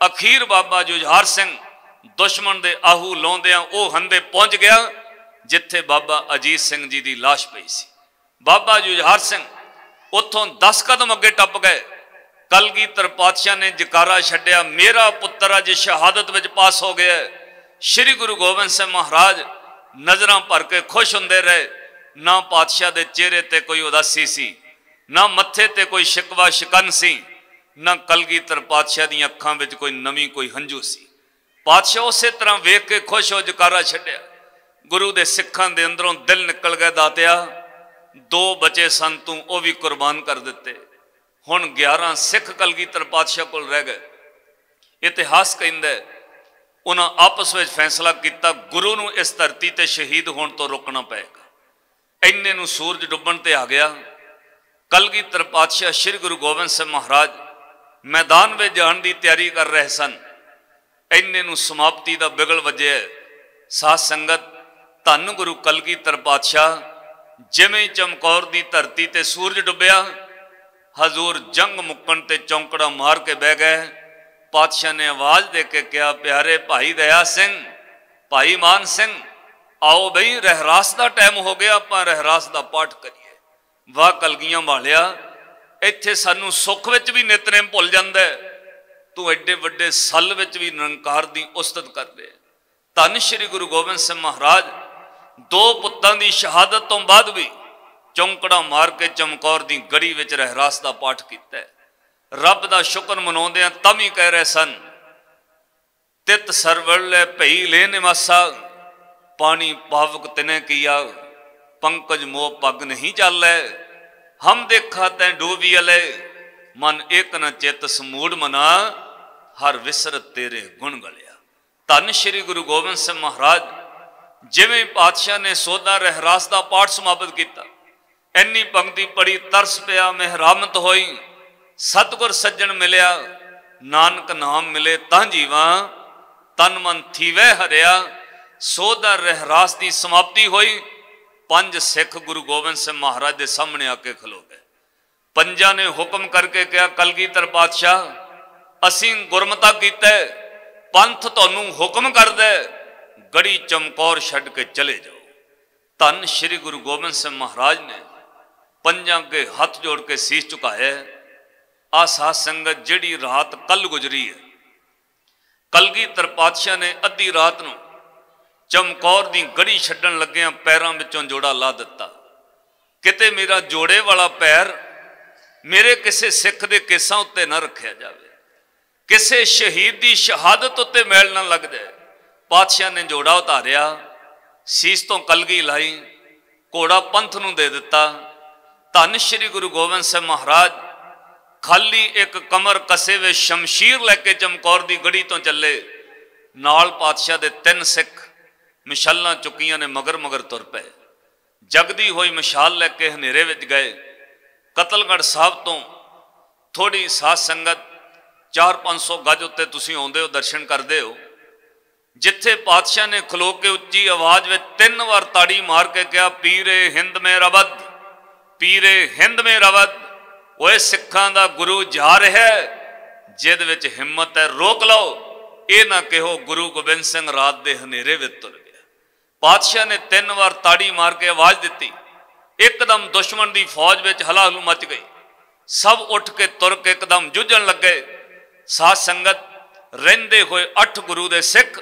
ਅਖੀਰ ਬਾਬਾ ਜੁਝਾਰ ਸਿੰਘ ਦੁਸ਼ਮਣ ਦੇ ਆਹੂ ਲਾਉਂਦਿਆਂ ਉਹ ਹੰਦੇ ਪਹੁੰਚ ਗਿਆ, ਜਿੱਥੇ ਬਾਬਾ ਅਜੀਤ ਸਿੰਘ ਜੀ ਦੀ লাশ ਪਈ ਸੀ। ਬਾਬਾ ਜੁਝਾਰ ਸਿੰਘ ਉੱਥੋਂ 10 ਕਦਮ ਅੱਗੇ ਟੱਪ ਗਏ। ਕਲਗੀਧਰ ਪਾਤਸ਼ਾਹ ਨੇ ਜਕਾਰਾ ਛੱਡਿਆ। ਮੇਰਾ ਪੁੱਤਰ ਅਜ ਸ਼ਹਾਦਤ ਵਿੱਚ ਪਾਸ ਹੋ ਗਿਆ ਸ੍ਰੀ ਗੁਰੂ ਗੋਬਿੰਦ ਸਿੰਘ ਮਹਾਰਾਜ ਨਜ਼ਰਾਂ ਭਰ ਕੇ ਖੁਸ਼ ਹੁੰਦੇ ਰਹੇ। ਨਾ ਪਾਤਸ਼ਾਹ ਦੇ ਚਿਹਰੇ ਤੇ ਕੋਈ ਉਦਾਸੀ ਸੀ ਨਾ ਮੱਥੇ ਤੇ ਕੋਈ ਸ਼ਿਕਵਾ ਸ਼ਿਕਨ ਸੀ, ਨਾ ਕਲਗੀਧਰ ਪਾਤਸ਼ਾਹ ਦੀਆਂ ਅੱਖਾਂ ਵਿੱਚ ਕੋਈ ਨਵੀਂ ਕੋਈ ਹੰਝੂ ਸੀ। ਪਾਤਸ਼ਾਹ ਉਸੇ ਤਰ੍ਹਾਂ ਵੇਖ ਕੇ ਖੁਸ਼ ਹੋ ਜਕਾਰਾ ਛੱਡਿਆ। ਗੁਰੂ ਦੇ ਸਿੱਖਾਂ ਦੇ ਅੰਦਰੋਂ ਦਿਲ ਨਿਕਲ ਗਿਆ ਦਾਤਿਆ। ਦੋ ਬਚੇ ਸਨ ਤੂੰ, ਉਹ ਵੀ ਕੁਰਬਾਨ ਕਰ ਦਿੱਤੇ। ਹੁਣ 11 ਸਿੱਖ ਕਲਗੀਧਰ ਪਾਤਸ਼ਾਹ ਕੋਲ ਰਹਿ ਗਏ। ਇਤਿਹਾਸ ਕਹਿੰਦਾ ਉਹਨਾਂ ਆਪਸ ਵਿੱਚ ਫੈਸਲਾ ਕੀਤਾ, ਗੁਰੂ ਨੂੰ ਇਸ ਧਰਤੀ ਤੇ ਸ਼ਹੀਦ ਹੋਣ ਤੋਂ ਰੋਕਣਾ ਪਏਗਾ। ਇੰਨੇ ਨੂੰ ਸੂਰਜ ਡੁੱਬਣ ਤੇ ਆ ਗਿਆ। ਕਲਗੀਧਰ ਪਾਤਸ਼ਾਹ ਸ੍ਰੀ ਗੁਰੂ ਗੋਬਿੰਦ ਸਿੰਘ ਮਹਾਰਾਜ ਮੈਦਾਨ ਵਿੱਚ ਜਾਣ ਦੀ ਤਿਆਰੀ ਕਰ ਰਹੇ ਸਨ। ਇੰਨੇ ਨੂੰ ਸਮਾਪਤੀ ਦਾ ਬਿਗਲ ਵੱਜਿਆ। ਸਾਧ ਸੰਗਤ, ਧੰਨ ਗੁਰੂ ਕਲਗੀਧਰ ਪਾਤਸ਼ਾਹ, ਜਿਵੇਂ ਚਮਕੌਰ ਦੀ ਧਰਤੀ ਤੇ ਸੂਰਜ ਡੁੱਬਿਆ, ਹਜ਼ੂਰ ਜੰਗ ਮੁੱਕਣ ਤੇ ਚੌਂਕੜਾ ਮਾਰ ਕੇ ਬਹਿ ਗਏ। ਪਾਤਸ਼ਾਹ ਨੇ ਆਵਾਜ਼ ਦੇ ਕੇ ਕਿਹਾ, ਪਿਆਰੇ ਭਾਈ ਦਇਆ ਸਿੰਘ, ਭਾਈ ਮਾਨ ਸਿੰਘ, ਆਓ ਬਈ, ਰਹਿਰਾਸ ਦਾ ਟਾਈਮ ਹੋ ਗਿਆ, ਆਪਾਂ ਰਹਿਰਾਸ ਦਾ ਪਾਠ ਕਰੀਏ। ਵਾਹ ਕਲਗੀਆਂ ਵਾਲਿਆ, ਇੱਥੇ ਸਾਨੂੰ ਸੁੱਖ ਵਿੱਚ ਵੀ ਨਿਤਨੇਮ ਭੁੱਲ ਜਾਂਦਾ ਤੂੰ ਐਡੇ ਵੱਡੇ ਸੱਲ ਵਿੱਚ ਵੀ ਨਿਰੰਕਾਰ ਦੀ ਉਸਤਤ ਕਰਦੇ ਧੰਨ ਸ਼੍ਰੀ ਗੁਰੂ ਗੋਬਿੰਦ ਸਿੰਘ ਮਹਾਰਾਜ, ਦੋ ਪੁੱਤਾਂ ਦੀ ਸ਼ਹਾਦਤ ਤੋਂ ਬਾਅਦ ਵੀ ਚੌਂਕੜਾ ਮਾਰ ਕੇ ਚਮਕੌਰ ਦੀ ਗੜੀ ਵਿੱਚ ਰਹਿਰਾਸ ਦਾ ਪਾਠ ਕੀਤਾ ਰੱਬ ਦਾ ਸ਼ੁਕਰ ਮਨਾਉਂਦੇ ਆ ਤਾਂ ਵੀ ਕਹਿ ਰਹੇ ਸਨ, ਤਿਤ ਸਰਵਲ ਲੈ ਭਈ ਲੈ ਨਿਵਾਸਾ, ਪਾਣੀ ਪਾਵਕ ਤਨੇ ਕੀਆ। ਪੰਕਜ ਮੋਹ ਪੱਗ ਨਹੀਂ ਚੱਲੈ, ਹਮ ਦੇਖਾ ਤੈ ਡੋਬੀ ਅਲੇ। ਮਨ ਇੱਕ ਨ ਚਿਤ ਸਮੂੜ ਮਨਾ, ਹਰ ਵਿਸਰ ਤੇਰੇ ਗੁਣ ਗਲਿਆ। ਧੰਨ ਸ਼੍ਰੀ ਗੁਰੂ ਗੋਬਿੰਦ ਸਿੰਘ ਮਹਾਰਾਜ, ਜਿਵੇਂ ਪਾਤਸ਼ਾਹ ਨੇ ਸੋਧਾ ਰਹਿਰਾਸ ਦਾ ਪਾਠ ਸਮਾਪਤ ਕੀਤਾ। ਐਨੀ ਪੰਕਤੀ ਪੜੀ ਤਰਸ ਪਿਆ ਮਹਿਰਾਮਤ ਹੋਈ। ਸਤਗੁਰ ਸੱਜਣ ਮਿਲਿਆ, ਨਾਨਕ ਨਾਮ ਮਿਲੇ ਤਾਂ ਜੀਵਾ। ਤਨ ਮਨ ਥੀਵੇ ਹਰਿਆ, ਸੋਧਾ ਰਹਿਰਾਸ ਦੀ ਸਮਾਪਤੀ ਹੋਈ। ਪੰਜ ਸਿੱਖ ਗੁਰੂ ਗੋਬਿੰਦ ਸਿੰਘ ਮਹਾਰਾਜ ਦੇ ਸਾਹਮਣੇ ਆ ਕੇ ਖਲੋ ਗਏ। ਪੰਜਾਂ ਨੇ ਹੁਕਮ ਕਰਕੇ ਕਿਹਾ, ਕਲਗੀਧਰ ਪਾਤਸ਼ਾਹ, ਅਸੀਂ ਗੁਰਮਤਾ ਕੀਤਾ, ਪੰਥ ਤੁਹਾਨੂੰ ਹੁਕਮ ਕਰਦਾ, ਗੜੀ ਚਮਕੌਰ ਛੱਡ ਕੇ ਚਲੇ ਜਾਓ। ਧੰਨ ਸ੍ਰੀ ਗੁਰੂ ਗੋਬਿੰਦ ਸਿੰਘ ਮਹਾਰਾਜ ਨੇ ਪੰਜਾਂ ਕੇ ਹੱਥ ਜੋੜ ਕੇ ਸੀਸ ਝੁਕਾਇਆ। ਆ ਸਾਧ ਸੰਗਤ ਜਿਹੜੀ ਰਾਤ ਕੱਲ ਗੁਜਰੀ ਹੈ, ਕਲਗੀਧਰ ਪਾਤਸ਼ਾਹ ਨੇ ਅੱਧੀ ਰਾਤ ਨੂੰ ਚਮਕੌਰ ਦੀ ਗੜੀ ਛੱਡਣ ਲੱਗਿਆਂ ਪੈਰਾਂ ਵਿੱਚੋਂ ਜੋੜਾ ਲਾ ਦਿੱਤਾ। ਕਿਤੇ ਮੇਰਾ ਜੋੜੇ ਵਾਲਾ ਪੈਰ ਮੇਰੇ ਕਿਸੇ ਸਿੱਖ ਦੇ ਕੇਸਾਂ ਉੱਤੇ ਨਾ ਰੱਖਿਆ ਜਾਵੇ। ਕਿਸੇ ਸ਼ਹੀਦ ਦੀ ਸ਼ਹਾਦਤ ਉੱਤੇ ਮੈਲ ਨਾ ਲੱਗ ਜਾਏ। ਪਾਤਸ਼ਾਹ ਨੇ ਜੋੜਾ ਉਤਾਰਿਆ, ਸੀਸ ਤੋਂ ਕਲਗੀ ਲਾਈ, ਘੋੜਾ ਪੰਥ ਨੂੰ ਦੇ ਦਿੱਤਾ। ਧੰਨ ਸ਼੍ਰੀ ਗੁਰੂ ਗੋਬਿੰਦ ਸਾਹਿਬ ਮਹਾਰਾਜ, ਖਾਲੀ ਇੱਕ ਕਮਰ ਕਸੇ ਵਿੱਚ ਸ਼ਮਸ਼ੀਰ ਲੈ ਕੇ ਚਮਕੌਰ ਦੀ ਗੜੀ ਤੋਂ ਚੱਲੇ। ਨਾਲ ਪਾਤਸ਼ਾਹ ਦੇ ਤਿੰਨ ਸਿੱਖ ਮਿਸ਼ਾਲਾਂ ਚੁੱਕੀਆਂ ਨੇ ਮਗਰ ਮਗਰ ਤੁਰ ਪਏ। ਜਗਦੀ ਹੋਈ ਮਿਸ਼ਾਲ ਲੈ ਕੇ ਹਨੇਰੇ ਵਿੱਚ ਗਏ। ਕਤਲਗੜ ਸਾਹਿਬ ਤੋਂ ਥੋੜੀ ਸਾਧ ਸੰਗਤ 4-500 ਗੱਜ ਉੱਤੇ ਤੁਸੀਂ ਆਉਂਦੇ ਹੋ, ਦਰਸ਼ਨ ਕਰਦੇ ਹੋ। ਜਿੱਥੇ ਪਾਤਸ਼ਾਹ ਨੇ ਖਲੋ ਕੇ ਉੱਚੀ ਆਵਾਜ਼ ਵਿੱਚ ਤਿੰਨ ਵਾਰ ਤਾੜੀ ਮਾਰ ਕੇ ਕਿਹਾ, ਪੀਰੇ ਹਿੰਦ ਮੇ ਰਬਦ ਪੀਰੇ ਹਿੰਦ ਮੇ ਰਬਦ ਓਏ ਸਿੱਖਾਂ ਦਾ ਗੁਰੂ ਜਾ ਰਿਹਾ ਜਿਹਦੇ ਵਿੱਚ ਹਿੰਮਤ ਹੈ, ਰੋਕ ਲਓ। ਇਹ ਨਾ ਕਿਹੋ ਗੁਰੂ ਗੋਬਿੰਦ ਸਿੰਘ ਰਾਤ ਦੇ ਹਨੇਰੇ ਵਿੱਚ ਤੁਰ। ਪਾਤਸ਼ਾਹ ਨੇ ਤਿੰਨ ਵਾਰ ਤਾੜੀ ਮਾਰ ਕੇ ਆਵਾਜ਼ ਦਿੱਤੀ। ਇੱਕਦਮ ਦੁਸ਼ਮਣ ਦੀ ਫੌਜ ਵਿੱਚ ਹਲਾਹਲ ਮਚ ਗਈ। ਸਭ ਉੱਠ ਕੇ ਤੁਰ ਕੇ ਇੱਕਦਮ ਜੁਝਣ ਲੱਗੇ। ਸਾਧ ਸੰਗਤ, ਰਹਿੰਦੇ ਹੋਏ ਅੱਠ ਗੁਰੂ ਦੇ ਸਿੱਖ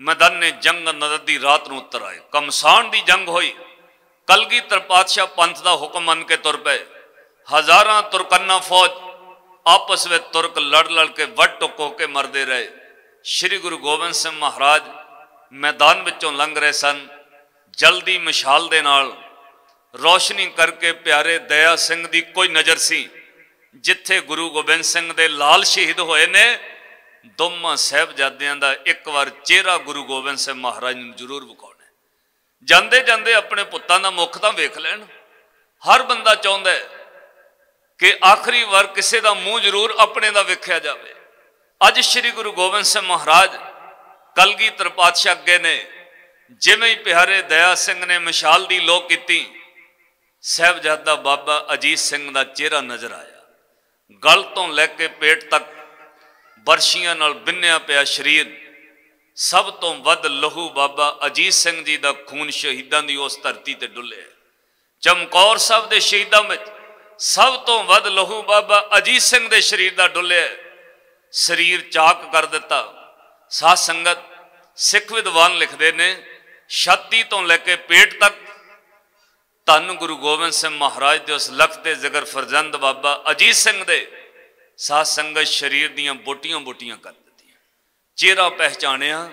ਮੈਦਾਨੇ ਜੰਗ ਨਦਰ ਦੀ ਰਾਤ ਨੂੰ ਉਤਰ ਆਏ ਕਮਸਾਨ ਦੀ ਜੰਗ ਹੋਈ। ਕਲਗੀਧਰ ਪਾਤਸ਼ਾਹ ਪੰਥ ਦਾ ਹੁਕਮ ਮੰਨ ਕੇ ਤੁਰ ਪਏ। ਹਜ਼ਾਰਾਂ ਤੁਰਕੰਨਾ ਫੌਜ ਆਪਸ ਵਿੱਚ ਤੁਰਕ ਲੜ ਲੜ ਕੇ ਵੱਟ ਟੁੱਕ ਹੋ ਕੇ ਮਰਦੇ ਰਹੇ। ਸ੍ਰੀ ਗੁਰੂ ਗੋਬਿੰਦ ਸਿੰਘ ਮਹਾਰਾਜ ਮੈਦਾਨ ਵਿੱਚੋਂ ਲੰਘ ਰਹੇ ਸਨ। ਜਲਦੀ ਮਸ਼ਾਲ ਦੇ ਨਾਲ ਰੋਸ਼ਨੀ ਕਰਕੇ ਪਿਆਰੇ ਦਇਆ ਸਿੰਘ ਦੀ ਕੋਈ ਨਜ਼ਰ ਸੀ, ਜਿੱਥੇ ਗੁਰੂ ਗੋਬਿੰਦ ਸਿੰਘ ਦੇ ਲਾਲ ਸ਼ਹੀਦ ਹੋਏ ਨੇ। ਦੋਵਾਂ ਸਹਿਬਜ਼ਾਦਿਆਂ ਦਾ ਇੱਕ ਵਾਰ ਚਿਹਰਾ ਗੁਰੂ ਗੋਬਿੰਦ ਸਿੰਘ ਮਹਾਰਾਜ ਨੂੰ ਜ਼ਰੂਰ ਵਿਖਾਉਣਾ ਜਾਂਦੇ ਜਾਂਦੇ ਆਪਣੇ ਪੁੱਤਾਂ ਦਾ ਮੁਖ ਤਾਂ ਵੇਖ ਲੈਣ। ਹਰ ਬੰਦਾ ਚਾਹੁੰਦਾ ਹੈ ਕਿ ਆਖਰੀ ਵਾਰ ਕਿਸੇ ਦਾ ਮੂੰਹ ਜ਼ਰੂਰ ਆਪਣੇ ਦਾ ਵੇਖਿਆ ਜਾਵੇ। ਅੱਜ ਸ੍ਰੀ ਗੁਰੂ ਗੋਬਿੰਦ ਸਿੰਘ ਮਹਾਰਾਜ ਕਲਗੀਧਰ ਪਾਤਸ਼ਾਹ ਅੱਗੇ ਨੇ, ਜਿਵੇਂ ਹੀ ਪਿਆਰੇ ਦਇਆ ਸਿੰਘ ਨੇ ਮਿਸਾਲ ਦੀ ਲੋਕ ਕੀਤੀ, ਸਹਿਬਜ਼ਾਦਾ ਬਾਬਾ ਅਜੀਤ ਸਿੰਘ ਦਾ ਚਿਹਰਾ ਨਜ਼ਰ ਆਇਆ। ਗਲ ਤੋਂ ਲੈ ਕੇ ਪੇਟ ਤੱਕ ਬਰਸ਼ੀਆਂ ਨਾਲ ਬਿੰਨਿਆ ਪਿਆ ਸਰੀਰ, ਸਭ ਤੋਂ ਵੱਧ ਲਹੂ ਬਾਬਾ ਅਜੀਤ ਸਿੰਘ ਜੀ ਦਾ ਖੂਨ ਸ਼ਹੀਦਾਂ ਦੀ ਉਸ ਧਰਤੀ ਤੇ ਡੁੱਲਿਆ। ਚਮਕੌਰ ਸਾਹਿਬ ਦੇ ਸ਼ਹੀਦਾਂ ਵਿੱਚ ਸਭ ਤੋਂ ਵੱਧ ਲਹੂ ਬਾਬਾ ਅਜੀਤ ਸਿੰਘ ਦੇ ਸਰੀਰ ਦਾ ਡੁੱਲਿਆ। ਸਰੀਰ ਚਾਕ ਕਰ ਦਿੱਤਾ। ਸਾਧ ਸੰਗਤ ਸਿੱਖ ਵਿਦਵਾਨ ਲਿਖਦੇ ਨੇ, ਛਾਤੀ ਤੋਂ ਲੈ ਕੇ ਪੇਟ ਤੱਕ। ਧੰਨ ਗੁਰੂ ਗੋਬਿੰਦ ਸਿੰਘ ਮਹਾਰਾਜ ਦੇ ਉਸ ਲਖਤ ਦੇ ਜ਼ਿਕਰ ਫਰਜ਼ੰਦ ਬਾਬਾ ਅਜੀਤ ਸਿੰਘ ਦੇ ਸਾਧ ਸੰਗਤ ਸਰੀਰ ਦੀਆਂ ਬੋਟੀਆਂ ਬੋਟੀਆਂ ਕਰ ਦਿੱਤੀਆਂ। ਚਿਹਰਾ ਪਹਿਚਾਣਿਆ,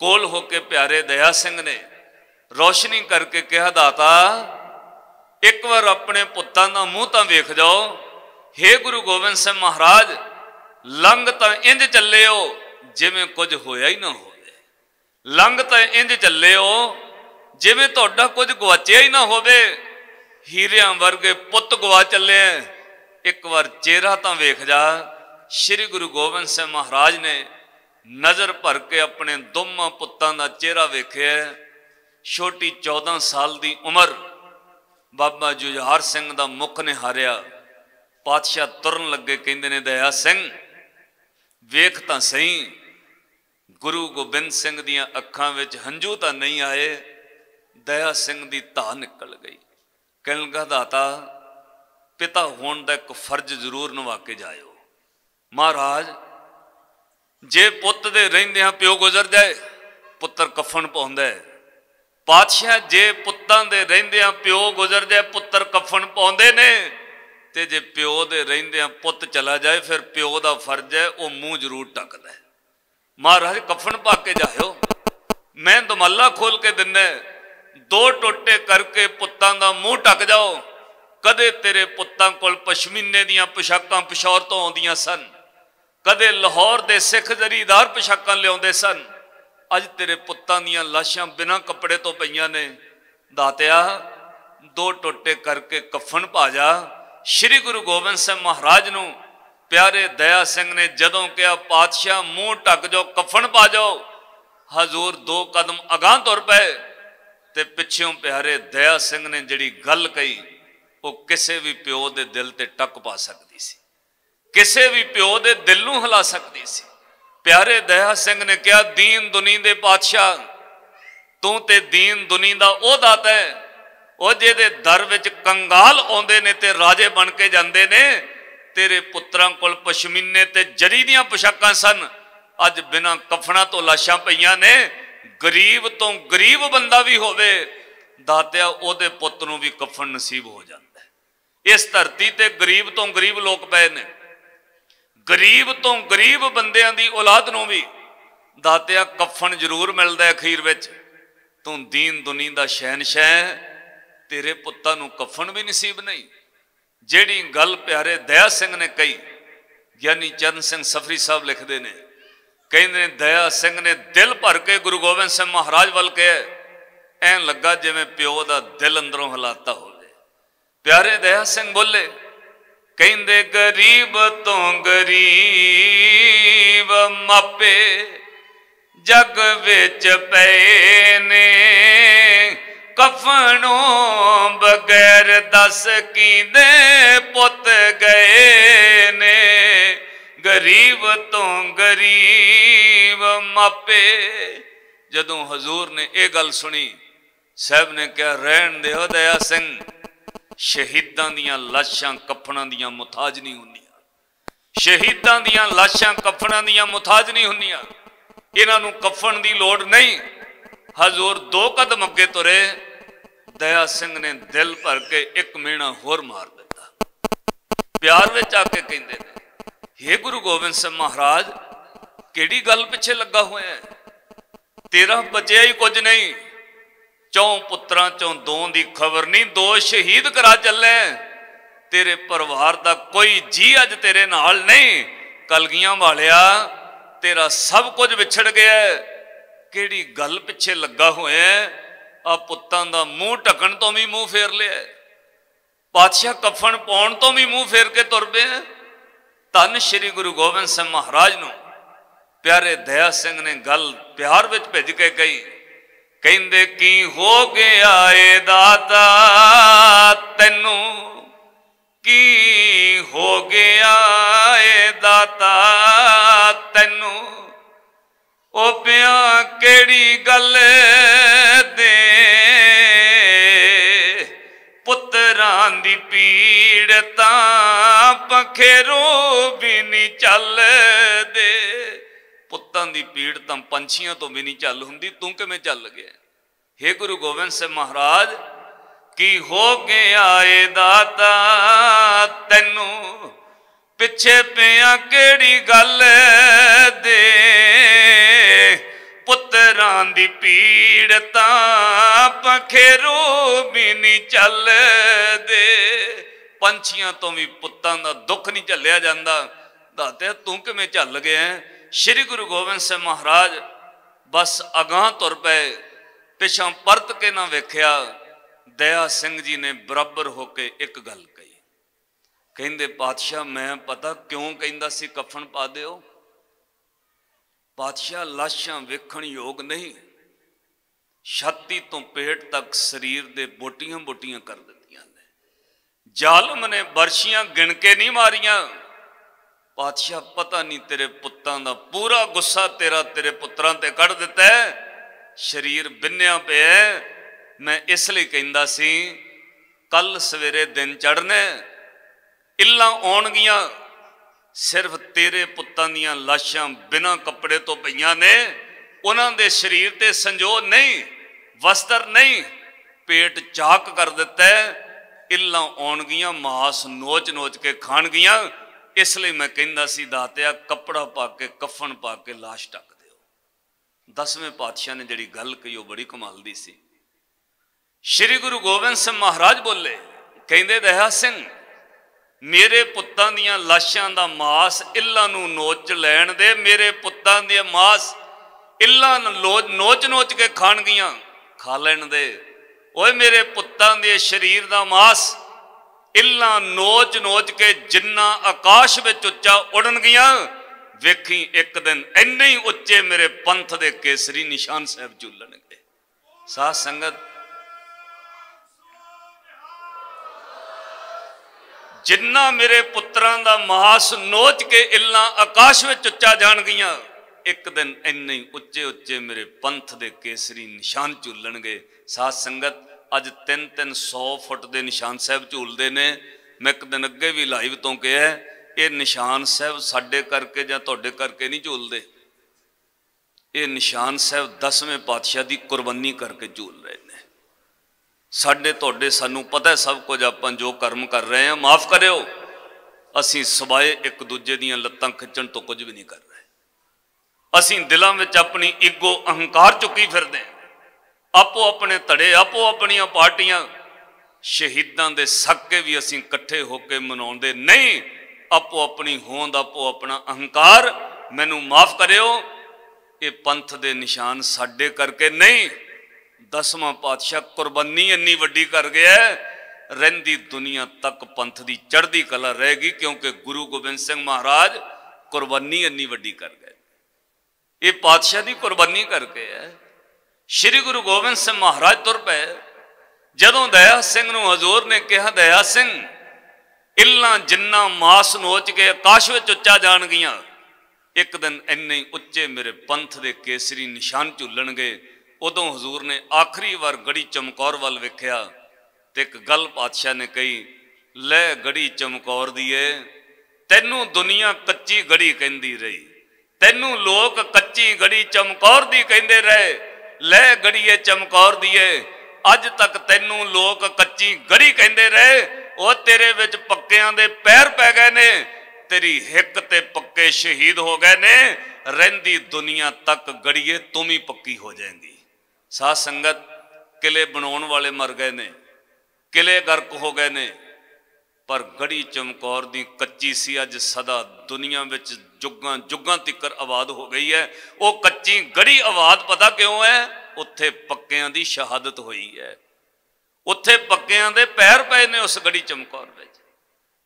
ਕੋਲ ਹੋ ਕੇ ਪਿਆਰੇ ਦਇਆ ਸਿੰਘ ਨੇ ਰੋਸ਼ਨੀ ਕਰਕੇ ਕਿਹਾ, ਦਾਤਾ, ਇੱਕ ਵਾਰ ਆਪਣੇ ਪੁੱਤਾਂ ਦਾ ਮੂੰਹ ਤਾਂ ਵੇਖ ਜਾਓ। हे ਗੁਰੂ ਗੋਬਿੰਦ ਸਿੰਘ ਮਹਾਰਾਜ ਲੰਗ ਤਾਂ ਇੰਜ ਹੋ। ਜਿਵੇਂ ਕੁਝ ਹੋਇਆ ਹੀ ਨਾ ਹੋਵੇ। ਲੰਘ ਤਾਂ ਇੰਜ ਚੱਲਿਓ, ਜਿਵੇਂ ਤੁਹਾਡਾ ਕੁਝ ਗਵਾਚਿਆ ਹੀ ਨਾ ਹੋਵੇ। ਹੀਰਿਆਂ ਵਰਗੇ ਪੁੱਤ ਗਵਾ ਚੱਲੇ ਇੱਕ ਵਾਰ ਚਿਹਰਾ ਤਾਂ ਵੇਖ ਜਾ। ਸ੍ਰੀ ਗੁਰੂ ਗੋਬਿੰਦ ਸਿੰਘ ਮਹਾਰਾਜ ਨੇ ਨਜ਼ਰ ਭਰ ਕੇ ਆਪਣੇ ਦੋਵਾਂ ਪੁੱਤਾਂ ਦਾ ਚਿਹਰਾ ਵੇਖਿਆ ਛੋਟੀ 14 ਸਾਲ ਦੀ ਉਮਰ ਬਾਬਾ ਜੁਝਾਰ ਸਿੰਘ ਦਾ ਮੁਖ ਨੇ ਹਾਰਿਆ ਪਾਤਸ਼ਾਹ ਤੁਰਨ ਲੱਗੇ ਕਹਿੰਦੇ ਨੇ, ਦਇਆ ਸਿੰਘ, ਵੇਖ ਤਾਂ ਸਹੀ ਗੁਰੂ ਗੋਬਿੰਦ ਸਿੰਘ ਦੀਆਂ ਅੱਖਾਂ ਵਿੱਚ ਹੰਝੂ ਤਾਂ ਨਹੀਂ ਆਏ, ਦਇਆ ਸਿੰਘ ਦੀ ਧਾ ਨਿਕਲ ਗਈ। ਕਹਿਣ ਲੱਗਾ, ਦਾਤਾ, ਪਿਤਾ ਹੋਣ ਦਾ ਇੱਕ ਫਰਜ਼ ਜ਼ਰੂਰ ਨਿਭਾ ਕੇ ਜਾਇਓ। ਮਹਾਰਾਜ, ਜੇ ਪੁੱਤ ਦੇ ਰਹਿੰਦਿਆਂ ਪਿਓ ਗੁਜ਼ਰ ਜਾਏ, ਪੁੱਤਰ ਕਫਨ ਪਾਉਂਦਾ ਹੈ। ਪਾਤਸ਼ਾਹ, ਜੇ ਪੁੱਤਾਂ ਦੇ ਰਹਿੰਦਿਆਂ ਪਿਓ ਗੁਜ਼ਰ ਜਾਏ, ਪੁੱਤਰ ਕਫਨ ਪਾਉਂਦੇ ਨੇ, ਤੇ ਜੇ ਪਿਓ ਦੇ ਰਹਿੰਦਿਆਂ ਪੁੱਤ ਚਲਾ ਜਾਏ, ਫਿਰ ਪਿਓ ਦਾ ਫਰਜ਼ ਹੈ ਉਹ ਮੂੰਹ ਜ਼ਰੂਰ ਟੱਕਦਾ ਮਹਾਰਾਜ, ਕਫਨ ਪਾ ਕੇ ਜਾਇਓ। ਮੈਂ ਦਮਾਲਾ ਖੋਲ ਕੇ ਦਿੰਨਾ ਦੋ ਟੋਟੇ ਕਰਕੇ ਪੁੱਤਾਂ ਦਾ ਮੂੰਹ ਟੱਕ ਜਾਓ। ਕਦੇ ਤੇਰੇ ਪੁੱਤਾਂ ਕੋਲ ਪਸ਼ਮੀਨੇ ਦੀਆਂ ਪੋਸ਼ਾਕਾਂ ਪਿਸ਼ੌਰ ਤੋਂ ਆਉਂਦੀਆਂ ਸਨ। ਕਦੇ ਲਾਹੌਰ ਦੇ ਸਿੱਖ ਜ਼ਰੀਦਾਰ ਪੋਸ਼ਾਕਾਂ ਲਿਆਉਂਦੇ ਸਨ। ਅੱਜ ਤੇਰੇ ਪੁੱਤਾਂ ਦੀਆਂ ਲਾਸ਼ਾਂ ਬਿਨਾਂ ਕੱਪੜੇ ਤੋਂ ਪਈਆਂ ਨੇ। ਦਾਤਿਆ, ਦੋ ਟੋਟੇ ਕਰਕੇ ਕਫਨ ਪਾ ਜਾ। ਸ੍ਰੀ ਗੁਰੂ ਗੋਬਿੰਦ ਸਿੰਘ ਮਹਾਰਾਜ ਨੂੰ ਪਿਆਰੇ ਦਇਆ ਸਿੰਘ ਨੇ ਜਦੋਂ ਕਿਹਾ, ਪਾਤਸ਼ਾਹ, ਮੂੰਹ ਢੱਕ ਜਾਓ, ਕਫਨ ਪਾ ਜਾਓ। ਹਜ਼ੂਰ ਦੋ ਕਦਮ ਅਗਾਹ ਤੁਰ ਪਏ ਤੇ ਪਿੱਛੋਂ ਪਿਆਰੇ ਦਇਆ ਸਿੰਘ ਨੇ ਜਿਹੜੀ ਗੱਲ ਕਹੀ, ਉਹ ਕਿਸੇ ਵੀ ਪਿਓ ਦੇ ਦਿਲ ਤੇ ਟੱਕ ਪਾ ਸਕਦੀ ਸੀ। ਕਿਸੇ ਵੀ ਪਿਓ ਦੇ ਦਿਲ ਨੂੰ ਹਿਲਾ ਸਕਦੀ ਸੀ। ਪਿਆਰੇ ਦਇਆ ਸਿੰਘ ਨੇ ਕਿਹਾ, ਦੀਨ ਦੁਨੀ ਦੇ ਪਾਤਸ਼ਾਹ, ਤੂੰ ਤੇ ਦੀਨ ਦੁਨੀ ਦਾ ਉਹ ਦਾਤਾ ਹੈ, ਉਹ ਜਿਹਦੇ ਦਰ ਵਿੱਚ ਕੰਗਾਲ ਆਉਂਦੇ ਨੇ ਤੇ ਰਾਜੇ ਬਣ ਕੇ ਜਾਂਦੇ ਨੇ ਤੇਰੇ ਪੁੱਤਰਾਂ ਕੋਲ ਪਸ਼ਮੀਨੇ ਤੇ ਜਰੀ ਦੀਆਂ ਪੋਸ਼ਾਕਾਂ ਸਨ। ਅੱਜ ਬਿਨਾਂ ਕਫਣਾ ਤੋਂ ਲਾਸ਼ਾਂ ਪਈਆਂ ਨੇ। ਗਰੀਬ ਤੋਂ ਗਰੀਬ ਬੰਦਾ ਵੀ ਹੋਵੇ, ਦਾਤਿਆ ਉਹਦੇ ਪੁੱਤ ਨੂੰ ਵੀ ਕਫਨ ਨਸੀਬ ਹੋ ਜਾਂਦਾ ਇਸ ਧਰਤੀ ਤੇ ਗਰੀਬ ਤੋਂ ਗਰੀਬ ਲੋਕ ਪਏ ਨੇ। ਗਰੀਬ ਤੋਂ ਗਰੀਬ ਬੰਦਿਆਂ ਦੀ ਔਲਾਦ ਨੂੰ ਵੀ ਦਾਤਿਆ ਕਫਨ ਜ਼ਰੂਰ ਮਿਲਦਾ ਹੈ ਅਖੀਰ ਵਿੱਚ। ਤੂੰ ਦੀਨ ਦੁਨੀ ਦਾ ਸ਼ਹਿਨशाह ਤੇਰੇ ਪੁੱਤਾਂ ਨੂੰ ਕਫਨ ਵੀ ਨਸੀਬ ਨਹੀਂ। ਜਿਹੜੀ ਗੱਲ ਪਿਆਰੇ ਦਇਆ ਸਿੰਘ ਨੇ ਕਹੀ ਗਿਆਨੀ ਚਰਨ ਸਿੰਘ ਸਫਰੀ ਸਾਹਿਬ ਲਿਖਦੇ ਨੇ, ਕਹਿੰਦੇ ਦਇਆ ਸਿੰਘ ਨੇ ਦਿਲ ਭਰ ਕੇ ਗੁਰੂ ਗੋਬਿੰਦ ਸਿੰਘ ਮਹਾਰਾਜ ਵੱਲ ਕਿਹਾ, ਐਂ ਲੱਗਾ ਜਿਵੇਂ ਪਿਓ ਦਾ ਦਿਲ ਅੰਦਰੋਂ ਹਲਾਤਾ ਹੋਵੇ। ਪਿਆਰੇ ਦਇਆ ਸਿੰਘ ਬੋਲੇ, ਕਹਿੰਦੇ, ਗਰੀਬ ਤੋਂ ਗਰੀਬ ਮਾਪੇ ਜਗ ਵਿੱਚ ਪਏ ਨੇ, ਕਫਨੋਂ ਦਸ ਕੀਦੇ ਪੁੱਤ ਗਏ ਨੇ। ਗਰੀਬ ਤੋਂ ਗਰੀਬ ਮਾਪੇ। ਜਦੋਂ ਹਜ਼ੂਰ ਨੇ ਇਹ ਗੱਲ ਸੁਣੀ, ਸਾਹਿਬ ਨੇ ਕਿਹਾ, ਰਹਿਣ ਦਿਓ ਦਇਆ ਸਿੰਘ, ਸ਼ਹੀਦਾਂ ਦੀਆਂ ਲਾਸ਼ਾਂ ਕਫਨਾਂ ਦੀਆਂ ਮੁਤਾਜ ਨਹੀਂ ਹੁੰਦੀਆਂ। ਸ਼ਹੀਦਾਂ ਦੀਆਂ ਲਾਸ਼ਾਂ ਕਫਨਾਂ ਦੀਆਂ ਮੁਤਾਜ ਨਹੀਂ ਹੁੰਦੀਆਂ। ਇਹਨਾਂ ਨੂੰ ਕਫਨ ਦੀ ਲੋੜ ਨਹੀਂ। ਹਜ਼ੂਰ ਦੋ ਕਦਮ ਅੱਗੇ ਤੁਰੇ ਦਇਆ ਸਿੰਘ ਨੇ ਦਿਲ ਭਰ ਕੇ ਇੱਕ ਮੀਣਾ ਹੋਰ ਮਾਰ ਦਿੱਤਾ। ਪਿਆਰ ਵਿੱਚ ਆ ਕੇ ਕਹਿੰਦੇ ਨੇ हे ਗੁਰੂ ਗੋਬਿੰਦ ਸਿੰਘ ਮਹਾਰਾਜ, ਕਿਹੜੀ ਗੱਲ ਪਿੱਛੇ ਲੱਗਾ ਹੋਇਆ ਹੈ? ਤੇਰਾ ਬਚਿਆ ਹੀ ਕੁਝ ਨਹੀਂ। ਚੌਂ ਪੁੱਤਰਾਂ ਚੋਂ ਦੋ ਦੀ ਖਬਰ ਨਹੀਂ, ਦੋ ਸ਼ਹੀਦ ਕਰਾ ਚੱਲੇ ਤੇਰੇ ਪਰਿਵਾਰ ਦਾ ਕੋਈ ਜੀ ਅੱਜ ਤੇਰੇ ਨਾਲ ਨਹੀਂ। ਕਲਗੀਆਂ ਵਾਲਿਆ, ਤੇਰਾ ਸਭ ਕੁਝ ਵਿਛੜ ਗਿਆ ਕਿਹੜੀ ਗੱਲ ਪਿੱਛੇ ਲੱਗਾ ਹੋਇਆ ਆ ਪੁੱਤਾਂ ਦਾ ਮੂੰਹ ਢਕਣ ਤੋਂ ਵੀ ਮੂੰਹ ਫੇਰ ਲਿਆ ਪਾਤਸ਼ਾਹ ਕਫਨ ਪਾਉਣ ਤੋਂ ਵੀ ਮੂੰਹ ਫੇਰ ਕੇ ਤੁਰ ਪਏ ਧੰਨ ਸ਼੍ਰੀ ਗੁਰੂ ਗੋਬਿੰਦ ਸਿੰਘ ਮਹਾਰਾਜ ਨੂੰ ਪਿਆਰੇ ਦਇਆ ਸਿੰਘ ਨੇ ਗੱਲ ਪਿਆਰ ਵਿੱਚ ਭਿੱਜ ਕੇ ਕਹੀ। ਕਹਿੰਦੇ, ਕੀ ਹੋ ਗਿਆ ਏ ਦਾਤਾ ਤੈਨੂੰ? ਕੀ ਹੋ ਗਿਆ ਏ ਦਾਤਾ ਤੈਨੂੰ? ਉਹ ਪਿਆ ਕਿਹੜੀ ਗੱਲ ਦੇ ਦੀ ਪੀੜ ਤਾਂ ਪਖੇਰੋ ਵੀ ਨਹੀਂ ਚੱਲਦੇ। ਪੁੱਤਾਂ ਦੀ ਪੀੜ ਤਾਂ ਪੰਛੀਆਂ ਤੋਂ ਵੀ ਨਹੀਂ ਚੱਲ ਹੁੰਦੀ, ਤੂੰ ਕਿਵੇਂ ਚੱਲ ਗਿਆ? हे ਗੁਰੂ ਗੋਬਿੰਦ ਸਿੰਘ ਮਹਾਰਾਜ, ਕੀ ਹੋ ਗਿਆ ਏ ਦਾਤਾ ਤੈਨੂੰ? ਪਿੱਛੇ ਪਿਆ ਕਿਹੜੀ ਗੱਲ ਦੇ? ਪੁੱਤਰਾਂ ਦੀ ਪੀੜ ਤਾਂ ਪਖੇਰੂ ਵੀ ਨਹੀਂ ਚੱਲਦੇ। ਪੰਛੀਆਂ ਤੋਂ ਵੀ ਪੁੱਤਾਂ ਦਾ ਦੁੱਖ ਨਹੀਂ ਝੱਲਿਆ ਜਾਂਦਾ। ਦਾਤੇ, ਤੂੰ ਕਿਵੇਂ ਝੱਲ ਗਿਆ ਸ੍ਰੀ ਗੁਰੂ ਗੋਬਿੰਦ ਸਿੰਘ ਮਹਾਰਾਜ ਬਸ ਅਗਾਹ ਤੁਰ ਪਏ, ਪਿਛਾਂ ਪਰਤ ਕੇ ਨਾ ਵੇਖਿਆ। ਦਇਆ ਸਿੰਘ ਜੀ ਨੇ ਬਰਾਬਰ ਹੋ ਕੇ ਇੱਕ ਗੱਲ ਕਹੀ। ਕਹਿੰਦੇ, ਪਾਤਸ਼ਾਹ, ਮੈਂ ਪਤਾ ਕਿਉਂ ਕਹਿੰਦਾ ਸੀ, ਕਫਨ ਪਾ ਦਿਓ? ਪਾਤਸ਼ਾਹ ਲਾਸ਼ਾਂ ਵੇਖਣ ਯੋਗ ਨਹੀਂ। ਛਾਤੀ ਤੋਂ ਪੇਟ ਤੱਕ ਸਰੀਰ ਦੇ ਬੋਟੀਆਂ ਬੋਟੀਆਂ ਕਰ ਦਿੱਤੀਆਂ ਨੇ। ਜ਼ਾਲਮ ਨੇ ਬਰਸ਼ੀਆਂ ਗਿਣ ਕੇ ਨਹੀਂ ਮਾਰੀਆਂ। ਪਾਤਸ਼ਾਹ, ਪਤਾ ਨਹੀਂ ਤੇਰੇ ਪੁੱਤਾਂ ਦਾ ਪੂਰਾ ਗੁੱਸਾ ਤੇਰਾ ਤੇਰੇ ਪੁੱਤਰਾਂ ਤੇ ਕੱਢ ਦਿੱਤਾ ਸਰੀਰ ਬਿੰਨਿਆ ਪਿਆ ਮੈਂ ਇਸ ਲਈ ਕਹਿੰਦਾ ਸੀ ਕੱਲ ਸਵੇਰੇ ਦਿਨ ਚੜਨੇ ਇੱਲਾਂ ਆਉਣਗੀਆਂ। ਸਿਰਫ ਤੇਰੇ ਪੁੱਤਾਂ ਦੀਆਂ ਲਾਸ਼ਾਂ ਬਿਨਾਂ ਕੱਪੜੇ ਤੋਂ ਪਈਆਂ ਨੇ, ਉਹਨਾਂ ਦੇ ਸਰੀਰ ਤੇ ਸੰਜੋ ਨਹੀਂ, ਵਸਤਰ ਨਹੀਂ, ਪੇਟ ਚਾਕ ਕਰ ਦਿੱਤਾ ਇੱਲਾਂ ਆਉਣਗੀਆਂ, ਮਾਸ ਨੋਚ-ਨੋਚ ਕੇ ਖਾਣਗੀਆਂ, ਇਸ ਲਈ ਮੈਂ ਕਹਿੰਦਾ ਸੀ, ਦਾਤਿਆ, ਕੱਪੜਾ ਪਾ ਕੇ, ਕਫਨ ਪਾ ਕੇ লাশ ਟੱਕ ਦਿਓ। ਦਸਵੇਂ ਪਾਤਸ਼ਾਹ ਨੇ ਜਿਹੜੀ ਗੱਲ ਕਹੀ, ਉਹ ਬੜੀ ਕਮਾਲ ਦੀ ਸੀ। ਸ੍ਰੀ ਗੁਰੂ ਗੋਬਿੰਦ ਸਿੰਘ ਮਹਾਰਾਜ ਬੋਲੇ, ਕਹਿੰਦੇ ਦਇਆ ਸਿੰਘ ਮੇਰੇ ਪੁੱਤਾਂ ਦੀਆਂ ਲਾਸ਼ਾਂ ਦਾ ਮਾਸ ਇੱਲਾਂ ਨੂੰ ਨੋਚ ਲੈਣ ਦੇ, ਮੇਰੇ ਪੁੱਤਾਂ ਦੇ ਮਾਸ ਇੱਲਾਂ ਨੋਚ ਨੋਚ ਕੇ ਖਾਣਗੀਆਂ, ਖਾ ਲੈਣ ਦੇ। ਓਏ ਮੇਰੇ ਪੁੱਤਾਂ ਦੇ ਸਰੀਰ ਦਾ ਮਾਸ ਇੱਲਾਂ ਨੋਚ ਨੋਚ ਕੇ ਜਿੰਨਾ ਆਕਾਸ਼ ਵਿੱਚ ਉੱਚਾ ਉਡਣਗੀਆਂ ਵੇਖੀ ਇੱਕ ਦਿਨ ਇੰਨੇ ਹੀ ਉੱਚੇ ਮੇਰੇ ਪੰਥ ਦੇ ਕੇਸਰੀ ਨਿਸ਼ਾਨ ਸਾਹਿਬ ਝੂਲਣਗੇ। ਸਾਧ ਸੰਗਤ ਜਿੰਨਾ ਮੇਰੇ ਪੁੱਤਰਾਂ ਦਾ ਮਾਸ ਨੋਚ ਕੇ ਇੱਲਾਂ ਆਕਾਸ਼ ਵਿੱਚ ਉੱਚਾ ਜਾਣ ਗਈਆਂ ਇੱਕ ਦਿਨ ਇੰਨੇ ਹੀ ਉੱਚੇ ਉੱਚੇ ਮੇਰੇ ਪੰਥ ਦੇ ਕੇਸਰੀ ਨਿਸ਼ਾਨ ਝੂਲਣਗੇ। ਸਾਧ ਸੰਗਤ, ਅੱਜ 3-300 ਫੁੱਟ ਦੇ ਨਿਸ਼ਾਨ ਸਾਹਿਬ ਝੂਲਦੇ ਨੇ। ਮੈਂ ਇੱਕ ਦਿਨ ਅੱਗੇ ਵੀ ਲਾਈਵ ਤੋਂ ਕਿਹਾ, ਇਹ ਨਿਸ਼ਾਨ ਸਾਹਿਬ ਸਾਡੇ ਕਰਕੇ ਜਾਂ ਤੁਹਾਡੇ ਕਰਕੇ ਨਹੀਂ ਝੂਲਦੇ। ਇਹ ਨਿਸ਼ਾਨ ਸਾਹਿਬ 10ਵੇਂ ਪਾਤਸ਼ਾਹ ਦੀ ਕੁਰਬਾਨੀ ਕਰਕੇ ਝੂਲ ਰਹੇ ਨੇ ਸਾਡੇ ਤੁਹਾਡੇ ਸਾਨੂੰ ਪਤਾ ਸਭ ਕੁਝ ਆਪਾਂ ਜੋ ਕਰਮ ਕਰ ਰਹੇ ਹਾਂ, ਮਾਫ ਕਰਿਓ। ਅਸੀਂ ਸਵਾਏ ਇੱਕ ਦੂਜੇ ਦੀਆਂ ਲੱਤਾਂ ਖਿੱਚਣ ਤੋਂ ਕੁਝ ਵੀ ਨਹੀਂ ਕਰ ਰਹੇ। ਅਸੀਂ ਦਿਲਾਂ ਵਿੱਚ ਆਪਣੀ ਈਗੋ ਅਹੰਕਾਰ ਚੁੱਕੀ ਫਿਰਦੇ ਹਾਂ। ਆਪੋ ਆਪਣੇ ਧੜੇ, ਆਪੋ ਆਪਣੀਆਂ ਪਾਰਟੀਆਂ, ਸ਼ਹੀਦਾਂ ਦੇ ਸੱਕੇ ਵੀ ਅਸੀਂ ਇਕੱਠੇ ਹੋ ਕੇ ਮਨਾਉਂਦੇ ਨਹੀਂ। ਆਪੋ ਆਪਣੀ ਹੋਂਦ, ਆਪੋ ਆਪਣਾ ਅਹੰਕਾਰ, ਮੈਨੂੰ ਮਾਫ ਕਰਿਓ। ਇਹ ਪੰਥ ਦੇ ਨਿਸ਼ਾਨ ਸਾਡੇ ਕਰਕੇ ਨਹੀਂ। ਦਸਵਾਂ ਪਾਤਸ਼ਾਹ ਕੁਰਬਾਨੀ ਇੰਨੀ ਵੱਡੀ ਕਰ ਗਿਆ ਰਹਿੰਦੀ ਦੁਨੀਆ ਤੱਕ ਪੰਥ ਦੀ ਚੜ੍ਹਦੀ ਕਲਾ ਰਹੇਗੀ ਕਿਉਂਕਿ ਗੁਰੂ ਗੋਬਿੰਦ ਸਿੰਘ ਮਹਾਰਾਜ ਕੁਰਬਾਨੀ ਇੰਨੀ ਵੱਡੀ ਕਰ ਗਏ। ਇਹ ਪਾਤਸ਼ਾਹ ਦੀ ਕੁਰਬਾਨੀ ਕਰਕੇ ਹੈ। ਸ੍ਰੀ ਗੁਰੂ ਗੋਬਿੰਦ ਸਿੰਘ ਮਹਾਰਾਜ ਤੁਰ ਪਏ। ਜਦੋਂ ਦਇਆ ਸਿੰਘ ਨੂੰ ਹਜ਼ੂਰ ਨੇ ਕਿਹਾ, ਦਇਆ ਸਿੰਘ ਇੱਲਾਂ ਜਿੰਨਾ ਮਾਸ ਨੋਚ ਕੇ ਆਕਾਸ਼ ਵਿੱਚ ਉੱਚਾ ਜਾਣਗੀਆਂ, ਇੱਕ ਦਿਨ ਇੰਨੇ ਉੱਚੇ ਮੇਰੇ ਪੰਥ ਦੇ ਕੇਸਰੀ ਨਿਸ਼ਾਨ ਝੁੱਲਣਗੇ ਉਦੋਂ ਹਜ਼ੂਰ ਨੇ ਆਖਰੀ ਵਾਰ ਗੜੀ ਚਮਕੌਰ ਵੱਲ ਵੇਖਿਆ ਤੇ ਇੱਕ ਗੱਲ ਪਾਤਸ਼ਾਹ ਨੇ ਕਹੀ, ਲੈ ਗੜੀ ਚਮਕੌਰ ਦੀਏ, ਤੈਨੂੰ ਦੁਨੀਆ ਕੱਚੀ ਗੜੀ ਕਹਿੰਦੀ ਰਹੀ। ਤੈਨੂੰ ਲੋਕ ਕੱਚੀ ਗੜੀ ਚਮਕੌਰ ਦੀ ਕਹਿੰਦੇ ਰਹੇ। ਲੈ ਗੜੀਏ ਚਮਕੌਰ ਦੀਏ, ਅੱਜ ਤੱਕ ਤੈਨੂੰ ਲੋਕ ਕੱਚੀ ਗੜੀ ਕਹਿੰਦੇ ਰਹੇ। ਉਹ ਤੇਰੇ ਵਿੱਚ ਪੱਕਿਆਂ ਦੇ ਪੈਰ ਪੈ ਗਏ ਨੇ, ਤੇਰੀ ਹਿੱਕ ਤੇ ਪੱਕੇ ਸ਼ਹੀਦ ਹੋ ਗਏ ਨੇ। ਰਹਿੰਦੀ ਦੁਨੀਆ ਤੱਕ ਗੜੀਏ, ਤੂੰ ਵੀ ਪੱਕੀ ਹੋ ਜਾਏਂਗੀ। ਸਾਧ ਸੰਗਤ ਕਿਲੇ ਬਣਾਉਣ ਵਾਲੇ ਮਰ ਗਏ ਨੇ, ਕਿਲੇ ਗਰਕ ਹੋ ਗਏ ਨੇ, ਪਰ ਗੜੀ ਚਮਕੌਰ ਦੀ ਕੱਚੀ ਸੀ ਅੱਜ ਸਦਾ ਦੁਨੀਆ ਵਿੱਚ ਜੁਗਾਂ ਜੁਗਾਂ ਤੱਕਰ ਆਬਾਦ ਹੋ ਗਈ ਹੈ। ਉਹ ਕੱਚੀ ਗੜੀ ਆਬਾਦ ਪਤਾ ਕਿਉਂ ਹੈ? ਉੱਥੇ ਪੱਕਿਆਂ ਦੀ ਸ਼ਹਾਦਤ ਹੋਈ ਹੈ। ਉੱਥੇ ਪੱਕਿਆਂ ਦੇ ਪੈਰ ਪਏ ਨੇ ਉਸ ਗੜੀ ਚਮਕੌਰ ਵਿੱਚ।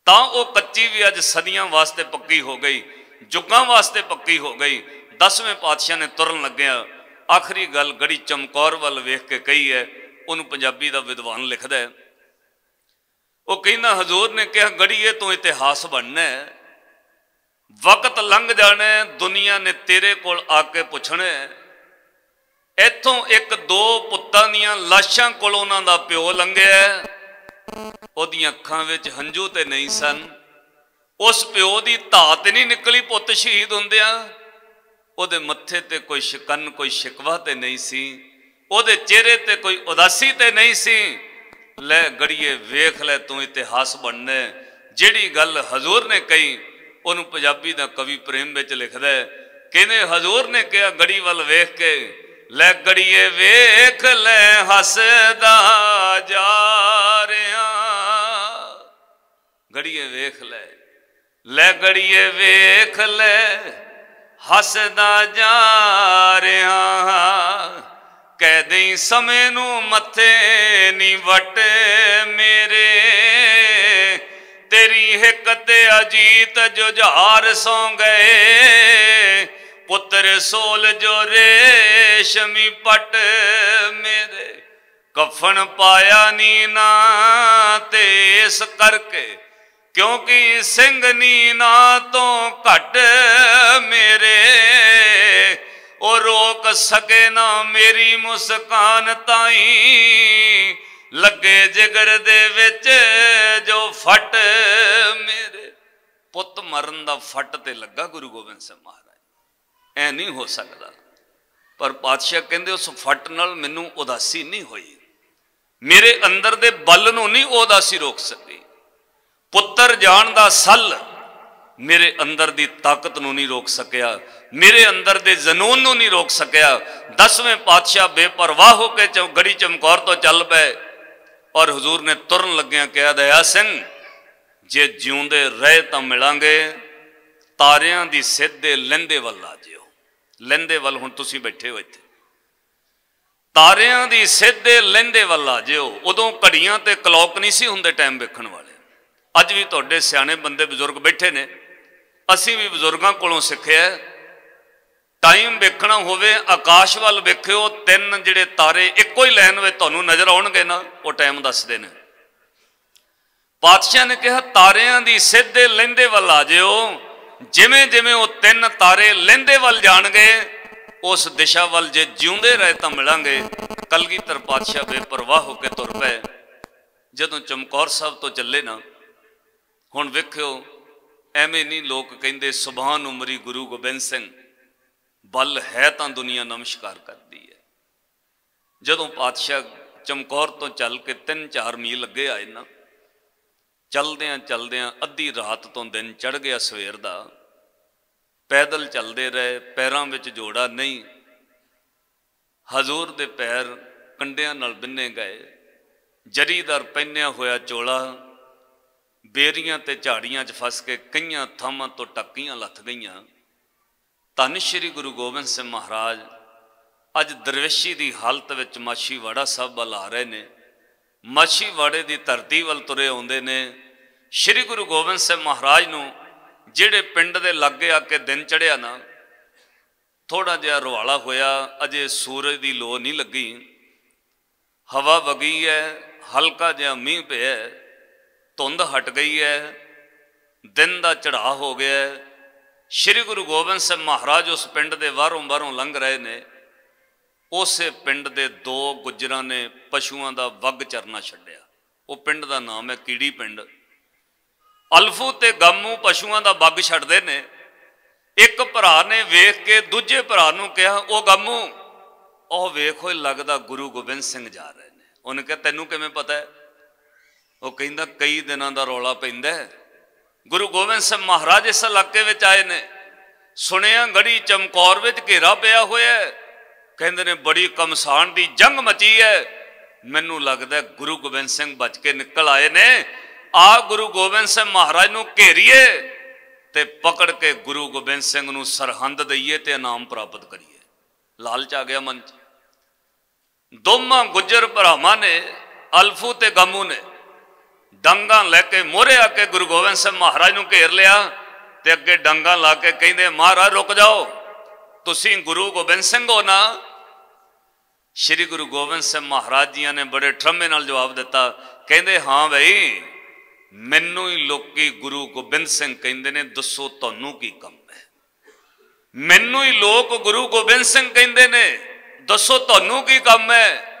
ਤਾਂ ਉਹ ਕੱਚੀ ਵੀ ਅੱਜ ਸਦੀਆਂ ਵਾਸਤੇ ਪੱਕੀ ਹੋ ਗਈ, ਜੁਗਾਂ ਵਾਸਤੇ ਪੱਕੀ ਹੋ ਗਈ। ਦਸਵੇਂ ਪਾਤਸ਼ਾਹ ਨੇ ਤੁਰਨ ਲੱਗਿਆ ਆਖਰੀ ਗੱਲ ਗੜੀ ਚਮਕੌਰ ਵੱਲ ਵੇਖ ਕੇ ਕਹੀ ਹੈ, ਉਹਨੂੰ ਪੰਜਾਬੀ ਦਾ ਵਿਦਵਾਨ ਲਿਖਦਾ ਹੈ। ਉਹ ਕਹਿੰਦਾ, ਹਜ਼ੂਰ ਨੇ ਕਿਹਾ ਗੜੀਏ ਤੋਂ ਇਤਿਹਾਸ ਬਣਨਾ ਹੈ। ਵਕਤ ਲੰਘ ਜਾਣਾ ਦੁਨੀਆ ਨੇ ਤੇਰੇ ਕੋਲ ਆ ਕੇ ਪੁੱਛਣਾ ਇੱਥੋਂ ਇੱਕ ਦੋ ਪੁੱਤਾਂ ਦੀਆਂ ਲਾਸ਼ਾਂ ਕੋਲ ਉਹਨਾਂ ਦਾ ਪਿਓ ਲੰਘਿਆ ਉਹਦੀਆਂ ਅੱਖਾਂ ਵਿੱਚ ਹੰਝੂ ਤੇ ਨਹੀਂ ਸਨ। ਉਸ ਪਿਓ ਦੀ ਧਾਤ ਨਹੀਂ ਨਿਕਲੀ, ਪੁੱਤ ਸ਼ਹੀਦ ਹੁੰਦਿਆਂ। ਉਹਦੇ ਮੱਥੇ ਤੇ ਕੋਈ ਸ਼ਿਕਨ, ਕੋਈ ਸ਼ਿਕਵਾ ਤੇ ਨਹੀਂ ਸੀ। ਉਹਦੇ ਚਿਹਰੇ ਤੇ ਕੋਈ ਉਦਾਸੀ ਤੇ ਨਹੀਂ ਸੀ। ਲੈ ਗੜੀਏ, ਵੇਖ ਲੈ ਤੂੰ ਇਤਿਹਾਸ ਬਣਨਾ। ਜਿਹੜੀ ਗੱਲ ਹਜ਼ੂਰ ਨੇ ਕਹੀ, ਉਹਨੂੰ ਪੰਜਾਬੀ ਦਾ ਕਵੀ ਪ੍ਰੇਮ ਵਿੱਚ ਲਿਖਦਾ ਕਹਿੰਦੇ ਹਜ਼ੂਰ ਨੇ ਕਿਹਾ, ਗੜੀ ਵੱਲ ਵੇਖ ਕੇ, ਲੈ ਗੜੀਏ, ਵੇਖ ਲੈ ਹੱਸਦਾ ਜਾ ਰਿਆਂ ਗੜੀਏ, ਵੇਖ ਲੈ ਲੈ ਗੜੀਏ, ਵੇਖ ਲੈ ਹੱਸਦਾ ਜਾ ਰਿਹਾ। ਕਹਿ ਦੇਈ, ਸਮੇਂ ਨੂੰ ਮੱਥੇ ਨਹੀਂ ਵਟ ਮੇਰੇ। ਤੇਰੀ ਹਿੱਕ ਤੇ ਅਜੀਤ ਜੁਝਾਰ ਸੌ ਗਏ ਪੁੱਤਰ ਸੋਲ ਜੋ ਰੇਸ਼ਮੀ ਪਟ ਮੇਰੇ। ਕਫਨ ਪਾਇਆ ਨੀ ਨਾ ਤੇ ਇਸ ਕਰਕੇ ਕਿਉਂਕਿ ਸਿੰਘ ਨੀ ਨਾ ਤੋਂ ਘਟ ਮੇਰੇ, ਉਹ ਰੋਕ ਸਕੇ ਨਾ ਮੇਰੀ ਮੁਸਕਾਨ ਤਾਈ। ਲੱਗੇ ਜਿਗਰ ਦੇ ਵਿੱਚ ਜੋ ਫਟ ਮੇਰੇ। ਪੁੱਤ ਮਰਨ ਦਾ ਫਟ ਤੇ ਲੱਗਾ ਗੁਰੂ ਗੋਬਿੰਦ ਸਿੰਘ ਮਹਾਰਾਜ। ਐ ਨਹੀਂ ਹੋ ਸਕਦਾ। ਪਰ ਪਾਤਸ਼ਾਹ ਕਹਿੰਦੇ ਉਸ ਫਟ ਨਾਲ ਮੈਨੂੰ ਉਦਾਸੀ ਨਹੀਂ ਹੋਈ। ਮੇਰੇ ਅੰਦਰ ਦੇ ਬਲ ਨੂੰ ਨਹੀਂ ਉਦਾਸੀ ਰੋਕ ਸਕੀ। ਪੁੱਤਰ ਜਾਣ ਦਾ ਸੱਲ ਮੇਰੇ ਅੰਦਰ ਦੀ ਤਾਕਤ ਨੂੰ ਨਹੀਂ ਰੋਕ ਸਕਿਆ, ਮੇਰੇ ਅੰਦਰ ਦੇ ਜਨੂਨ ਨੂੰ ਨਹੀਂ ਰੋਕ ਸਕਿਆ। ਦਸਵੇਂ ਪਾਤਸ਼ਾਹ ਬੇਪਰਵਾਹ ਹੋ ਕੇ ਗੜੀ ਚਮਕੌਰ ਤੋਂ ਚੱਲ ਪਏ ਔਰ ਹਜ਼ੂਰ ਨੇ ਤੁਰਨ ਲੱਗਿਆਂ ਕਿਹਾ, ਦਇਆ ਸਿੰਘ, ਜੇ ਜਿਉਂਦੇ ਰਹੇ ਤਾਂ ਮਿਲਾਂਗੇ। ਤਾਰਿਆਂ ਦੀ ਸਿੱਧੇ ਲੈਂਦੇ ਵੱਲ ਆ ਜਿਓ। ਲੈਂਦੇ ਵੱਲ ਹੁਣ ਤੁਸੀਂ ਬੈਠੇ ਹੋ ਇੱਥੇ। ਤਾਰਿਆਂ ਦੀ ਸਿੱਧੇ ਲੈਂਦੇ ਵੱਲ ਆ ਜਿਓ। ਉਦੋਂ ਘੜੀਆਂ ਤੇ ਕਲੌਕ ਨਹੀਂ ਸੀ ਹੁੰਦੇ ਟਾਈਮ ਵੇਖਣ ਵਾਲੇ। ਅੱਜ ਵੀ ਤੁਹਾਡੇ ਸਿਆਣੇ ਬੰਦੇ ਬਜ਼ੁਰਗ ਬੈਠੇ ਨੇ। ਅਸੀਂ ਵੀ ਬਜ਼ੁਰਗਾਂ ਕੋਲੋਂ ਸਿੱਖਿਆ ਟਾਈਮ ਵੇਖਣਾ ਹੋਵੇ, ਆਕਾਸ਼ ਵੱਲ ਵੇਖਿਓ, ਤਿੰਨ ਜਿਹੜੇ ਤਾਰੇ ਇੱਕੋ ਹੀ ਲਾਈਨ ਵਿੱਚ ਤੁਹਾਨੂੰ ਨਜ਼ਰ ਆਉਣਗੇ ਨਾ, ਉਹ ਟਾਈਮ ਦੱਸਦੇ ਨੇ। ਪਾਤਸ਼ਾਹ ਨੇ ਕਿਹਾ, ਤਾਰਿਆਂ ਦੀ ਸਿੱਧੇ ਲੈਂਦੇ ਵੱਲ ਆ ਜਿਓ। ਜਿਵੇਂ ਜਿਵੇਂ ਉਹ ਤਿੰਨ ਤਾਰੇ ਲੈਂਦੇ ਵੱਲ ਜਾਣਗੇ, ਉਸ ਦਿਸ਼ਾ ਵੱਲ ਜੇ ਜਿਉਂਦੇ ਰਹੇ ਤਾਂ ਮਿਲਾਂਗੇ। ਕਲਗੀਧਰ ਪਾਤਸ਼ਾਹ ਬੇਪਰਵਾਹ ਹੋ ਕੇ ਤੁਰ ਪਏ। ਜਦੋਂ ਚਮਕੌਰ ਸਾਹਿਬ ਤੋਂ ਚੱਲੇ ਨਾ ਹੁਣ ਵੇਖਿਓ, ਐਵੇਂ ਨਹੀਂ ਲੋਕ ਕਹਿੰਦੇ, ਸੁਭਾਨ ਉਮਰੀ ਗੁਰੂ ਗੋਬਿੰਦ ਸਿੰਘ, ਬਲ ਹੈ ਤਾਂ ਦੁਨੀਆ ਨਮਸਕਾਰ ਕਰਦੀ ਹੈ। ਜਦੋਂ ਪਾਤਸ਼ਾਹ ਚਮਕੌਰ ਤੋਂ ਚੱਲ ਕੇ 3-4 ਮੀਲ ਲੱਗੇ ਆਏ ਨਾ, ਚਲਦਿਆਂ ਚਲਦਿਆਂ ਅੱਧੀ ਰਾਤ ਤੋਂ ਦਿਨ ਚੜ ਗਿਆ ਸਵੇਰ ਦਾ। ਪੈਦਲ ਚੱਲਦੇ ਰਹੇ, ਪੈਰਾਂ ਵਿੱਚ ਜੋੜਾ ਨਹੀਂ। ਹਜ਼ੂਰ ਦੇ ਪੈਰ ਕੰਡਿਆਂ ਨਾਲ ਬਿੰਨੇ ਗਏ। ਜਰੀਦਾਰ ਪਹਿਨਿਆ ਹੋਇਆ ਚੋਲਾ ਬੇਰੀਆਂ ਤੇ ਝਾੜੀਆਂ 'ਚ ਫਸ ਕੇ ਕਈਆਂ ਥਾਵਾਂ ਤੋਂ ਟੱਕੀਆਂ ਲੱਥ ਗਈਆਂ। ਧੰਨ ਸ਼੍ਰੀ ਗੁਰੂ ਗੋਬਿੰਦ ਸਿੰਘ ਮਹਾਰਾਜ, ਅੱਜ ਦਰਵੇਸ਼ੀ ਦੀ ਹਾਲਤ ਵਿੱਚ ਮਾਛੀਵਾੜਾ ਸਾਹਿਬ ਵੱਲ ਆ ਰਹੇ ਨੇ। ਮਾਛੀਵਾੜੇ ਦੀ ਧਰਤੀ ਵੱਲ ਤੁਰੇ ਆਉਂਦੇ ਨੇ। ਸ਼੍ਰੀ ਗੁਰੂ ਗੋਬਿੰਦ ਸਿੰਘ ਮਹਾਰਾਜ ਨੂੰ ਜਿਹੜੇ ਪਿੰਡ ਦੇ ਲਾਗੇ ਆ ਕੇ ਦਿਨ ਚੜਿਆ ਨਾ ਥੋੜਾ ਜਿਹਾ ਰਵਾਲਾ ਹੋਇਆ, ਅਜੇ ਸੂਰਜ ਦੀ ਲੋ ਨਹੀਂ ਲੱਗੀ। ਹਵਾ ਵਗੀ ਹੈ ਹਲਕਾ ਜਿਹਾ ਮੀਂਹ ਪਿਆ ਧੁੰਦ ਹਟ ਗਈ ਹੈ, ਦਿਨ ਦਾ ਚੜਾ ਹੋ ਗਿਆ ਸ਼੍ਰੀ ਗੁਰੂ ਗੋਬਿੰਦ ਸਿੰਘ ਮਹਾਰਾਜ ਉਸ ਪਿੰਡ ਦੇ ਬਾਹਰੋਂ ਬਾਹਰੋਂ ਲੰਘ ਰਹੇ ਨੇ। ਉਸੇ ਪਿੰਡ ਦੇ ਦੋ ਗੁੱਜਰਾਂ ਨੇ ਪਸ਼ੂਆਂ ਦਾ ਵੱਗ ਚਰਨਾ ਛੱਡਿਆ। ਉਹ ਪਿੰਡ ਦਾ ਨਾਮ ਹੈ ਕੀੜੀ ਪਿੰਡ। ਅਲਫੂ ਤੇ ਗਾਮੂ ਪਸ਼ੂਆਂ ਦਾ ਵੱਗ ਛੱਡਦੇ ਨੇ। ਇੱਕ ਭਰਾ ਨੇ ਵੇਖ ਕੇ ਦੂਜੇ ਭਰਾ ਨੂੰ ਕਿਹਾ, ਉਹ ਗਾਮੂ, ਉਹ ਵੇਖੋ ਲੱਗਦਾ ਗੁਰੂ ਗੋਬਿੰਦ ਸਿੰਘ ਜਾ ਰਹੇ ਨੇ। ਉਹਨੇ ਕਿਹਾ, ਤੈਨੂੰ ਕਿਵੇਂ ਪਤਾ ਹੈ? ਉਹ ਕਹਿੰਦਾ ਕਈ ਦਿਨਾਂ ਦਾ ਰੌਲਾ ਪੈਂਦਾ ਗੁਰੂ ਗੋਬਿੰਦ ਸਿੰਘ ਮਹਾਰਾਜ ਇਸ ਇਲਾਕੇ ਵਿੱਚ ਆਏ ਨੇ। ਸੁਣਿਆ ਗੜੀ ਚਮਕੌਰ ਵਿੱਚ ਘੇਰਾ ਪਿਆ ਹੋਇਆ ਕਹਿੰਦੇ ਨੇ ਬੜੀ ਕਮਸਾਨ ਦੀ ਜੰਗ ਮਚੀ ਹੈ। ਮੈਨੂੰ ਲੱਗਦਾ ਗੁਰੂ ਗੋਬਿੰਦ ਸਿੰਘ ਬਚ ਕੇ ਨਿਕਲ ਆਏ ਨੇ। ਆ ਗੁਰੂ ਗੋਬਿੰਦ ਸਿੰਘ ਮਹਾਰਾਜ ਨੂੰ ਘੇਰੀਏ ਤੇ ਪਕੜ ਕੇ ਗੁਰੂ ਗੋਬਿੰਦ ਸਿੰਘ ਨੂੰ ਸਰਹੰਦ ਦਈਏ ਤੇ ਇਨਾਮ ਪ੍ਰਾਪਤ ਕਰੀਏ। ਲਾਲਚ ਆ ਗਿਆ ਮਨ ਚ। ਦੋਵਾਂ ਗੁੱਜਰ ਭਰਾਵਾਂ ਨੇ, ਅਲਫੂ ਤੇ ਗਮੂ ਨੇ। ਡੰਗਾ ਲੈ ਕੇ ਮੋਹਰੇ ਆ ਕੇ ਗੁਰੂ ਗੋਬਿੰਦ ਸਿੰਘ ਮਹਾਰਾਜ ਨੂੰ ਘੇਰ ਲਿਆ ਤੇ ਅੱਗੇ ਡੰਗਾ ਲਾ ਕੇ ਕਹਿੰਦੇ, ਮਹਾਰਾਜ, ਰੁਕ ਜਾਓ। ਤੁਸੀਂ ਗੁਰੂ ਗੋਬਿੰਦ ਸਿੰਘ ਹੋ ਨਾ? ਸ਼੍ਰੀ ਗੁਰੂ ਗੋਬਿੰਦ ਸਿੰਘ ਮਹਾਰਾਜ ਜੀਆਂ ਨੇ ਬੜੇ ਠਰਮੇ ਨਾਲ ਜਵਾਬ ਦਿੱਤਾ। ਕਹਿੰਦੇ, ਹਾਂ ਬਈ, ਮੈਨੂੰ ਹੀ ਲੋਕੀ ਗੁਰੂ ਗੋਬਿੰਦ ਸਿੰਘ ਕਹਿੰਦੇ ਨੇ, ਦੱਸੋ ਤੁਹਾਨੂੰ ਕੀ ਕੰਮ ਹੈ? ਮੈਨੂੰ ਹੀ ਲੋਕ ਗੁਰੂ ਗੋਬਿੰਦ ਸਿੰਘ ਕਹਿੰਦੇ ਨੇ, ਦੱਸੋ ਤੁਹਾਨੂੰ ਕੀ ਕੰਮ ਹੈ?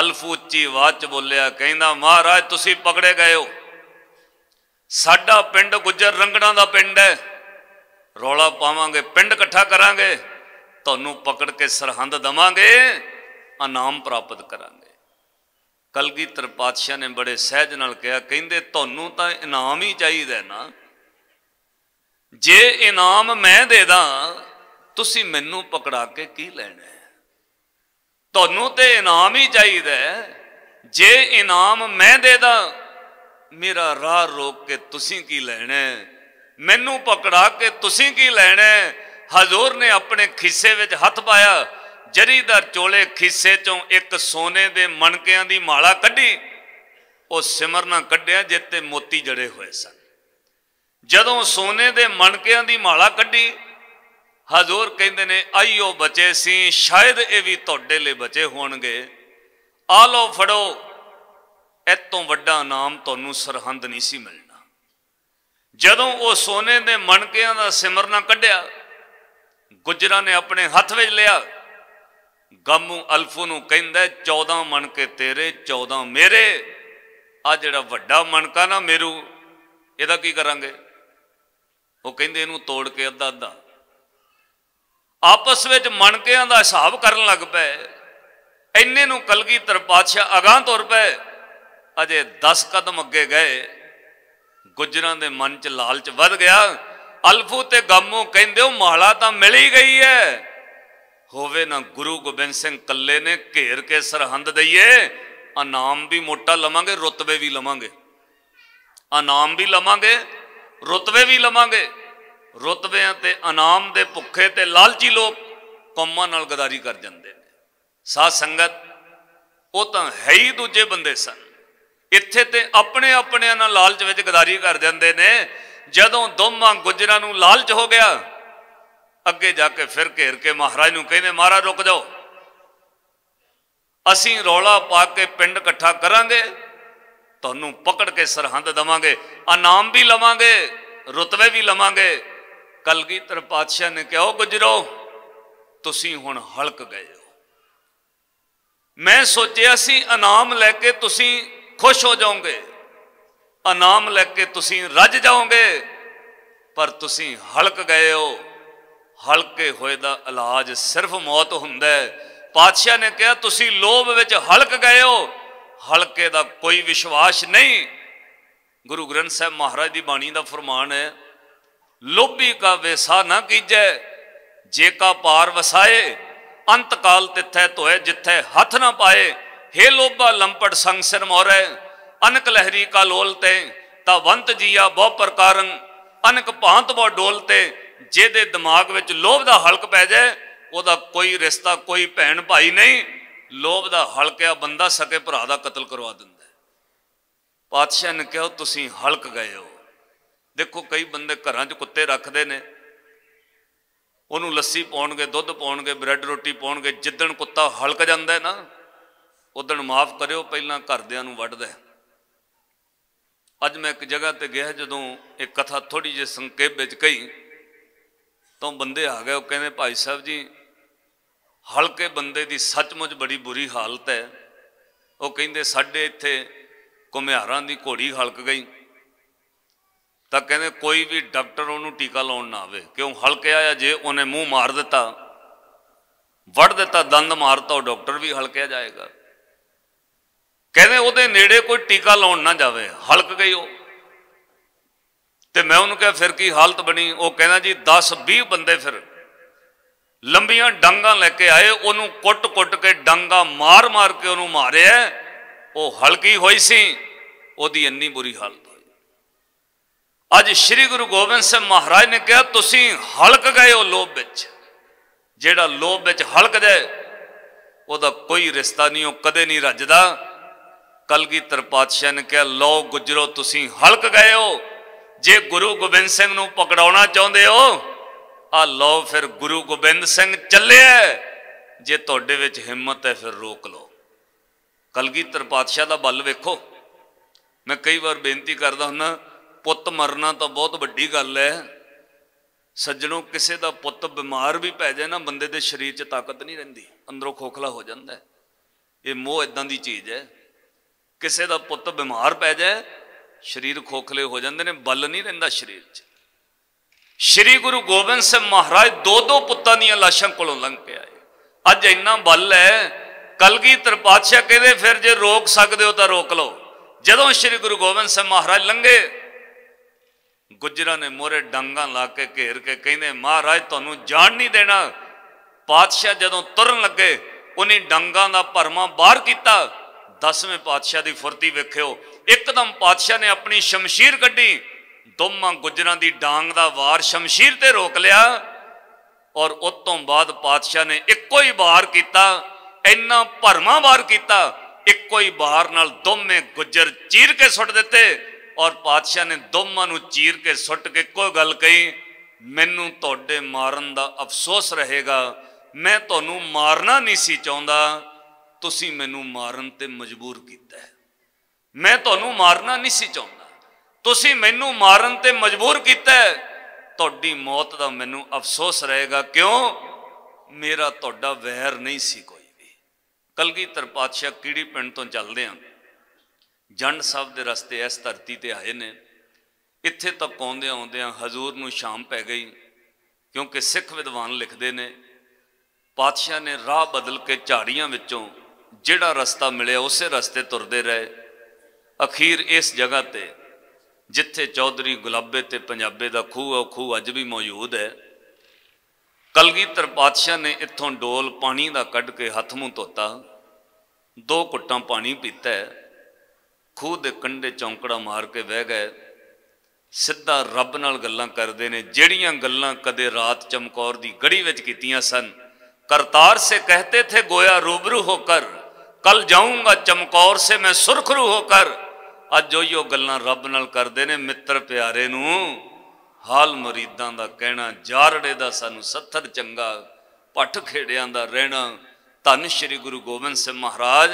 ਅਲਫੂ ਉੱਚੀ ਆਵਾਜ਼ ਚ ਬੋਲਿਆ, ਕਹਿੰਦਾ, ਮਹਾਰਾਜ, ਤੁਸੀਂ ਪਕੜੇ ਗਏ ਹੋ। ਸਾਡਾ ਪਿੰਡ ਗੁੱਜਰ ਰੰਗੜਾਂ ਦਾ ਪਿੰਡ ਹੈ। ਰੌਲਾ ਪਾਵਾਂਗੇ, ਪਿੰਡ ਇਕੱਠਾ ਕਰਾਂਗੇ। ਤੁਹਾਨੂੰ ਪਕੜ ਕੇ ਸਰਹੰਦ ਦਵਾਂਗੇ, ਇਨਾਮ ਪ੍ਰਾਪਤ ਕਰਾਂਗੇ। ਕਲਗੀਧਰ ਪਾਤਸ਼ਾਹ ਨੇ ਬੜੇ ਸਹਿਜ ਨਾਲ ਕਿਹਾ, ਕਹਿੰਦੇ, ਤੁਹਾਨੂੰ ਤਾਂ ਇਨਾਮ ਹੀ ਚਾਹੀਦਾ ਨਾ। ਜੇ ਇਨਾਮ ਮੈਂ ਦੇ ਦਾਂ, ਤੁਸੀਂ ਮੈਨੂੰ ਪਕੜਾ ਕੇ ਕੀ ਲੈਣਾ ਤੁਹਾਨੂੰ ਤੇ ਇਨਾਮ ਹੀ ਚਾਹੀਦਾ ਜੇ ਇਨਾਮ ਮੈਂ ਦੇ ਦਾਂ, ਮੇਰਾ ਰਾਹ ਰੋਕ ਕੇ ਤੁਸੀਂ ਕੀ ਲੈਣਾ ਮੈਨੂੰ ਪਕੜਾ ਕੇ ਤੁਸੀਂ ਕੀ ਲੈਣਾ ਹਜ਼ੂਰ ਨੇ ਆਪਣੇ ਖਿੱਸੇ ਵਿੱਚ ਹੱਥ ਪਾਇਆ। ਜਰੀਦਾਰ ਚੋਲੇ ਖਿੱਸੇ ਚੋਂ ਇੱਕ ਸੋਨੇ ਦੇ ਮਣਕਿਆਂ ਦੀ ਮਾਲਾ ਕੱਢੀ। ਉਹ ਸਿਮਰਨਾ ਕੱਢਿਆ ਜਿੱਤੇ ਮੋਤੀ ਜੜੇ ਹੋਏ ਸਨ। ਜਦੋਂ ਸੋਨੇ ਦੇ ਮਣਕਿਆਂ ਦੀ ਮਾਲਾ ਕੱਢੀ ਹਜ਼ੂਰ ਕਹਿੰਦੇ ਨੇ, ਆਈਓ ਬਚੇ ਸੀ, ਸ਼ਾਇਦ ਇਹ ਵੀ ਤੁਹਾਡੇ ਲਈ ਬਚੇ ਹੋਣਗੇ। ਆ ਲੋ ਫੜੋ ਇਤੋਂ ਵੱਡਾ ਨਾਮ ਤੁਹਾਨੂੰ ਸਰਹੰਦ ਨਹੀਂ ਸੀ ਮਿਲਣਾ। ਜਦੋਂ ਉਹ ਸੋਨੇ ਦੇ ਮਣਕਿਆਂ ਦਾ ਸਿਮਰਨਾ ਕੱਢਿਆ, ਗੁਜਰਾਂ ਨੇ ਆਪਣੇ ਹੱਥ ਵਿੱਚ ਲਿਆ, ਗਮੂ ਅਲਫੂ ਨੂੰ ਕਹਿੰਦਾ 14 ਮਣਕੇ ਤੇਰੇ 14 ਮੇਰੇ ਆ ਜਿਹੜਾ ਵੱਡਾ ਮਣਕਾ ਨਾ ਮੇਰੂ, ਇਹਦਾ ਕੀ ਕਰਾਂਗੇ? ਉਹ ਕਹਿੰਦੇ ਇਹਨੂੰ ਤੋੜ ਕੇ ਅੱਧਾ ਅੱਧਾ ਆਪਸ ਵਿੱਚ ਮਣਕਿਆਂ ਦਾ ਹਿਸਾਬ ਕਰਨ ਲੱਗ ਪਏ। ਇੰਨੇ ਨੂੰ ਕਲਗੀਧਰ ਪਾਤਸ਼ਾਹ ਅਗਾਹ ਤੁਰ ਪਏ। ਅਜੇ 10 ਕਦਮ ਅੱਗੇ ਗਏ। ਗੁਜਰਾਂ ਦੇ ਮਨ 'ਚ ਲਾਲਚ ਵੱਧ ਗਿਆ। ਅਲਫੂ ਤੇ ਗਾਮੂ ਕਹਿੰਦੇ, ਉਹ ਮਾਲਾ ਤਾਂ ਮਿਲ ਹੀ ਗਈ ਹੈ ਹੋਵੇ ਨਾ ਗੁਰੂ ਗੋਬਿੰਦ ਸਿੰਘ ਕੱਲੇ ਨੇ ਘੇਰ ਕੇ ਸਰਹੰਦ ਦਈਏ ਇਨਾਮ ਵੀ ਮੋਟਾ ਲਵਾਂਗੇ, ਰੁਤਬੇ ਵੀ ਲਵਾਂਗੇ। ਇਨਾਮ ਵੀ ਲਵਾਂਗੇ, ਰੁਤਬੇ ਵੀ ਲਵਾਂਗੇ। ਰੁਤਬਿਆਂ ਤੇ ਇਨਾਮ ਦੇ ਭੁੱਖੇ ਤੇ ਲਾਲਚੀ ਲੋਕ ਕੌਮਾਂ ਨਾਲ ਗਦਾਰੀ ਕਰ ਜਾਂਦੇ ਨੇ। ਸਾਧ ਸੰਗਤ, ਉਹ ਤਾਂ ਹੈ ਹੀ ਦੂਜੇ ਬੰਦੇ ਸਨ। ਇੱਥੇ ਤੇ ਆਪਣੇ ਆਪਣਿਆਂ ਨਾਲ ਲਾਲਚ ਵਿੱਚ ਗਦਾਰੀ ਕਰ ਜਾਂਦੇ ਨੇ। ਜਦੋਂ ਦੋਵਾਂ ਗੁਜਰਾਂ ਨੂੰ ਲਾਲਚ ਹੋ ਗਿਆ, ਅੱਗੇ ਜਾ ਕੇ ਫਿਰ ਘੇਰ ਕੇ ਮਹਾਰਾਜ ਨੂੰ ਕਹਿੰਦੇ, ਮਹਾਰਾਜ, ਰੁਕ ਜਾਓ। ਅਸੀਂ ਰੌਲਾ ਪਾ ਕੇ ਪਿੰਡ ਇਕੱਠਾ ਕਰਾਂਗੇ, ਤੁਹਾਨੂੰ ਪਕੜ ਕੇ ਸਰਹੰਦ ਦਵਾਂਗੇ ਇਨਾਮ ਵੀ ਲਵਾਂਗੇ, ਰੁਤਬੇ ਵੀ ਲਵਾਂਗੇ ਕਲਗੀਧਰ ਪਾਤਸ਼ਾਹ ਨੇ ਕਿਹਾ ਉਹ ਗੁਜਰੋ, ਤੁਸੀਂ ਹੁਣ ਹਲਕ ਗਏ ਹੋ। ਮੈਂ ਸੋਚਿਆ ਸੀ ਇਨਾਮ ਲੈ ਕੇ ਤੁਸੀਂ ਖੁਸ਼ ਹੋ ਜਾਓਗੇ। ਇਨਾਮ ਲੈ ਕੇ ਤੁਸੀਂ ਰੱਜ ਜਾਓਗੇ, ਪਰ ਤੁਸੀਂ ਹਲਕ ਗਏ ਹੋ। ਹਲਕੇ ਹੋਏ ਦਾ ਇਲਾਜ ਸਿਰਫ ਮੌਤ ਹੁੰਦਾ ਹੈ। ਪਾਤਸ਼ਾਹ ਨੇ ਕਿਹਾ, ਤੁਸੀਂ ਲੋਭ ਵਿੱਚ ਹਲਕ ਗਏ ਹੋ। ਹਲਕੇ ਦਾ ਕੋਈ ਵਿਸ਼ਵਾਸ ਨਹੀਂ। ਗੁਰੂ ਗ੍ਰੰਥ ਸਾਹਿਬ ਮਹਾਰਾਜ ਦੀ ਬਾਣੀ ਦਾ ਫਰਮਾਨ ਹੈ ਲੋਭੀ ਕਾ ਵੇਸਾ ਨਾ ਕੀਜੈ, ਜੇ ਕਾ ਪਾਰ ਵਸਾਏ, ਅੰਤ ਕਾਲ ਤਿੱਥੈ ਧੋਏ, ਜਿੱਥੇ ਹੱਥ ਨਾ ਪਾਏ, ਹੇ ਲੋਭਾ ਲੰਪਟ ਸੰਗ ਸਿਰ ਮੋਰੇ, ਅਨਕ ਲਹਿਰੀ ਕਾ ਲੋਲ ਤੇ, ਤਾਂ ਵੰਤ ਜੀਆ ਬਹੁ ਪ੍ਰਕਾਰੰ, ਅਨਕ ਭਾਂਤ ਬਹੁ ਡੋਲ ਤੇ, ਜਿਹਦੇ ਦਿਮਾਗ ਵਿੱਚ ਲੋਭ ਦਾ ਹਲਕ ਪੈ ਜਾਏ, ਉਹਦਾ ਕੋਈ ਰਿਸ਼ਤਾ, ਕੋਈ ਭੈਣ ਭਾਈ ਨਹੀਂ, ਲੋਭ ਦਾ ਹਲਕਿਆ ਬੰਦਾ ਸਕੇ ਭਰਾ ਦਾ ਕਤਲ ਕਰਵਾ ਦਿੰਦਾ ਪਾਤਸ਼ਾਹ ਨੇ ਕਿਹਾ, ਤੁਸੀਂ ਹਲਕ ਗਏ ਹੋ। ਦੇਖੋ ਕਈ ਬੰਦੇ ਘਰਾਂ 'ਚ ਕੁੱਤੇ ਰੱਖਦੇ ਨੇ। ਉਹਨੂੰ ਲੱਸੀ ਪਾਉਣਗੇ, ਦੁੱਧ ਪਾਉਣਗੇ, ਬ੍ਰੈਡ ਰੋਟੀ ਪਾਉਣਗੇ, ਜਿੱਦਣ ਕੁੱਤਾ ਹਲਕ ਜਾਂਦਾ ਹੈ ਨਾ ਉਦਣ ਮਾਫ ਕਰਿਓ, ਪਹਿਲਾਂ ਘਰਦਿਆਂ ਨੂੰ ਵੱਢਦਾ ਅੱਜ ਮੈਂ ਇੱਕ ਜਗ੍ਹਾ ਤੇ ਗਿਆ, ਜਦੋਂ ਇਹ ਕਥਾ ਥੋੜੀ ਜਿਹੀ ਸੰਖੇਪ ਵਿੱਚ ਕਹੀ, ਤਾਂ ਬੰਦੇ ਆ ਗਏ, ਉਹ ਕਹਿੰਦੇ, ਭਾਈ ਸਾਹਿਬ ਜੀ, ਹਲਕੇ ਬੰਦੇ ਦੀ ਸੱਚਮੁੱਚ ਬੜੀ ਬੁਰੀ ਹਾਲਤ ਹੈ। ਉਹ ਕਹਿੰਦੇ, ਸਾਡੇ ਇੱਥੇ ਘੁਮਿਆਰਾਂ ਦੀ ਘੋੜੀ ਹਲਕ ਗਈ। ਤਾਂ ਕਹਿੰਦੇ ਕੋਈ ਵੀ ਡਾਕਟਰ ਉਹਨੂੰ ਟੀਕਾ ਲਾਉਣ ਨਾ ਆਵੇ। ਕਿਉਂ? ਹਲਕਿਆ ਆ ਜੇ ਉਹਨੇ ਮੂੰਹ ਮਾਰ ਦਿੱਤਾ ਵੜ ਦਿੱਤਾ, ਦੰਦ ਮਾਰਤਾ, ਉਹ ਡਾਕਟਰ ਵੀ ਹਲਕਿਆ ਜਾਏਗਾ। ਕਹਿੰਦੇ ਉਹਦੇ ਨੇੜੇ ਕੋਈ ਟੀਕਾ ਲਾਉਣ ਨਾ ਜਾਵੇ। ਹਲਕ ਗਈ ਉਹ। ਤੇ ਮੈਂ ਉਹਨੂੰ ਕਿਹਾ, ਫਿਰ ਕੀ ਹਾਲਤ ਬਣੀ? ਉਹ ਕਹਿੰਦਾ, ਜੀ 10 20 ਬੰਦੇ ਫਿਰ ਲੰਬੀਆਂ ਡਾਂਗਾਂ ਲੈ ਕੇ ਆਏ। ਉਹਨੂੰ ਕੁੱਟ-ਕੁੱਟ ਕੇ ਡਾਂਗਾ ਮਾਰ-ਮਾਰ ਕੇ ਉਹਨੂੰ ਮਾਰਿਆ। ਉਹ ਹਲਕੀ ਹੋਈ ਸੀ। ਉਹਦੀ ਇੰਨੀ ਬੁਰੀ ਹਾਲਤ। ਅੱਜ ਸ੍ਰੀ ਗੁਰੂ ਗੋਬਿੰਦ ਸਿੰਘ ਮਹਾਰਾਜ ਨੇ ਕਿਹਾ, ਤੁਸੀਂ ਹਲਕ ਗਏ ਹੋ ਲੋਭ ਵਿੱਚ। ਜਿਹੜਾ ਲੋਭ ਵਿੱਚ ਹਲਕ ਜਾਏ, ਉਹਦਾ ਕੋਈ ਰਿਸ਼ਤਾ ਨਹੀਂ, ਉਹ ਕਦੇ ਨਹੀਂ ਰੱਜਦਾ। ਕਲਗੀਧਰ ਪਾਤਸ਼ਾਹ ਨੇ ਕਿਹਾ ਲੋ ਗੁਜਰੋ, ਤੁਸੀਂ ਹਲਕ ਗਏ ਹੋ। ਜੇ ਗੁਰੂ ਗੋਬਿੰਦ ਸਿੰਘ ਨੂੰ ਪਕੜਾਉਣਾ ਚਾਹੁੰਦੇ ਹੋ ਆ ਲਓ ਫਿਰ ਗੁਰੂ ਗੋਬਿੰਦ ਸਿੰਘ ਚੱਲਿਆ। ਜੇ ਤੁਹਾਡੇ ਵਿੱਚ ਹਿੰਮਤ ਹੈ, ਫਿਰ ਰੋਕ ਲਓ। ਕਲਗੀਧਰ ਪਾਤਸ਼ਾਹ ਦਾ ਬਲ ਵੇਖੋ। ਮੈਂ ਕਈ ਵਾਰ ਬੇਨਤੀ ਕਰਦਾ ਹੁੰਦਾ ਪੁੱਤ ਮਰਨਾ ਤਾਂ ਬਹੁਤ ਵੱਡੀ ਗੱਲ ਹੈ। ਸੱਜਣੋ, ਕਿਸੇ ਦਾ ਪੁੱਤ ਬਿਮਾਰ ਵੀ ਪੈ ਜਾਏ ਨਾ, ਬੰਦੇ ਦੇ ਸਰੀਰ 'ਚ ਤਾਕਤ ਨਹੀਂ ਰਹਿੰਦੀ। ਅੰਦਰੋਂ ਖੋਖਲਾ ਹੋ ਜਾਂਦਾ ਇਹ ਮੋਹ ਇਦਾਂ ਦੀ ਚੀਜ਼ ਹੈ। ਕਿਸੇ ਦਾ ਪੁੱਤ ਬਿਮਾਰ ਪੈ ਜਾਏ, ਸਰੀਰ ਖੋਖਲੇ ਹੋ ਜਾਂਦੇ ਨੇ, ਬਲ ਨਹੀਂ ਰਹਿੰਦਾ ਸਰੀਰ 'ਚ। ਸ਼੍ਰੀ ਗੁਰੂ ਗੋਬਿੰਦ ਸਿੰਘ ਮਹਾਰਾਜ ਦੋ ਦੋ ਪੁੱਤਾਂ ਦੀਆਂ ਲਾਸ਼ਾਂ ਕੋਲੋਂ ਲੰਘ ਕੇ ਆਏ। ਅੱਜ ਇੰਨਾ ਬਲ ਹੈ, ਕਲਗੀਧਰ ਪਾਤਸ਼ਾਹ ਕਹਿੰਦੇ, ਫਿਰ ਜੇ ਰੋਕ ਸਕਦੇ ਹੋ ਤਾਂ ਰੋਕ ਲਓ। ਜਦੋਂ ਸ਼੍ਰੀ ਗੁਰੂ ਗੋਬਿੰਦ ਸਿੰਘ ਮਹਾਰਾਜ ਲੰਘੇ ਗੁੱਜਰਾਂ ਨੇ ਮੋਰੇ ਡਾਂਗਾ ਲਾ ਕੇ ਘੇਰ ਕੇ ਕਹਿੰਦੇ, ਮਹਾਰਾਜ, ਤੁਹਾਨੂੰ ਜਾਣ ਨਹੀਂ ਦੇਣਾ। ਪਾਤਸ਼ਾਹ ਜਦੋਂ ਤੁਰਨ ਲੱਗੇ, ਉਹਨੇ ਡਾਂਗਾ ਦਾ ਭਰਮਾ ਬਾਹਰ ਕੀਤਾ। ਦਸਵੇਂ ਪਾਤਸ਼ਾਹ ਦੀ ਫੁਰਤੀ ਵੇਖਿਓ, ਇੱਕਦਮ ਪਾਤਸ਼ਾਹ ਨੇ ਆਪਣੀ ਸ਼ਮਸ਼ੀਰ ਕੱਢੀ। ਦੋਵਾਂ ਗੁੱਜਰਾਂ ਦੀ ਡਾਂਗ ਦਾ ਵਾਰ ਸ਼ਮਸ਼ੀਰ ਤੇ ਰੋਕ ਲਿਆ ਔਰ ਉਸ ਤੋਂ ਬਾਅਦ ਪਾਤਸ਼ਾਹ ਨੇ ਇੱਕੋ ਹੀ ਵਾਰ ਕੀਤਾ, ਇੰਨਾ ਭਰਮਾ ਵਾਰ ਕੀਤਾ। ਇੱਕੋ ਹੀ ਵਾਰ ਨਾਲ ਦੋਵੇਂ ਗੁੱਜਰ ਚੀਰ ਕੇ ਸੁੱਟ ਦਿੱਤੇ। ਔਰ ਪਾਤਸ਼ਾਹ ਨੇ ਦੋਮਾਂ ਨੂੰ ਚੀਰ ਕੇ ਸੁੱਟ ਕੇ ਕੋਈ ਗੱਲ ਕਹੀ, ਮੈਨੂੰ ਤੁਹਾਡੇ ਮਾਰਨ ਦਾ ਅਫਸੋਸ ਰਹੇਗਾ। ਮੈਂ ਤੁਹਾਨੂੰ ਮਾਰਨਾ ਨਹੀਂ ਸੀ ਚਾਹੁੰਦਾ। ਤੁਸੀਂ ਮੈਨੂੰ ਮਾਰਨ ਤੇ ਮਜਬੂਰ ਕੀਤਾ ਹੈ। ਮੈਂ ਤੁਹਾਨੂੰ ਮਾਰਨਾ ਨਹੀਂ ਸੀ ਚਾਹੁੰਦਾ। ਤੁਸੀਂ ਮੈਨੂੰ ਮਾਰਨ ਤੇ ਮਜਬੂਰ ਕੀਤਾ ਹੈ। ਤੁਹਾਡੀ ਮੌਤ ਦਾ ਮੈਨੂੰ ਅਫਸੋਸ ਰਹੇਗਾ। ਕਿਉਂ? ਮੇਰਾ ਤੁਹਾਡਾ ਵੈਰ ਨਹੀਂ ਸੀ ਕੋਈ ਵੀ। ਕਲਗੀਧਰ ਪਾਤਸ਼ਾਹ ਕਿਹੜੀ ਪਿੰਡ ਤੋਂ ਚੱਲਦੇ ਆਂ ਜੰਡ ਸਾਹਿਬ ਦੇ ਰਸਤੇ ਇਸ ਧਰਤੀ ਤੇ ਆਏ ਨੇ। ਇੱਥੇ ਤੱਕ ਆਉਂਦੇ ਆਉਂਦਿਆਂ ਹਜ਼ੂਰ ਨੂੰ ਸ਼ਾਮ ਪੈ ਗਈ, ਕਿਉਂਕਿ ਸਿੱਖ ਵਿਦਵਾਨ ਲਿਖਦੇ ਨੇ, ਪਾਤਸ਼ਾਹ ਨੇ ਰਾਹ ਬਦਲ ਕੇ ਝਾੜੀਆਂ ਵਿੱਚੋਂ ਜਿਹੜਾ ਰਸਤਾ ਮਿਲਿਆ ਉਸੇ ਰਸਤੇ ਤੁਰਦੇ ਰਹੇ। ਅਖੀਰ ਇਸ ਜਗ੍ਹਾ ਤੇ, ਜਿੱਥੇ ਚੌਧਰੀ ਗੁਲਾਬੇ ਤੇ ਪੰਜਾਬੇ ਦਾ ਖੂਹ ਹੈ ਉਹ ਖੂਹ ਅੱਜ ਵੀ ਮੌਜੂਦ ਹੈ, ਕਲਗੀਧਰ ਪਾਤਸ਼ਾਹ ਨੇ ਇੱਥੋਂ ਡੋਲ ਪਾਣੀ ਦਾ ਕੱਢ ਕੇ ਹੱਥ ਮੂੰਹ ਧੋਤਾ, ਦੋ ਘੁੱਟਾਂ ਪਾਣੀ ਪੀਤਾ ਹੈ। ਖੂਹ ਦੇ ਕੰਢੇ ਚੌਂਕੜਾ ਮਾਰ ਕੇ ਬਹਿ ਗਏ। ਸਿੱਧਾ ਰੱਬ ਨਾਲ ਗੱਲਾਂ ਕਰਦੇ ਨੇ, ਜਿਹੜੀਆਂ ਗੱਲਾਂ ਕਦੇ ਰਾਤ ਚਮਕੌਰ ਦੀ ਗੜੀ ਵਿੱਚ ਕੀਤੀਆਂ ਸਨ। ਕਰਤਾਰ ਸੇ ਕਹਤੇ ਥੇ ਗੋਇਆ ਰੂਬਰੂ ਹੋ ਕਰ ਕੱਲ ਜਾਊਂਗਾ ਚਮਕੌਰ ਸੇ ਮੈਂ ਸੁਰਖਰੂ ਹੋਕਰ ਅੱਜ ਉਹ ਗੱਲਾਂ ਰੱਬ ਨਾਲ ਕਰਦੇ ਨੇ ਮਿੱਤਰ ਪਿਆਰੇ ਨੂੰ। ਹਾਲ ਮਰੀਦਾਂ ਦਾ ਕਹਿਣਾ, ਜਾਰੜੇ ਦਾ ਸਾਨੂੰ ਸੱਥਰ ਚੰਗਾ ਪੱਠ ਖੇੜਿਆਂ ਦਾ ਰਹਿਣਾ। ਧੰਨ ਸ਼੍ਰੀ ਗੁਰੂ ਗੋਬਿੰਦ ਸਿੰਘ ਮਹਾਰਾਜ।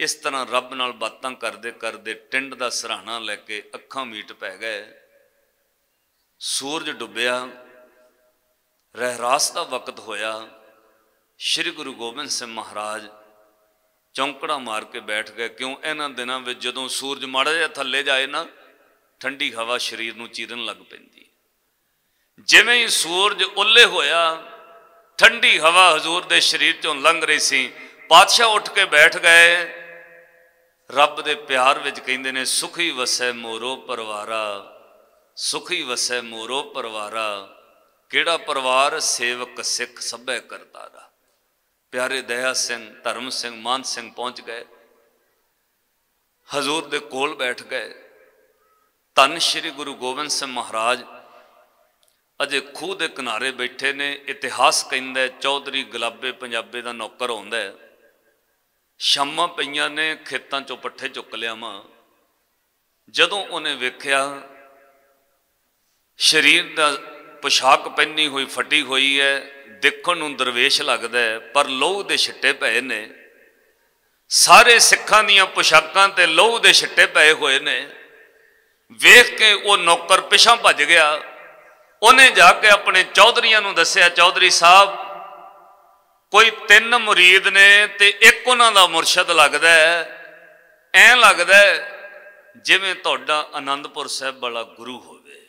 ਇਸ ਤਰ੍ਹਾਂ ਰੱਬ ਨਾਲ ਬਾਤਾਂ ਕਰਦੇ ਕਰਦੇ ਟਿੰਡ ਦਾ ਸਰਾਣਾ ਲੈ ਕੇ ਅੱਖਾਂ ਮੀਟ ਪੈ ਗਏ। ਸੂਰਜ ਡੁੱਬਿਆ, ਰਹਿਰਾਸ ਦਾ ਵਕਤ ਹੋਇਆ। ਸ਼੍ਰੀ ਗੁਰੂ ਗੋਬਿੰਦ ਸਿੰਘ ਮਹਾਰਾਜ ਚੌਂਕੜਾ ਮਾਰ ਕੇ ਬੈਠ ਗਏ। ਕਿਉਂ? ਇਹਨਾਂ ਦਿਨਾਂ ਵਿੱਚ ਜਦੋਂ ਸੂਰਜ ਮਾੜਾ ਜਿਹਾ ਥੱਲੇ ਜਾਏ ਨਾ, ਠੰਡੀ ਹਵਾ ਸਰੀਰ ਨੂੰ ਚੀਰਨ ਲੱਗ ਪੈਂਦੀ ਜਿਵੇਂ ਹੀ ਸੂਰਜ ਉੱਲੇ ਹੋਇਆ, ਠੰਡੀ ਹਵਾ ਹਜ਼ੂਰ ਦੇ ਸਰੀਰ ਚੋਂ ਲੰਘ ਰਹੀ ਸੀ। ਪਾਤਸ਼ਾਹ ਉੱਠ ਕੇ ਬੈਠ ਗਏ। ਰੱਬ ਦੇ ਪਿਆਰ ਵਿੱਚ ਕਹਿੰਦੇ ਨੇ, ਸੁਖੀ ਵਸੈ ਮੋਰੋ ਪਰਵਾਰਾ, ਸੁਖੀ ਵਸੈ ਮੋਰੋ ਪਰਵਾਰਾ, ਕਿਹੜਾ ਪਰਿਵਾਰ ਸੇਵਕ ਸਿੱਖ ਸਭੈ ਕਰਤਾਰਾ ਪਿਆਰੇ ਦਇਆ ਸਿੰਘ, ਧਰਮ ਸਿੰਘ, ਮਾਨ ਸਿੰਘ ਪਹੁੰਚ ਗਏ। ਹਜ਼ੂਰ ਦੇ ਕੋਲ ਬੈਠ ਗਏ। ਧੰਨ ਸ਼੍ਰੀ ਗੁਰੂ ਗੋਬਿੰਦ ਸਿੰਘ ਮਹਾਰਾਜ, ਅਜੇ ਖੂਹ ਦੇ ਕਿਨਾਰੇ ਬੈਠੇ ਨੇ, ਇਤਿਹਾਸ ਕਹਿੰਦਾ ਚੌਧਰੀ ਗੁਲਾਬੇ ਪੰਜਾਬੇ ਦਾ ਨੌਕਰ ਹੁੰਦਾ ਹੈ। ਸ਼ਾਮਾਂ ਪਈਆਂ ਨੇ, ਖੇਤਾਂ ਚੋਂ ਪੱਠੇ ਚੁੱਕ ਲਿਆਵਾਂ ਜਦੋਂ ਉਹਨੇ ਵੇਖਿਆ, ਸਰੀਰ ਦਾ ਪੋਸ਼ਾਕ ਪਹਿਨੀ ਹੋਈ, ਫਟੀ ਹੋਈ ਹੈ, ਦੇਖਣ ਨੂੰ ਦਰਵੇਸ਼ ਲੱਗਦਾ ਹੈ, ਪਰ ਲਹੂ ਦੇ ਛਿੱਟੇ ਪਏ ਨੇ। ਸਾਰੇ ਸਿੱਖਾਂ ਦੀਆਂ ਪੋਸ਼ਾਕਾਂ ਤੇ ਲੋਹ ਦੇ ਛਿੱਟੇ ਪਏ ਹੋਏ ਨੇ। ਵੇਖ ਕੇ ਉਹ ਨੌਕਰ ਪਿਛਾਂ ਭੱਜ ਗਿਆ। ਉਹਨੇ ਜਾ ਕੇ ਆਪਣੇ ਚੌਧਰੀਆਂ ਨੂੰ ਦੱਸਿਆ, ਚੌਧਰੀ ਸਾਹਿਬ ਕੋਈ ਤਿੰਨ ਮੁਰੀਦ ਨੇ ਤੇ ਇੱਕ ਉਹਨਾਂ ਦਾ ਮੁਰਸ਼ਦ ਲੱਗਦਾ ਹੈ। ਐਂ ਲੱਗਦਾ ਜਿਵੇਂ ਤੁਹਾਡਾ ਆਨੰਦਪੁਰ ਸਾਹਿਬ ਵਾਲਾ ਗੁਰੂ ਹੋਵੇ।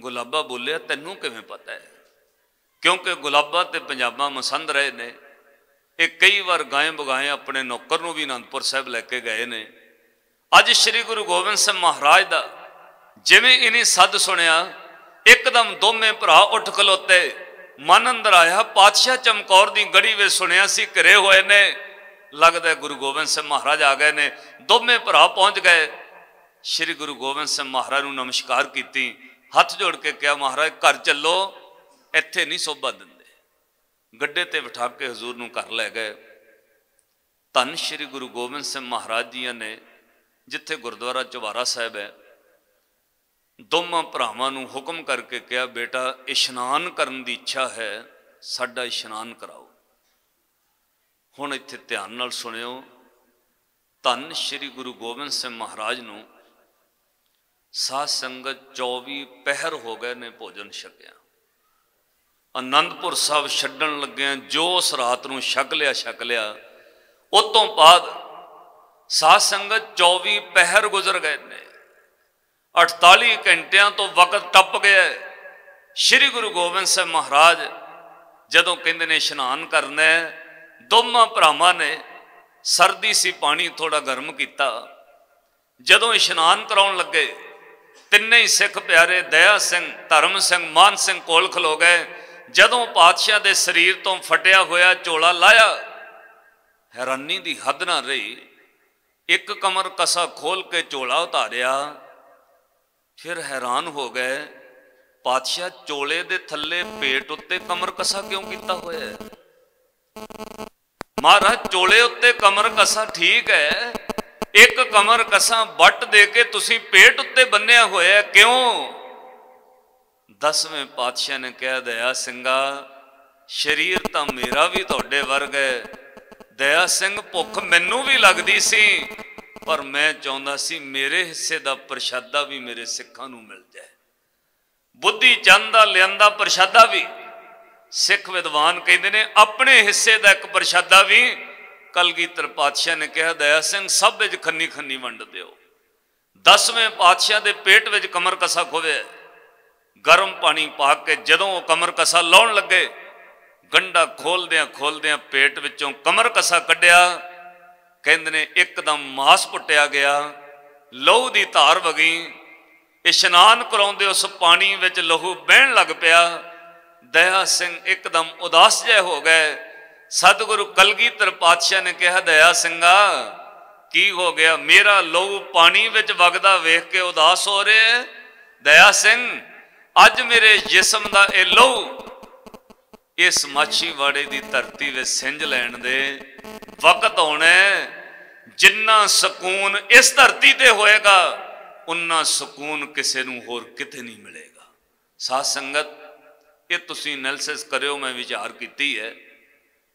ਗੁਲਾਬਾ ਬੋਲਿਆ, ਤੈਨੂੰ ਕਿਵੇਂ ਪਤਾ ਹੈ? ਕਿਉਂਕਿ ਗੁਲਾਬਾ ਤੇ ਪੰਜਾਬਾ ਮਸੰਦ ਰਹੇ ਨੇ। ਇਹ ਕਈ ਵਾਰ ਗਾਏ ਬਗਾਏ ਆਪਣੇ ਨੌਕਰ ਨੂੰ ਵੀ ਆਨੰਦਪੁਰ ਸਾਹਿਬ ਲੈ ਕੇ ਗਏ ਨੇ। ਅੱਜ ਸ੍ਰੀ ਗੁਰੂ ਗੋਬਿੰਦ ਸਿੰਘ ਮਹਾਰਾਜ ਦਾ ਜਿਵੇਂ ਇਹਨੇ ਸੱਦ ਸੁਣਿਆ, ਇੱਕਦਮ ਦੋਵੇਂ ਭਰਾ ਉੱਠ ਖਲੋਤੇ। ਮਨ ਅੰਦਰ ਆਇਆ, ਪਾਤਸ਼ਾਹ ਚਮਕੌਰ ਦੀ ਗੜੀ ਵਿੱਚ ਸੁਣਿਆ ਸੀ, ਘਰੇ ਹੋਏ ਨੇ। ਲੱਗਦਾ ਗੁਰੂ ਗੋਬਿੰਦ ਸਿੰਘ ਮਹਾਰਾਜ ਆ ਗਏ ਨੇ। ਦੋਵੇਂ ਭਰਾ ਪਹੁੰਚ ਗਏ। ਸ੍ਰੀ ਗੁਰੂ ਗੋਬਿੰਦ ਸਿੰਘ ਮਹਾਰਾਜ ਨੂੰ ਨਮਸਕਾਰ ਕੀਤੀ। ਹੱਥ ਜੋੜ ਕੇ ਕਿਹਾ, ਮਹਾਰਾਜ, ਘਰ ਚੱਲੋ। ਇੱਥੇ ਨਹੀਂ ਸੋਭਾ ਦਿੰਦੇ। ਗੱਡੇ ਤੇ ਬਿਠਾ ਕੇ ਹਜ਼ੂਰ ਨੂੰ ਘਰ ਲੈ ਗਏ। ਧੰਨ ਸ੍ਰੀ ਗੁਰੂ ਗੋਬਿੰਦ ਸਿੰਘ ਮਹਾਰਾਜ ਜੀਆਂ ਨੇ, ਜਿੱਥੇ ਗੁਰਦੁਆਰਾ ਚੁਬਾਰਾ ਸਾਹਿਬ ਹੈ ਦੋਵਾਂ ਭਰਾਵਾਂ ਨੂੰ ਹੁਕਮ ਕਰਕੇ ਕਿਹਾ, ਬੇਟਾ, ਇਸ਼ਨਾਨ ਕਰਨ ਦੀ ਇੱਛਾ ਹੈ, ਸਾਡਾ ਇਸ਼ਨਾਨ ਕਰਾਓ। ਹੁਣ ਇੱਥੇ ਧਿਆਨ ਨਾਲ ਸੁਣਿਓ, ਧੰਨ ਸ੍ਰੀ ਗੁਰੂ ਗੋਬਿੰਦ ਸਿੰਘ ਮਹਾਰਾਜ ਨੂੰ ਸਾਧ ਸੰਗਤ 24 ਪਹਿਰ ਹੋ ਗਏ ਨੇ ਭੋਜਨ ਛਕਿਆ। ਆਨੰਦਪੁਰ ਸਾਹਿਬ ਛੱਡਣ ਲੱਗਿਆ, ਜੋ ਉਸ ਰਾਤ ਨੂੰ ਛਕ ਲਿਆ ਛਕ ਲਿਆ। ਉਸ ਤੋਂ ਬਾਅਦ ਸਾਧ ਸੰਗਤ 24 ਪਹਿਰ ਗੁਜ਼ਰ ਗਏ ਨੇ। 48 ਘੰਟਿਆਂ ਤੋਂ ਵਕਤ ਟੱਪ ਗਿਆ ਸ੍ਰੀ ਗੁਰੂ ਗੋਬਿੰਦ ਸਿੰਘ ਮਹਾਰਾਜ ਜਦੋਂ ਕਹਿੰਦੇ ਨੇ ਇਸ਼ਨਾਨ ਕਰਨਾ ਹੈ, ਦੋਵਾਂ ਭਰਾਵਾਂ ਨੇ ਸਰਦੀ ਸੀ ਪਾਣੀ ਥੋੜਾ ਗਰਮ ਕੀਤਾ। ਜਦੋਂ ਇਸ਼ਨਾਨ ਕਰਾਉਣ ਲੱਗੇ, ਤਿੰਨੇ ਹੀ ਸਿੱਖ ਪਿਆਰੇ ਦਇਆ ਸਿੰਘ, ਧਰਮ ਸਿੰਘ, ਮਾਨ ਸਿੰਘ ਕੋਲ ਖਲੋ ਗਏ। ਜਦੋਂ ਪਾਤਸ਼ਾਹ ਦੇ ਸਰੀਰ ਤੋਂ ਫਟਿਆ ਹੋਇਆ ਝੋਲਾ ਲਾਇਆ, ਹੈਰਾਨੀ ਦੀ ਹੱਦ ਨਾ ਰਹੀ। ਇੱਕ ਕਮਰ ਕਸਾ ਖੋਲ ਕੇ ਝੋਲਾ ਉਤਾਰਿਆ। ਫਿਰ ਹੈਰਾਨ ਹੋ ਗਏ, ਪਾਤਸ਼ਾਹ ਚੋਲੇ ਦੇ ਥੱਲੇ ਪੇਟ ਉੱਤੇ ਕਮਰ ਕਸਾ ਕਿਉਂ ਕੀਤਾ ਹੋਇਆ ਹੈ? ਮਹਾਰਾਜ, ਚੋਲੇ ਉੱਤੇ ਕਮਰ ਕਸਾ ਠੀਕ ਹੈ, ਇੱਕ ਕਮਰ ਕਸਾਂ ਵੱਟ ਦੇ ਕੇ ਤੁਸੀਂ ਪੇਟ ਉੱਤੇ ਬੰਨਿਆ ਹੋਇਆ ਕਿਉਂ? ਦਸਵੇਂ ਪਾਤਸ਼ਾਹ ਨੇ ਕਹਿ ਦਇਆ ਸਿੰਘਾ, ਸ਼ਰੀਰ ਤਾਂ ਮੇਰਾ ਵੀ ਤੁਹਾਡੇ ਵਰਗਾ ਹੈ, ਦਇਆ ਸਿੰਘ ਭੁੱਖ ਮੈਨੂੰ ਵੀ ਲੱਗਦੀ ਸੀ ਪਰ ਮੈਂ ਚਾਹੁੰਦਾ ਸੀ ਮੇਰੇ ਹਿੱਸੇ ਦਾ ਪ੍ਰਸ਼ਾਦਾ ਵੀ ਮੇਰੇ ਸਿੱਖਾਂ ਨੂੰ ਮਿਲ ਜਾਏ। ਬੁੱਧੀ ਚੰਦ ਦਾ ਲਿਆਂਦਾ ਪ੍ਰਸ਼ਾਦਾ ਵੀ। ਸਿੱਖ ਵਿਦਵਾਨ ਕਹਿੰਦੇ ਨੇ, ਆਪਣੇ ਹਿੱਸੇ ਦਾ ਇੱਕ ਪ੍ਰਸ਼ਾਦਾ ਵੀ ਕਲਗੀਧਰ ਪਾਤਸ਼ਾਹ ਨੇ ਕਿਹਾ, ਦਇਆ ਸਿੰਘ, ਸਭ ਵਿੱਚ ਖੰਨੀ ਖੰਨੀ ਵੰਡ ਦਿਓ। ਦਸਵੇਂ ਪਾਤਸ਼ਾਹ ਦੇ ਪੇਟ ਵਿੱਚ ਕਮਰ ਕਸਾ ਖੋਵੇ। ਗਰਮ ਪਾਣੀ ਪਾ ਕੇ ਜਦੋਂ ਉਹ ਕਮਰ ਕਸਾ ਲਾਉਣ ਲੱਗੇ ਗੰਡਾ ਖੋਲਦਿਆਂ ਖੋਲਦਿਆਂ ਪੇਟ ਵਿੱਚੋਂ ਕਮਰ ਕਸਾ ਕੱਢਿਆ। ਕਹਿੰਦੇ ਨੇ, ਇੱਕਦਮ ਮਾਸ ਪੁੱਟਿਆ ਗਿਆ, ਲਹੂ ਦੀ ਧਾਰ ਵਗੀ, ਇਸ਼ਨਾਨ ਕਰਾਉਂਦੇ ਉਸ ਪਾਣੀ ਵਿੱਚ ਲਹੂ ਬਹਿਣ ਲੱਗ ਪਿਆ। ਦਇਆ ਸਿੰਘ ਇੱਕਦਮ ਉਦਾਸ ਜਿਹਾ ਹੋ ਗਏ। ਸਤਿਗੁਰੂ ਕਲਗੀਧਰ ਪਾਤਸ਼ਾਹ ਨੇ ਕਿਹਾ, ਦਇਆ ਸਿੰਘਾ, ਕੀ ਹੋ ਗਿਆ? ਮੇਰਾ ਲਹੂ ਪਾਣੀ ਵਿੱਚ ਵਗਦਾ ਵੇਖ ਕੇ ਉਦਾਸ ਹੋ ਰਿਹਾ ਦਇਆ ਸਿੰਘ, ਅੱਜ ਮੇਰੇ ਜਿਸਮ ਦਾ ਇਹ ਲਹੂ ਇਸ ਮਾਛੀਵਾੜੇ ਦੀ ਧਰਤੀ ਵਿੱਚ ਸਿੰਜ ਲੈਣ ਦੇ ਵਕਤ ਹੋਣਾ ਜਿੰਨਾ ਸਕੂਨ ਇਸ ਧਰਤੀ ਤੇ ਹੋਏਗਾ, ਉਨਾ ਸਕੂਨ ਕਿਸੇ ਨੂੰ ਹੋਰ ਕਿਤੇ ਨਹੀਂ ਮਿਲੇਗਾ। ਸਾਧ ਸੰਗਤ, ਇਹ ਤੁਸੀਂ ਐਨਾਲਿਸਿਸ ਕਰਿਓ, ਮੈਂ ਵਿਚਾਰ ਕੀਤੀ ਹੈ।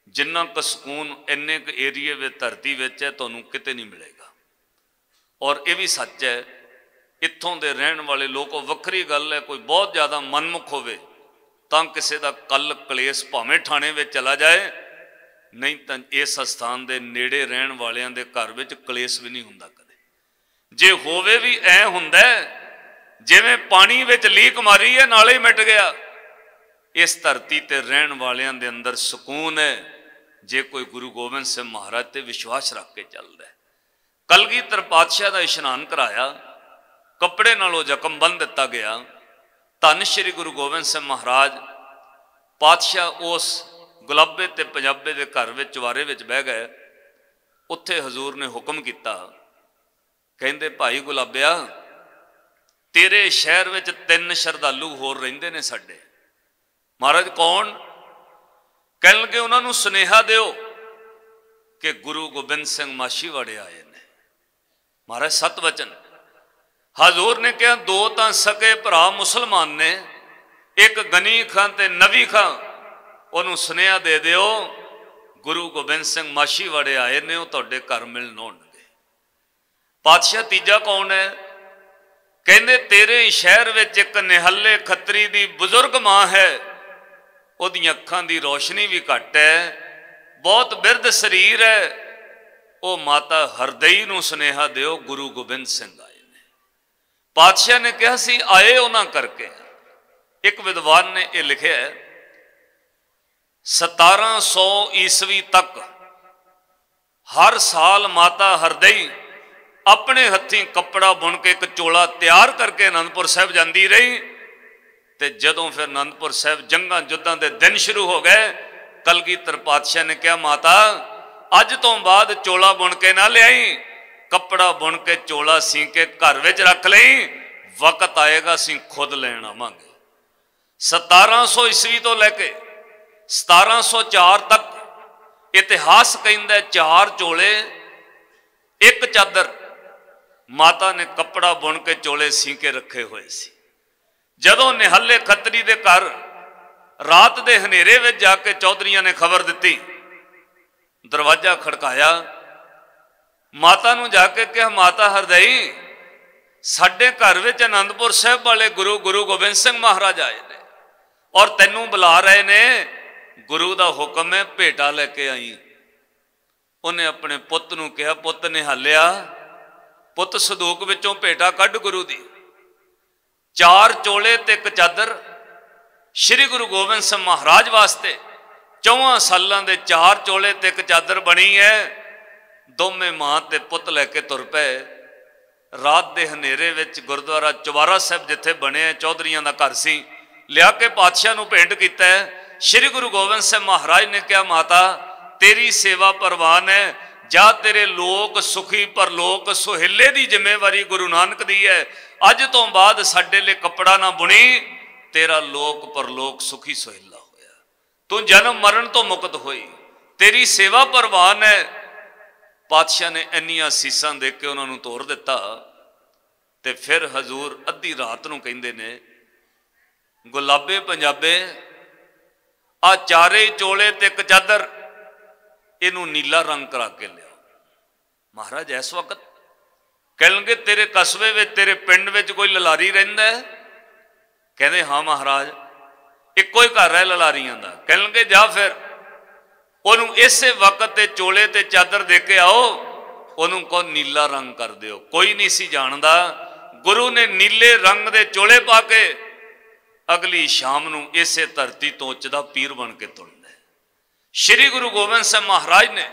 ਜਿੰਨਾ ਕੁ ਸਕੂਨ ਇੰਨੇ ਕੁ ਏਰੀਏ ਵਿੱਚ, ਧਰਤੀ ਵਿੱਚ ਹੈ, ਤੁਹਾਨੂੰ ਕਿਤੇ ਨਹੀਂ ਮਿਲੇਗਾ। ਔਰ ਇਹ ਵੀ ਸੱਚ ਹੈ, ਇੱਥੋਂ ਦੇ ਰਹਿਣ ਵਾਲੇ ਲੋਕ, ਉਹ ਵੱਖਰੀ ਗੱਲ ਹੈ, ਕੋਈ ਬਹੁਤ ਜ਼ਿਆਦਾ ਮਨਮੁਖ ਹੋਵੇ ਤਾਂ ਕਿਸੇ ਦਾ ਕੱਲ ਕਲੇਸ਼ ਭਾਵੇਂ ਥਾਣੇ ਵਿੱਚ ਚਲਾ ਜਾਏ, ਨਹੀਂ ਤਾਂ ਇਸ ਸਥਾਨ ਦੇ ਨੇੜੇ ਰਹਿਣ ਵਾਲਿਆਂ ਦੇ ਘਰ ਵਿੱਚ ਕਲੇਸ਼ ਵੀ ਨਹੀਂ ਹੁੰਦਾ ਕਦੇ। ਜੇ ਹੋਵੇ ਵੀ ਐ ਹੁੰਦਾ, ਜਿਵੇਂ ਪਾਣੀ ਵਿੱਚ ਲੀਕ ਮਾਰੀ ਹੈ, ਨਾਲੇ ਹੀ ਮਿਟ ਗਿਆ। ਇਸ ਧਰਤੀ ਤੇ ਰਹਿਣ ਵਾਲਿਆਂ ਦੇ ਅੰਦਰ ਸਕੂਨ ਹੈ, ਜੇ ਕੋਈ ਗੁਰੂ ਗੋਬਿੰਦ ਸਿੰਘ ਮਹਾਰਾਜ ਤੇ ਵਿਸ਼ਵਾਸ ਰੱਖ ਕੇ ਚੱਲਦਾ ਹੈ। ਕਲਗੀਧਰ ਪਾਤਸ਼ਾਹ ਦਾ ਇਸ਼ਨਾਨ ਕਰਾਇਆ, ਕੱਪੜੇ ਨਾਲ ਉਹ ਜ਼ਖਮ ਬੰਨ ਦਿੱਤਾ ਗਿਆ। ਧੰਨ ਸ਼੍ਰੀ ਗੁਰੂ ਗੋਬਿੰਦ ਸਿੰਘ ਮਹਾਰਾਜ, ਪਾਤਸ਼ਾਹ ਉਸ ਗੁਲਾਬੇ ਤੇ ਪੰਜਾਬੇ ਦੇ ਘਰ ਵਿੱਚ ਚਵਾਰੇ ਵਿੱਚ ਬਹਿ ਗਏ। ਉੱਥੇ ਹਜ਼ੂਰ ਨੇ ਹੁਕਮ ਕੀਤਾ। ਕਹਿੰਦੇ, ਭਾਈ ਗੁਲਾਬਿਆ, ਤੇਰੇ ਸ਼ਹਿਰ ਵਿੱਚ ਤਿੰਨ ਸ਼ਰਧਾਲੂ ਹੋਰ ਰਹਿੰਦੇ ਨੇ ਸਾਡੇ। ਮਹਾਰਾਜ ਕੌਣ? ਕਹਿਣ ਲੱਗੇ ਉਹਨਾਂ ਨੂੰ ਸੁਨੇਹਾ ਦਿਓ ਕਿ ਗੁਰੂ ਗੋਬਿੰਦ ਸਿੰਘ ਮਾਸ਼ੀਵਾੜੇ ਆਏ ਨੇ। ਮਹਾਰਾਜ, ਸਤ ਵਚਨ। ਹਜ਼ੂਰ ਨੇ ਕਿਹਾ, ਦੋ ਤਾਂ ਸਕੇ ਭਰਾ ਮੁਸਲਮਾਨ ਨੇ, ਇੱਕ ਗਨੀ ਖਾਨ ਤੇ ਨਵੀ ਖਾਨ ਉਹਨੂੰ ਸੁਨੇਹਾ ਦੇ ਦਿਓ, ਗੁਰੂ ਗੋਬਿੰਦ ਸਿੰਘ ਮਾਸ਼ੀਵਾੜੇ ਆਏ ਨੇ, ਉਹ ਤੁਹਾਡੇ ਘਰ ਮਿਲਣ ਆਉਣਗੇ। ਪਾਤਸ਼ਾਹ ਤੀਜਾ ਕੌਣ ਹੈ? ਕਹਿੰਦੇ, ਤੇਰੇ ਸ਼ਹਿਰ ਵਿੱਚ ਇੱਕ ਨਿਹੱਲੇ ਖੱਤਰੀ ਦੀ ਬਜ਼ੁਰਗ ਮਾਂ ਹੈ। ਉਹਦੀਆਂ ਅੱਖਾਂ ਦੀ ਰੋਸ਼ਨੀ ਵੀ ਘੱਟ ਹੈ, ਬਹੁਤ ਬਿਰਧ ਸਰੀਰ ਹੈ। ਉਹ ਮਾਤਾ ਹਰਦਈ ਨੂੰ ਸੁਨੇਹਾ ਦਿਓ, ਗੁਰੂ ਗੋਬਿੰਦ ਸਿੰਘ ਆਏ। ਪਾਤਸ਼ਾਹ ਨੇ ਕਿਹਾ ਸੀ, ਆਏ ਉਹਨਾਂ ਕਰਕੇ। ਇੱਕ ਵਿਦਵਾਨ ਨੇ ਇਹ ਲਿਖਿਆ ਹੈ 1700 ਈਸਵੀ ਤੱਕ ਹਰ ਸਾਲ ਮਾਤਾ ਹਰਦਈ ਆਪਣੇ ਹੱਥੀਂ ਕੱਪੜਾ ਬੁਣ ਕੇ ਇੱਕ ਚੋਲਾ ਤਿਆਰ ਕਰਕੇ ਅਨੰਦਪੁਰ ਸਾਹਿਬ ਜਾਂਦੀ ਰਹੀ ਤੇ ਜਦੋਂ ਫਿਰ ਅਨੰਦਪੁਰ ਸਾਹਿਬ ਜੰਗਾਂ ਜੁੱਦਾਂ ਦੇ ਦਿਨ ਸ਼ੁਰੂ ਹੋ ਗਏ, ਕਲਗੀਧਰ ਪਾਤਸ਼ਾਹ ਨੇ ਕਿਹਾ, ਮਾਤਾ, ਅੱਜ ਤੋਂ ਬਾਅਦ ਚੋਲਾ ਬੁਣ ਕੇ ਨਾ ਲਿਆਈ ਕੱਪੜਾ ਬੁਣ ਕੇ, ਚੋਲਾ ਸੀ ਕੇ ਘਰ ਵਿੱਚ ਰੱਖ ਲਈ, ਵਕਤ ਆਏਗਾ, ਅਸੀਂ ਖੁਦ ਲੈਣ ਆਵਾਂਗੇ। 1700 ਈਸਵੀ ਤੋਂ ਲੈ ਕੇ 1704 ਤੱਕ ਇਤਿਹਾਸ ਕਹਿੰਦਾ ਚਾਰ ਚੋਲੇ, ਇੱਕ ਚਾਦਰ। ਮਾਤਾ ਨੇ ਕੱਪੜਾ ਬੁਣ ਕੇ ਚੋਲੇ ਸੀ ਕੇ ਰੱਖੇ ਹੋਏ ਸੀ। ਜਦੋਂ ਨਿਹੱਲੇ ਖੱਤਰੀ ਦੇ ਘਰ ਰਾਤ ਦੇ ਹਨੇਰੇ ਵਿੱਚ ਜਾ ਕੇ ਚੌਧਰੀਆਂ ਨੇ ਖਬਰ ਦਿੱਤੀ, ਦਰਵਾਜ਼ਾ ਖੜਕਾਇਆ ਮਾਤਾ ਨੂੰ ਜਾ ਕੇ ਕਿਹਾ, ਮਾਤਾ ਹਰਦਈ, ਸਾਡੇ ਘਰ ਵਿੱਚ ਆਨੰਦਪੁਰ ਸਾਹਿਬ ਵਾਲੇ ਗੁਰੂ ਗੁਰੂ ਗੋਬਿੰਦ ਸਿੰਘ ਮਹਾਰਾਜ ਆਏ ਨੇ ਔਰ ਤੈਨੂੰ ਬੁਲਾ ਰਹੇ ਨੇ। ਗੁਰੂ ਦਾ ਹੁਕਮ ਹੈ, ਭੇਟਾ ਲੈ ਕੇ ਆਈ। ਉਹਨੇ ਆਪਣੇ ਪੁੱਤ ਨੂੰ ਕਿਹਾ, ਪੁੱਤ ਨੇ ਹਾਲਿਆ ਪੁੱਤ ਸੰਦੂਕ ਵਿੱਚੋਂ ਭੇਟਾ ਕੱਢ ਗੁਰੂ ਦੀ। ਚਾਰ ਚੋਲੇ ਤੇ ਇੱਕ ਚਾਦਰ ਸ੍ਰੀ ਗੁਰੂ ਗੋਬਿੰਦ ਸਿੰਘ ਮਹਾਰਾਜ ਵਾਸਤੇ। ਚੌਵਾਂ ਸਾਲਾਂ ਦੇ ਚਾਰ ਚੋਲੇ ਤੇ ਇੱਕ ਚਾਦਰ ਬਣੀ ਹੈ। ਦੋਵੇਂ ਮਾਂ ਤੇ ਪੁੱਤ ਲੈ ਕੇ ਤੁਰ ਪਏ। ਰਾਤ ਦੇ ਹਨੇਰੇ ਵਿੱਚ ਗੁਰਦੁਆਰਾ ਚਵਾਰਾ ਸਾਹਿਬ ਜਿੱਥੇ ਬਣਿਆ ਚੌਧਰੀਆਂ ਦਾ ਘਰ ਸੀ। ਲਿਆ ਕੇ ਪਾਤਸ਼ਾਹ ਨੂੰ ਭੇਂਟ ਕੀਤਾ ਸ੍ਰੀ ਗੁਰੂ ਗੋਬਿੰਦ ਸਿੰਘ ਮਹਾਰਾਜ ਨੇ ਕਿਹਾ, ਮਾਤਾ, ਤੇਰੀ ਸੇਵਾ ਪ੍ਰਵਾਨ ਹੈ। ਜਾਂ ਤੇਰੇ ਲੋਕ ਸੁਖੀ ਪਰ ਲੋਕ ਸੁਹੇਲੇ ਦੀ ਜ਼ਿੰਮੇਵਾਰੀ ਗੁਰੂ ਨਾਨਕ ਦੀ ਹੈ। ਅੱਜ ਤੋਂ ਬਾਅਦ ਸਾਡੇ ਲਈ ਕੱਪੜਾ ਨਾ ਬੁਣੀ, ਤੇਰਾ ਲੋਕ ਪਰਲੋਕ ਸੁਖੀ ਸੁਹੇਲਾ ਹੋਇਆ। ਤੂੰ ਜਨਮ ਮਰਨ ਤੋਂ ਮੁਕਤ ਹੋਈ। ਤੇਰੀ ਸੇਵਾ ਪ੍ਰਵਾਨ ਹੈ। ਪਾਤਸ਼ਾਹ ਨੇ ਇੰਨੀਆਂ ਸੀਸਾਂ ਦੇ ਕੇ ਉਹਨਾਂ ਨੂੰ ਤੋਰ ਦਿੱਤਾ ਤੇ ਫਿਰ ਹਜ਼ੂਰ ਅੱਧੀ ਰਾਤ ਨੂੰ ਕਹਿੰਦੇ ਨੇ, ਗੁਲਾਬੇ ਪੰਜਾਬੇ ਆ ਚਾਰੇ ਚੋਲੇ ਤੇ ਇੱਕ ਚਾਦਰ, ਇਹਨੂੰ ਨੀਲਾ ਰੰਗ ਕਰਾ ਕੇ ਲਿਆ ਮਹਾਰਾਜ, ਇਸ ਵਕਤ ਕਹਿਣਗੇ, ਤੇਰੇ ਕਸਬੇ ਵਿੱਚ, ਤੇਰੇ ਪਿੰਡ ਵਿੱਚ ਕੋਈ ਲਲਾਰੀ ਰਹਿੰਦਾ ਹੈ? ਕਹਿੰਦੇ, ਹਾਂ ਮਹਾਰਾਜ, ਇੱਕੋ ਹੀ ਘਰ ਹੈ ਲਲਾਰੀਆਂ ਦਾ। ਕਹਿਣਗੇ, ਜਾ ਫਿਰ। ਉਹਨੂੰ ਇਸੇ ਵਕਤ ਤੇ ਚੋਲੇ ਤੇ ਚਾਦਰ ਦੇ ਕੇ ਆਓ, ਉਹਨੂੰ ਕੋ ਨੀਲਾ ਰੰਗ ਕਰ ਦਿਓ। ਕੋਈ ਨਹੀਂ ਸੀ ਜਾਣਦਾ। ਗੁਰੂ ਨੇ ਨੀਲੇ ਰੰਗ ਦੇ ਚੋਲੇ ਪਾ ਕੇ ਅਗਲੀ ਸ਼ਾਮ ਨੂੰ ਇਸੇ ਧਰਤੀ ਤੋਂ ਉੱਚਦਾ ਪੀਰ ਬਣ ਕੇ ਤੁਰਦਾ ਸ਼੍ਰੀ ਗੁਰੂ ਗੋਬਿੰਦ ਸਿੰਘ ਮਹਾਰਾਜ ਨੇ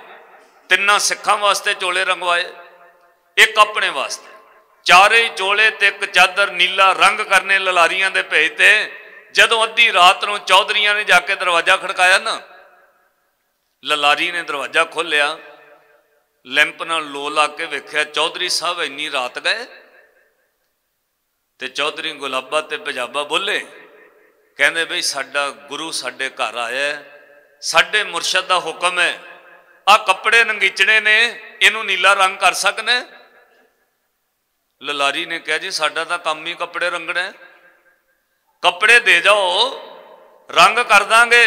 ਤਿੰਨਾਂ ਸਿੱਖਾਂ ਵਾਸਤੇ ਚੋਲੇ ਰੰਗਵਾਏ। ਇੱਕ ਆਪਣੇ ਵਾਸਤੇ। ਚਾਰੇ ਚੋਲੇ ਤੇ ਇੱਕ ਚਾਦਰ ਨੀਲਾ ਰੰਗ ਕਰਨੇ ਲਲਾਰੀਆਂ ਦੇ ਭੇਜ ਤੇ ਜਦੋਂ ਅੱਧੀ ਰਾਤ ਨੂੰ ਚੌਧਰੀਆਂ ਨੇ ਜਾ ਕੇ ਦਰਵਾਜ਼ਾ ਖੜਕਾਇਆ ਨਾ ਲਲਾਰੀ ਨੇ ਦਰਵਾਜ਼ਾ ਖੋਲ੍ਹਿਆ। ਲੈਂਪ ਨਾਲ ਲੋ ਲਾ ਕੇ ਵੇਖਿਆ, ਚੌਧਰੀ ਸਾਹਿਬ ਇੰਨੀ ਰਾਤ ਗਏ ਤੇ ਚੌਧਰੀ ਗੁਲਾਬਾ ਤੇ ਪੰਜਾਬਾ ਬੋਲੇ, ਕਹਿੰਦੇ ਬਈ ਸਾਡਾ ਗੁਰੂ ਸਾਡੇ ਘਰ ਆਇਆ ਸਾਡੇ ਮੁਰਸ਼ਦ ਦਾ ਹੁਕਮ ਹੈ, ਆ ਕੱਪੜੇ ਨੰਗੀਚਣੇ ਨੇ, ਇਹਨੂੰ ਨੀਲਾ ਰੰਗ ਕਰ ਸਕਨੇ? ਲਲਾਰੀ ਨੇ ਕਿਹਾ ਜੀ, ਸਾਡਾ ਤਾਂ ਕੰਮ ਹੀ ਕੱਪੜੇ ਰੰਗਣਾ ਕੱਪੜੇ ਦੇ ਜਾਓ, ਰੰਗ ਕਰ ਦਾਂਗੇ।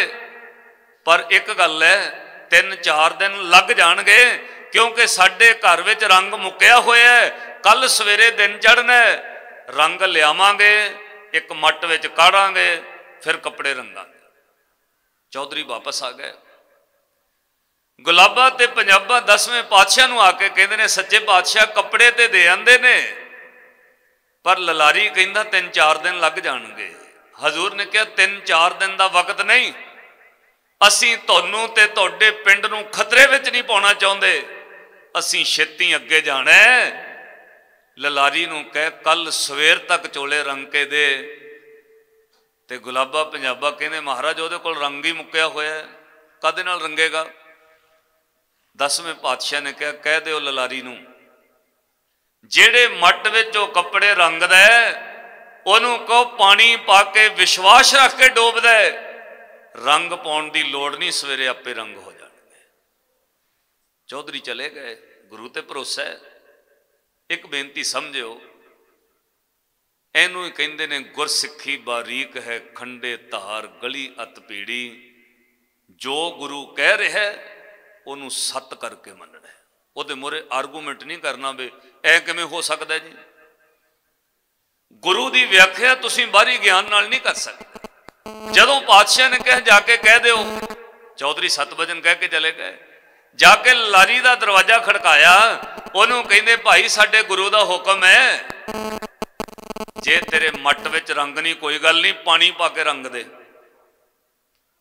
ਪਰ ਇੱਕ ਗੱਲ ਹੈ ਤਿੰਨ ਚਾਰ ਦਿਨ ਲੱਗ ਜਾਣਗੇ, ਕਿਉਂਕਿ ਸਾਡੇ ਘਰ ਵਿੱਚ ਰੰਗ ਮੁੱਕਿਆ ਹੋਇਆ ਹੈ। ਕੱਲ ਸਵੇਰੇ ਦਿਨ ਚੜ੍ਹਨਾ ਰੰਗ ਲਿਆਵਾਂਗੇ, ਇੱਕ ਮੱਟ ਵਿੱਚ ਕਾੜਾਂਗੇ, ਫਿਰ ਕੱਪੜੇ ਰੰਗਾਂਗੇ। ਚੌਧਰੀ ਵਾਪਸ ਆ ਗਏ। ਗੁਲਾਬਾ ਤੇ ਪੰਜਾਬਾ 10ਵੇਂ ਪਾਤਸ਼ਾਹ ਨੂੰ ਆ ਕੇ ਕਹਿੰਦੇ ਨੇ, ਸੱਚੇ ਪਾਤਸ਼ਾਹ, ਕੱਪੜੇ ਤੇ ਦੇ ਆਂਦੇ ਨੇ। ਪਰ ਲਲਾਰੀ ਕਹਿੰਦਾ 3-4 ਦਿਨ ਲੱਗ ਜਾਣਗੇ। ਹਜ਼ੂਰ ਨੇ ਕਿਹਾ 3-4 ਦਿਨ ਦਾ ਵਕਤ ਨਹੀਂ। ਅਸੀਂ ਤੁਹਾਨੂੰ ਤੇ ਤੁਹਾਡੇ ਪਿੰਡ ਨੂੰ ਖਤਰੇ ਵਿੱਚ ਨਹੀਂ ਪਾਉਣਾ ਚਾਹੁੰਦੇ। ਅਸੀਂ ਛੇਤੀ ਅੱਗੇ ਜਾਣਾ ਲਲਾਰੀ ਨੂੰ ਕਹਿ ਕੱਲ ਸਵੇਰ ਤੱਕ ਚੋਲੇ ਰੰਗ ਕੇ ਦੇ। ਤੇ ਗੁਲਾਬਾ ਪੰਜਾਬਾ ਕਹਿੰਦੇ, ਮਹਾਰਾਜ ਉਹਦੇ ਕੋਲ ਰੰਗ ਹੀ ਮੁੱਕਿਆ ਹੋਇਆ ਕਾਦੇ ਨਾਲ ਰੰਗੇਗਾ? ਦਸਵੇਂ ਪਾਤਸ਼ਾਹ ਨੇ ਕਿਹਾ, ਕਹਿ ਦਿਓ ਲਲਾਰੀ ਨੂੰ, ਜਿਹੜੇ ਮੱਟ ਵਿੱਚ ਉਹ ਕੱਪੜੇ ਰੰਗਦਾ ਉਹਨੂੰ ਕਹੋ, ਪਾਣੀ ਪਾ ਕੇ ਵਿਸ਼ਵਾਸ ਰੱਖ ਕੇ ਡੋਬਦਾ ਹੈ। ਰੰਗ ਪਾਉਣ ਦੀ ਲੋੜ ਨਹੀਂ, ਸਵੇਰੇ ਆਪੇ ਰੰਗ ਹੋ ਜਾਣਗੇ। ਚੌਧਰੀ ਚਲੇ ਗਏ, ਗੁਰੂ ਤੇ ਭਰੋਸਾ ਹੈ। ਇੱਕ ਬੇਨਤੀ ਸਮਝਿਓ, ਇਹਨੂੰ ਹੀ ਕਹਿੰਦੇ ਨੇ, ਗੁਰਸਿੱਖੀ ਬਾਰੀਕ ਹੈ, ਖੰਡੇ ਧਾਰ, ਗਲੀ ਅਤ ਪੀੜੀ ਜੋ ਗੁਰੂ ਕਹਿ ਰਿਹਾ ਉਹਨੂੰ ਸੱਤ ਕਰਕੇ ਮੰਨਣਾ ਉਹਦੇ ਮੂਹਰੇ ਆਰਗੂਮੈਂਟ ਨਹੀਂ ਕਰਨਾ ਵੇ ਇਹ ਕਿਵੇਂ ਹੋ ਸਕਦਾ ਜੀ। ਗੁਰੂ ਦੀ ਵਿਆਖਿਆ ਤੁਸੀਂ ਬਾਹਰੀ ਗਿਆਨ ਨਾਲ ਨਹੀਂ ਕਰ ਸਕਦੇ। ਜਦੋਂ ਪਾਤਸ਼ਾਹ ਨੇ ਕਿਹਾ, ਜਾ ਕੇ ਕਹਿ ਦਿਓ। ਚੌਧਰੀ ਸਤਵਜਨ ਕਹਿ ਕੇ ਚਲੇ ਗਏ। ਜਾ ਕੇ ਲਾਰੀ ਦਾ ਦਰਵਾਜ਼ਾ ਖੜਕਾਇਆ। ਉਹਨੂੰ ਕਹਿੰਦੇ, ਭਾਈ, ਸਾਡੇ ਗੁਰੂ ਦਾ ਹੁਕਮ ਹੈ। ਜੇ ਤੇਰੇ ਮੱਟ ਵਿੱਚ ਰੰਗ ਨਹੀਂ, ਕੋਈ ਗੱਲ ਨਹੀਂ, ਪਾਣੀ ਪਾ ਕੇ ਰੰਗ ਦੇ।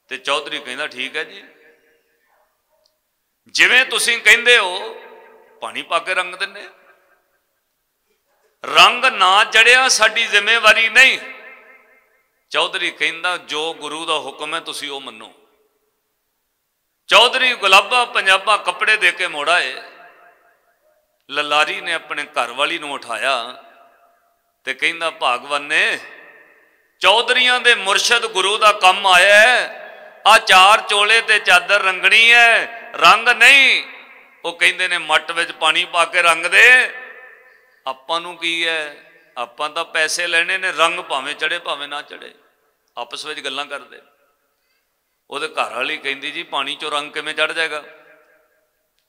ਤੇ ਚੌਧਰੀ ਕਹਿੰਦਾ, ਠੀਕ ਹੈ ਜੀ। ਜਿਵੇਂ ਤੁਸੀਂ ਕਹਿੰਦੇ ਹੋ, ਪਾਣੀ ਪਾ ਕੇ ਰੰਗ ਦਿੰਨੇ ਰੰਗ ਨਾ ਚੜਿਆ, ਸਾਡੀ ਜ਼ਿੰਮੇਵਾਰੀ ਨਹੀਂ। ਚੌਧਰੀ ਕਹਿੰਦਾ, ਜੋ ਗੁਰੂ ਦਾ ਹੁਕਮ ਹੈ, ਤੁਸੀਂ ਉਹ ਮੰਨੋ। ਚੌਧਰੀ ਗੁਲਾਬਾ ਪੰਜਾਬਾ ਕੱਪੜੇ ਦੇ ਕੇ ਮੋੜਾਏ ਲਲਾਰੀ ਨੇ ਆਪਣੇ ਘਰ ਵਾਲੀ ਨੂੰ ਉਠਾਇਆ ਤੇ ਕਹਿੰਦਾ, ਭਾਗਵਾਨ ਨੇ ਚੌਧਰੀਆਂ ਦੇ ਮੁਰਸ਼ਦ ਗੁਰੂ ਦਾ ਕੰਮ ਆਇਆ ਆ ਚਾਰ ਚੋਲੇ ਤੇ ਚਾਦਰ ਰੰਗਣੀ ਹੈ। ਰੰਗ ਨਹੀਂ। ਉਹ ਕਹਿੰਦੇ ਨੇ, ਮੱਟ ਵਿੱਚ ਪਾਣੀ ਪਾ ਕੇ ਰੰਗ ਦੇ ਆਪਾਂ ਨੂੰ ਕੀ ਹੈ? ਆਪਾਂ ਤਾਂ ਪੈਸੇ ਲੈਣੇ ਨੇ, ਰੰਗ ਭਾਵੇਂ ਚੜੇ, ਭਾਵੇਂ ਨਾ ਚੜੇ। ਆਪਸ ਵਿੱਚ ਗੱਲਾਂ ਕਰਦੇ। ਉਹਦੇ ਘਰ ਵਾਲੀ ਕਹਿੰਦੀ, ਜੀ, ਪਾਣੀ ਚੋਂ ਰੰਗ ਕਿਵੇਂ ਚੜ ਜਾਏਗਾ?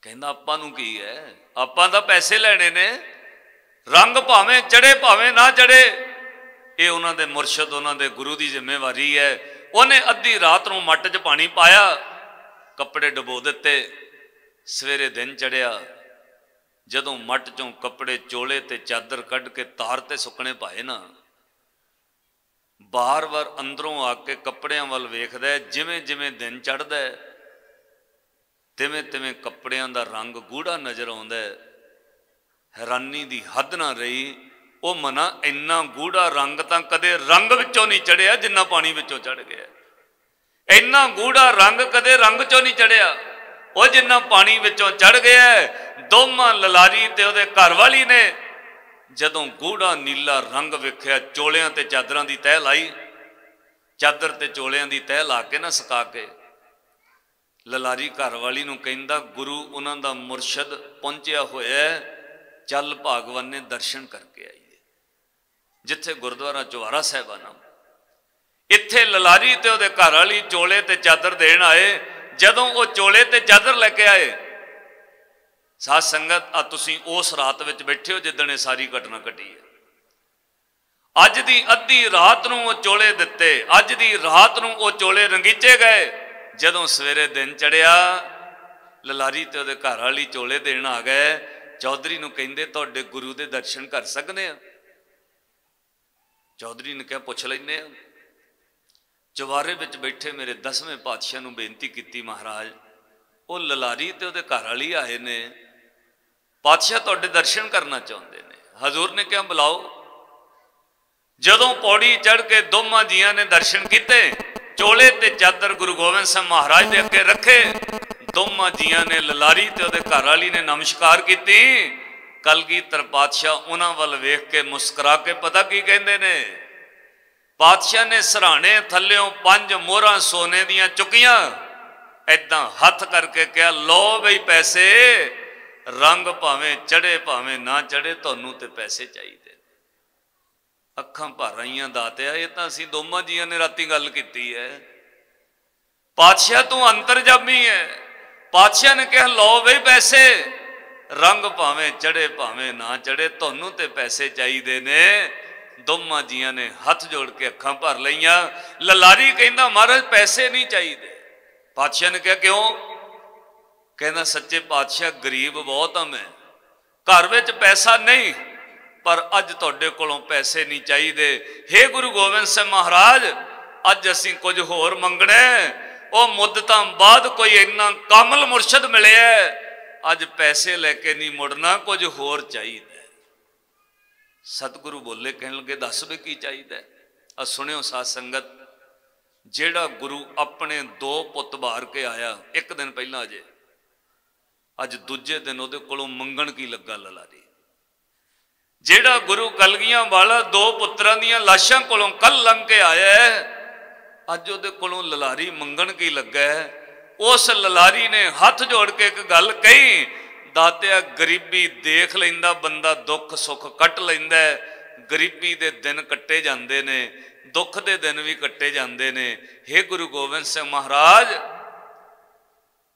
ਕਹਿੰਦਾ, ਆਪਾਂ ਨੂੰ ਕੀ ਹੈ? ਆਪਾਂ ਤਾਂ ਪੈਸੇ ਲੈਣੇ ਨੇ। ਰੰਗ ਭਾਵੇਂ ਚੜੇ, ਭਾਵੇਂ ਨਾ ਚੜੇ। ਇਹ ਉਹਨਾਂ ਦੇ ਮੁਰਸ਼ਦ, ਉਹਨਾਂ ਦੇ ਗੁਰੂ ਦੀ ਜ਼ਿੰਮੇਵਾਰੀ ਹੈ। ਉਹਨੇ ਅੱਧੀ ਰਾਤ ਨੂੰ ਮੱਟ 'ਚ ਪਾਣੀ ਪਾਇਆ, ਕੱਪੜੇ ਡਬੋ ਦਿੱਤੇ। ਸਵੇਰੇ ਦਿਨ ਚੜਿਆ ਜਦੋਂ ਮੱਟ 'ਚੋਂ ਕੱਪੜੇ ਚੋਲੇ ਤੇ ਚਾਦਰ ਕੱਢ ਕੇ ਤਾਰ ਤੇ ਸੁੱਕਣੇ ਪਾਏ ਨਾ ਬਾਰ-ਬਾਰ ਅੰਦਰੋਂ ਆ ਕੇ ਕੱਪੜਿਆਂ ਵੱਲ ਵੇਖਦਾ ਜਿਵੇਂ ਜਿਵੇਂ ਦਿਨ ਚੜਦਾ ਤਿਵੇਂ ਤਿਵੇਂ ਕੱਪੜਿਆਂ ਦਾ ਰੰਗ ਗੂੜਾ ਨਜ਼ਰ ਆਉਂਦਾ ਹੈਰਾਨੀ ਦੀ ਹੱਦ ਨਾ ਰਹੀ, ਉਹ ਮਨਾ ਇੰਨਾ ਗੂੜਾ ਰੰਗ ਤਾਂ ਕਦੇ ਰੰਗ ਵਿੱਚੋਂ ਨਹੀਂ ਚੜਿਆ ਜਿੰਨਾ ਪਾਣੀ ਵਿੱਚੋਂ ਚੜ ਗਿਆ। ਇੰਨਾ ਗੂੜਾ ਰੰਗ ਕਦੇ ਰੰਗ ਚੋਂ ਨਹੀਂ ਚੜਿਆ ਉਹ ਜਿੰਨਾ ਪਾਣੀ ਵਿੱਚੋਂ ਚੜ ਗਿਆ ਦੋਵਾਂ ਲਲਾਰੀ ਤੇ ਉਹਦੇ ਘਰ ਵਾਲੀ ਨੇ ਜਦੋਂ ਗੂੜਾ ਨੀਲਾ ਰੰਗ ਵੇਖਿਆ, ਚੋਲਿਆਂ ਤੇ ਚਾਦਰਾਂ ਦੀ ਤਹਿ ਲਾਈ, ਚਾਦਰ ਤੇ ਚੋਲਿਆਂ ਦੀ ਤਹਿ ਲਾ ਕੇ ਨਾ ਸੁਕਾ ਕੇ, ਲਲਾਰੀ ਘਰ ਵਾਲੀ ਨੂੰ ਕਹਿੰਦਾ, ਗੁਰੂ, ਉਹਨਾਂ ਦਾ ਮੁਰਸ਼ਦ ਪਹੁੰਚਿਆ ਹੋਇਆ ਚੱਲ ਭਾਗਵਾਨ ਨੇ ਦਰਸ਼ਨ ਕਰਕੇ ਆਈਏ। ਜਿੱਥੇ ਗੁਰਦੁਆਰਾ ਚੁਹਾਰਾ ਸਾਹਿਬਾਨਾ ਇੱਥੇ ਲਲਾਰੀ ਤੇ ਉਹਦੇ ਘਰ ਵਾਲੀ ਚੋਲੇ ਤੇ ਚਾਦਰ ਦੇਣ ਆਏ। ਜਦੋਂ ਉਹ ਚੋਲੇ ਤੇ ਚਾਦਰ ਲੈ ਕੇ ਆਏ ਸਾਧ ਸੰਗਤ ਆ ਤੁਸੀਂ ਉਸ ਰਾਤ ਵਿੱਚ ਬੈਠੇ ਹੋ ਜਿੱਦਣ ਇਹ ਸਾਰੀ ਘਟਨਾ ਘਟੀ ਹੈ। ਅੱਜ ਦੀ ਅੱਧੀ ਰਾਤ ਨੂੰ ਉਹ ਚੋਲੇ ਦਿੱਤੇ, ਅੱਜ ਦੀ ਰਾਤ ਨੂੰ ਉਹ ਚੋਲੇ ਰੰਗੀਚੇ ਗਏ। ਜਦੋਂ ਸਵੇਰੇ ਦਿਨ ਚੜਿਆ, ਲਲਾਰੀ ਤੇ ਉਹਦੇ ਘਰ ਵਾਲੀ ਚੋਲੇ ਦੇਣ ਆ ਗਏ। ਚੌਧਰੀ ਨੂੰ ਕਹਿੰਦੇ, ਤੁਹਾਡੇ ਗੁਰੂ ਦੇ ਦਰਸ਼ਨ ਕਰ ਸਕਦੇ ਆ? ਚੌਧਰੀ ਨੇ ਕਿਹਾ, ਪੁੱਛ ਲੈਨੇ ਆ। ਚਵਾਰੇ ਵਿੱਚ ਬੈਠੇ ਮੇਰੇ ਦਸਵੇਂ ਪਾਤਸ਼ਾਹ ਨੂੰ ਬੇਨਤੀ ਕੀਤੀ, ਮਹਾਰਾਜ, ਉਹ ਲਲਾਰੀ ਤੇ ਉਹਦੇ ਘਰ ਵਾਲੀ ਆਏ ਨੇ ਪਾਤਸ਼ਾਹ ਤੁਹਾਡੇ ਦਰਸ਼ਨ ਕਰਨਾ ਚਾਹੁੰਦੇ ਨੇ। ਹਜ਼ੂਰ ਨੇ ਕਿਹਾ, ਬੁਲਾਓ। ਜਦੋਂ ਪੌੜੀ ਚੜ ਕੇ ਦੋਵਾਂ ਜੀਆਂ ਨੇ ਦਰਸ਼ਨ ਕੀਤੇ, ਚੋਲੇ ਤੇ ਚਾਦਰ ਗੁਰੂ ਗੋਬਿੰਦ ਸਿੰਘ ਮਹਾਰਾਜ ਦੇ ਅੱਗੇ ਰੱਖੇ, ਦੋਵਾਂ ਜੀਆਂ ਨੇ ਲਲਾਰੀ ਤੇ ਉਹਦੇ ਘਰ ਵਾਲੀ ਨੇ ਨਮਸਕਾਰ ਕੀਤੀ। ਕਲਗੀਧਰ ਪਾਤਸ਼ਾਹ ਉਹਨਾਂ ਵੱਲ ਵੇਖ ਕੇ ਮੁਸਕਰਾ ਕੇ ਪਤਾ ਕੀ ਕਹਿੰਦੇ ਨੇ? ਪਾਤਸ਼ਾਹ ਨੇ ਸਰਾਣੇ ਥੱਲਿਓਂ ਪੰਜ ਮੋਹਰਾਂ ਸੋਨੇ ਦੀਆਂ ਚੁੱਕੀਆਂ ਐਦਾਂ ਹੱਥ ਕਰਕੇ ਕਿਹਾ ਲੋ ਬਈ ਪੈਸੇ ਰੰਗ ਭਾਵੇਂ ਚੜੇ ਭਾਵੇਂ ਨਾ ਚੜੇ ਤੁਹਾਨੂੰ ਤੇ ਪੈਸੇ ਚਾਹੀਦੇ ਅੱਖਾਂ ਭਰ ਰਹੀਆਂ ਦਾਤਿਆ ਇਹ ਤਾਂ ਅਸੀਂ ਦੋਵਾਂ ਜੀਆਂ ਨੇ ਰਾਤੀ ਗੱਲ ਕੀਤੀ ਹੈ। ਪਾਤਸ਼ਾਹ, ਤੂੰ ਅੰਤਰਜਾਮੀ ਹੈ। ਪਾਤਸ਼ਾਹ ਨੇ ਕਿਹਾ, ਲਓ ਬਈ ਪੈਸੇ। ਰੰਗ ਭਾਵੇਂ ਚੜੇ ਭਾਵੇਂ ਨਾ ਚੜੇ ਤੁਹਾਨੂੰ ਤੇ ਪੈਸੇ ਚਾਹੀਦੇ ਨੇ। ਦੋਵਾਂ ਜੀਆਂ ਨੇ ਹੱਥ ਜੋੜ ਕੇ ਅੱਖਾਂ ਭਰ ਲਈਆਂ। ਲਲਾਰੀ ਕਹਿੰਦਾ, ਮਹਾਰਾਜ, ਪੈਸੇ ਨਹੀਂ ਚਾਹੀਦੇ। ਪਾਤਸ਼ਾਹ ਨੇ ਕਿਹਾ, ਕਿਉਂ? ਕਹਿੰਦਾ, ਸੱਚੇ ਪਾਤਸ਼ਾਹ, ਗਰੀਬ ਬਹੁਤ ਆ ਮੈਂ। ਘਰ ਵਿੱਚ ਪੈਸਾ ਨਹੀਂ, ਪਰ ਅੱਜ ਤੁਹਾਡੇ ਕੋਲੋਂ ਪੈਸੇ ਨਹੀਂ ਚਾਹੀਦੇ। हे ਗੁਰੂ ਗੋਬਿੰਦ ਸਿੰਘ ਮਹਾਰਾਜ, ਅੱਜ ਅਸੀਂ ਕੁਝ ਹੋਰ ਮੰਗਣਾ ਉਹ ਮੁੱਦਤਾਂ ਬਾਅਦ ਕੋਈ ਇੰਨਾ ਕਾਮਲ ਮੁਰਸ਼ਦ ਮਿਲਿਆ ਅੱਜ ਪੈਸੇ ਲੈ ਕੇ ਨਹੀਂ ਮੁੜਨਾ, ਕੁਝ ਹੋਰ ਚਾਹੀਦਾ ਸਤਿਗੁਰੂ ਬੋਲੇ, ਕਹਿਣ ਲੱਗੇ, ਦੱਸ ਵੀ ਕੀ ਚਾਹੀਦਾ ਆ ਸੁਣਿਓ ਸਾਧ ਸੰਗਤ, ਜਿਹੜਾ ਗੁਰੂ ਆਪਣੇ ਦੋ ਪੁੱਤ ਬਾਹਰ ਕੇ ਆਇਆ, ਇੱਕ ਦਿਨ ਪਹਿਲਾਂ ਅਜੇ ਅੱਜ ਦੂਜੇ ਦਿਨ ਉਹਦੇ ਕੋਲੋਂ ਮੰਗਣ ਕੀ ਲੱਗਾ ਲਲਾਰੀ ਜਿਹੜਾ ਗੁਰੂ ਕਲਗੀਆਂ ਵਾਲਾ ਦੋ ਪੁੱਤਰਾਂ ਦੀਆਂ ਲਾਸ਼ਾਂ ਕੋਲੋਂ ਕੱਲ ਲੰਘ ਕੇ ਆਇਆ ਅੱਜ ਉਹਦੇ ਕੋਲੋਂ ਲਲਾਰੀ ਮੰਗਣ ਕੀ ਲੱਗਾ ਉਸ ਲਲਾਰੀ ਨੇ ਹੱਥ ਜੋੜ ਕੇ ਇੱਕ ਗੱਲ ਕਹੀ, ਦਾਤਿਆ ਗਰੀਬੀ ਦੇਖ ਲੈਂਦਾ ਬੰਦਾ, ਦੁੱਖ ਸੁੱਖ ਕੱਟ ਲੈਂਦਾ ਗਰੀਬੀ ਦੇ ਦਿਨ ਕੱਟੇ ਜਾਂਦੇ ਨੇ, ਦੁੱਖ ਦੇ ਦਿਨ ਵੀ ਕੱਟੇ ਜਾਂਦੇ ਨੇ। हे ਗੁਰੂ ਗੋਬਿੰਦ ਸਿੰਘ ਮਹਾਰਾਜ